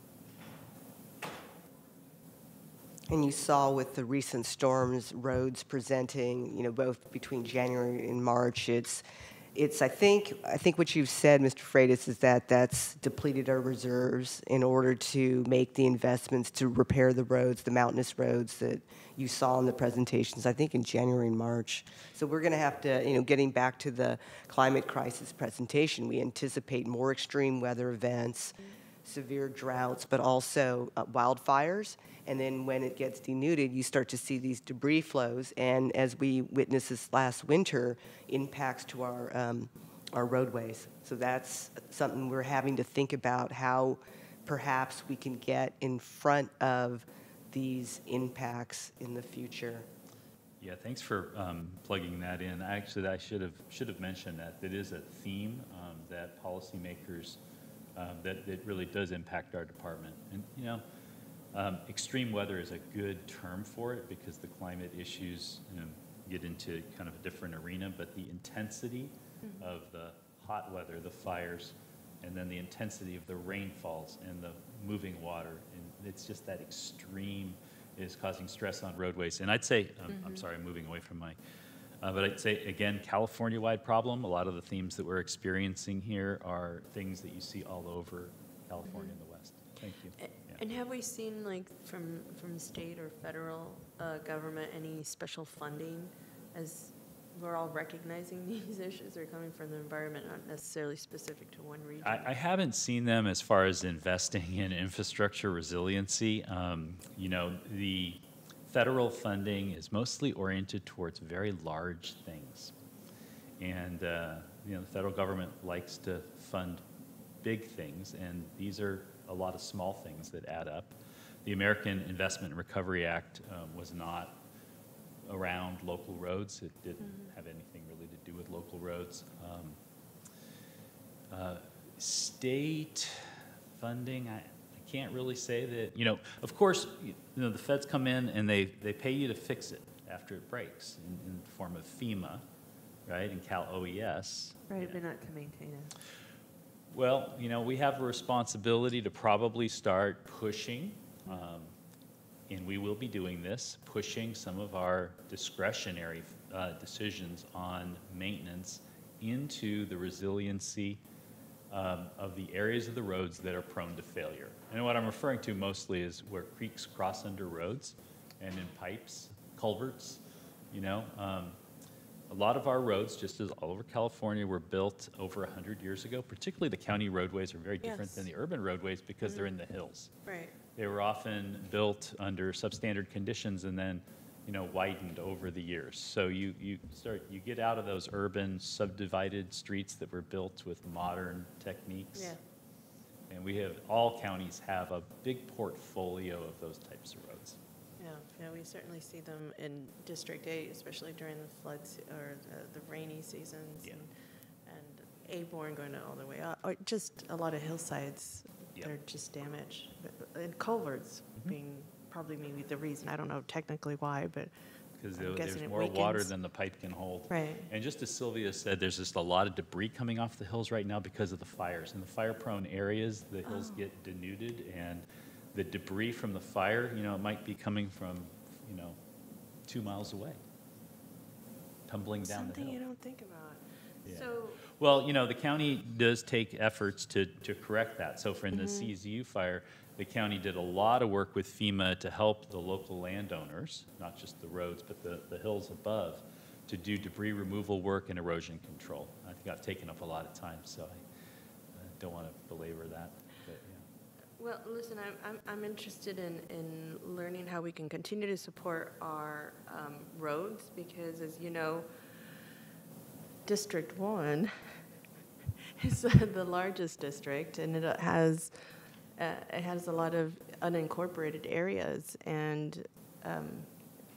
[SPEAKER 10] And you saw with the recent storms, roads presenting, you know, both between January and March, it's, it's, I think, I think what you've said, Mr. Freitas, is that that's depleted our reserves in order to make the investments to repair the roads, the mountainous roads that you saw in the presentations, I think in January and March. So we're going to have to, you know, getting back to the climate crisis presentation, we anticipate more extreme weather events, severe droughts, but also uh, wildfires. And then when it gets denuded, you start to see these debris flows. And as we witnessed this last winter, impacts to our, um, our roadways. So that's something we're having to think about how perhaps we can get in front of these impacts in the future.
[SPEAKER 3] Yeah, thanks for um, plugging that in. Actually, I should have should have mentioned that. That is a theme um, that policymakers um, that, that really does impact our department. And, you know, um, extreme weather is a good term for it because the climate issues, you know, get into kind of a different arena, but the intensity
[SPEAKER 1] Mhm.
[SPEAKER 3] of the hot weather, the fires, and then the intensity of the rainfalls and the moving water, and it's just that extreme is causing stress on roadways. And I'd say, um, I'm
[SPEAKER 1] Mhm.
[SPEAKER 3] sorry, I'm moving away from my, uh, but I'd say, again, California-wide problem. A lot of the themes that we're experiencing here are things that you see all over California and the West. Thank you.
[SPEAKER 1] A- And have we seen, like, from, from state or federal uh, government, any special funding as we're all recognizing [LAUGHS] these issues are coming from the environment, not necessarily specific to one region?
[SPEAKER 3] I, I haven't seen them as far as investing in [LAUGHS] infrastructure resiliency. Um, you know, the federal funding is mostly oriented towards very large things. And, uh, you know, the federal government likes to fund big things, and these are a lot of small things that add up. The American Investment and Recovery Act um, was not around local roads. It didn't
[SPEAKER 1] Mhm.
[SPEAKER 3] have anything really to do with local roads. Um, uh, State funding, I can't really say that, you know, of course, you know, the feds come in and they, they pay you to fix it after it breaks in, in the form of FEMA, right, and Cal OES.
[SPEAKER 1] Right, but not to maintain it.
[SPEAKER 3] Well, you know, we have a responsibility to probably start pushing, um, and we will be doing this, pushing some of our discretionary uh, decisions on maintenance into the resiliency um, of the areas of the roads that are prone to failure. And what I'm referring to mostly is where creeks cross under roads and in pipes, culverts, you know. um, a lot of our roads, just as all over California, were built over 100 years ago. Particularly the county roadways are very different than the urban roadways because they're in the hills.
[SPEAKER 1] Right.
[SPEAKER 3] They were often built under substandard conditions and then, you know, widened over the years. So you, you start, you get out of those urban subdivided streets that were built with modern techniques.
[SPEAKER 1] Yeah.
[SPEAKER 3] And we have, all counties have a big portfolio of those types of roads.
[SPEAKER 1] Yeah, yeah, we certainly see them in District Eight, especially during the floods or the- the rainy seasons. and- And Aborn going all the way up, or just a lot of hillsides that are just damaged. And culverts mm-hmm. being probably maybe the reason, I don't know technically why, but
[SPEAKER 3] Because there- there's more water than the pipe can hold.
[SPEAKER 1] Right.
[SPEAKER 3] And just as Sylvia said, there's just a lot of debris coming off the hills right now because of the fires. In the fire-prone areas, the hills
[SPEAKER 1] Oh.
[SPEAKER 3] get denuded, and the debris from the fire, you know, it might be coming from, you know, two miles away, tumbling down the hill.
[SPEAKER 1] Something you don't think about.
[SPEAKER 3] Yeah.
[SPEAKER 1] So,
[SPEAKER 3] Well, you know, the county does take efforts to, to correct that. So for in the
[SPEAKER 1] Mhm.
[SPEAKER 3] CZU fire, the county did a lot of work with FEMA to help the local landowners, not just the roads, but the, the hills above, to do debris removal work and erosion control. I think I've taken up a lot of time, so I don't want to belabor that, but, yeah.
[SPEAKER 1] well, listen, I'm, I'm, I'm interested in, in learning how we can continue to support our um, roads, because as you know, District One [LAUGHS] is [LAUGHS] the largest district, and it has, uh, it has a lot of unincorporated areas, and, um,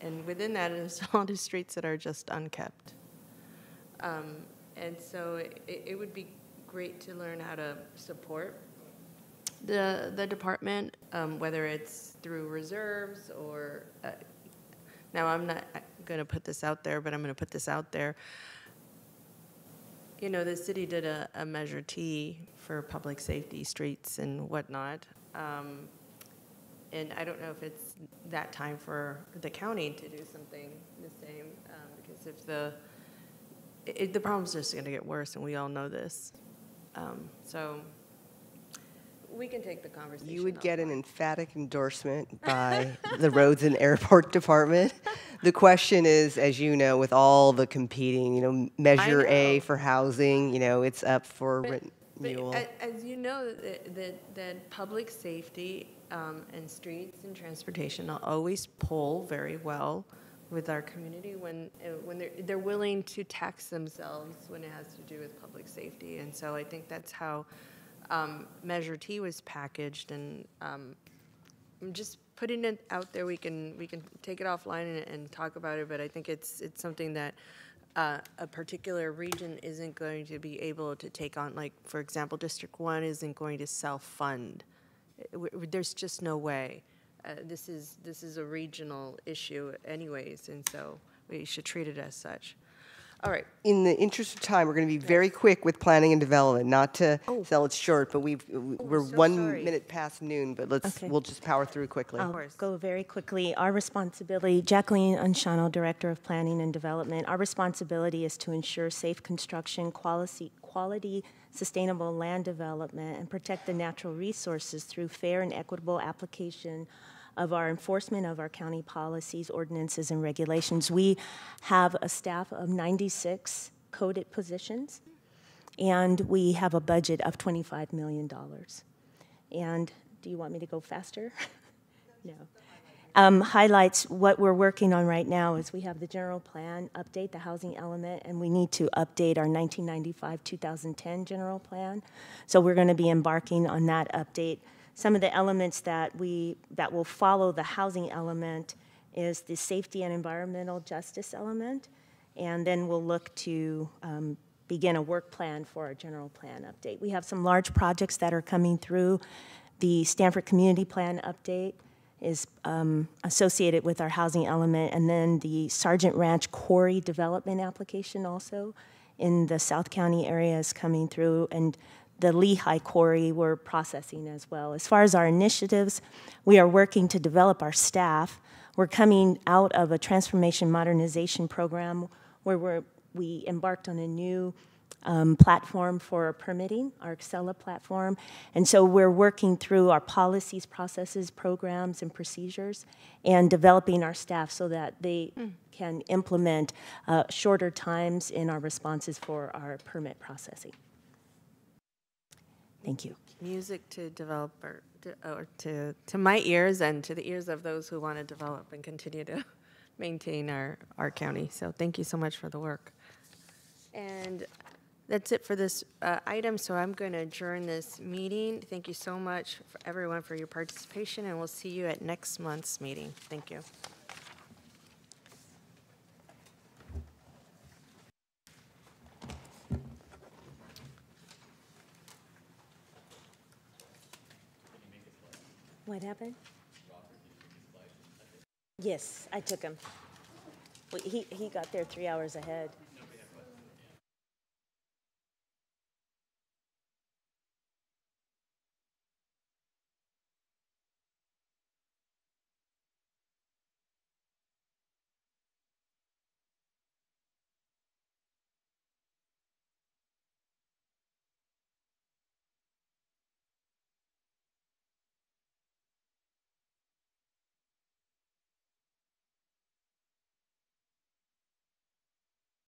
[SPEAKER 1] and within that is a lot of streets that are just unkept. Um, And so it, it would be great to learn how to support the, the department, um, whether it's through reserves or, uh, now I'm not going to put this out there, but I'm going to put this out there. You know, the city did a, a Measure T for public safety streets and whatnot. Um, and I don't know if it's that time for the county to do something the same, um, because if the, it, the problem's just going to get worse, and we all know this. Um, so we can take the conversation.
[SPEAKER 10] You would get an emphatic endorsement by the Roads and Airport [LAUGHS] Department. The question is, as you know, with all the competing, you know, Measure A for housing, you know, it's up for
[SPEAKER 1] But-
[SPEAKER 10] renewal.
[SPEAKER 1] But as you know, that, that, public safety um, and streets and transportation always pull very well with our community when, uh, when they're, they're willing to tax themselves when it has to do with public safety. And so I think that's how um, Measure T was packaged, and um, I'm just putting it out there. We can, we can take it offline and, and talk about it, but I think it's, it's something that uh, a particular region isn't going to be able to take on, like, for example, District One isn't going to self-fund. W- w- There's just no way. Uh, This is, this is a regional issue anyways, and so we should treat it as such. All right,
[SPEAKER 10] In the interest of time, we're going to be very quick with planning and development, not to
[SPEAKER 1] Oh.
[SPEAKER 10] sell it short, but we've, oh, we're
[SPEAKER 1] so
[SPEAKER 10] one
[SPEAKER 1] sorry.
[SPEAKER 10] minute past noon, but let's,
[SPEAKER 8] Okay.
[SPEAKER 10] we'll just power through quickly.
[SPEAKER 8] I'll go very quickly. Our responsibility, Jacqueline Onciano, Director of Planning and Development, our responsibility is to ensure safe construction, quality, quality, sustainable land development, and protect the natural resources through fair and equitable application of our enforcement of our county policies, ordinances, and regulations. We have a staff of 96 coded positions, and we have a budget of $25 million. And do you want me to go faster? [LAUGHS] no. Um, highlights what we're working on right now is we have the general plan, update the housing element, and we need to update our 1995-2010 general plan. So we're going to be embarking on that update. Some of the elements that we that will follow the housing element is the safety and environmental justice element, and then we'll look to um, begin a work plan for our general plan update. We have some large projects that are coming through. The Stanford Community Plan update is um, associated with our housing element, and then the Sargent Ranch Quarry Development application also in the South County area is coming through, and the Lehigh Quarry we're processing as well. As far as our initiatives, we are working to develop our staff. We're coming out of a transformation modernization program where we're, we embarked on a new um, platform for permitting, our Accela platform. And so we're working through our policies, processes, programs, and procedures, and developing our staff so that they can implement uh, shorter times in our responses for our permit processing. Thank you.
[SPEAKER 1] music to developer, to- or to, to my ears and to the ears of those who want to develop and continue to [LAUGHS] maintain our, our county. So thank you so much for the work. And that's it for this uh, item, so I'm going to adjourn this meeting. Thank you so much, for everyone, for your participation, and we'll see you at next month's meeting. Thank you.
[SPEAKER 8] What happened? Yes, I took him. He, he got there three hours ahead.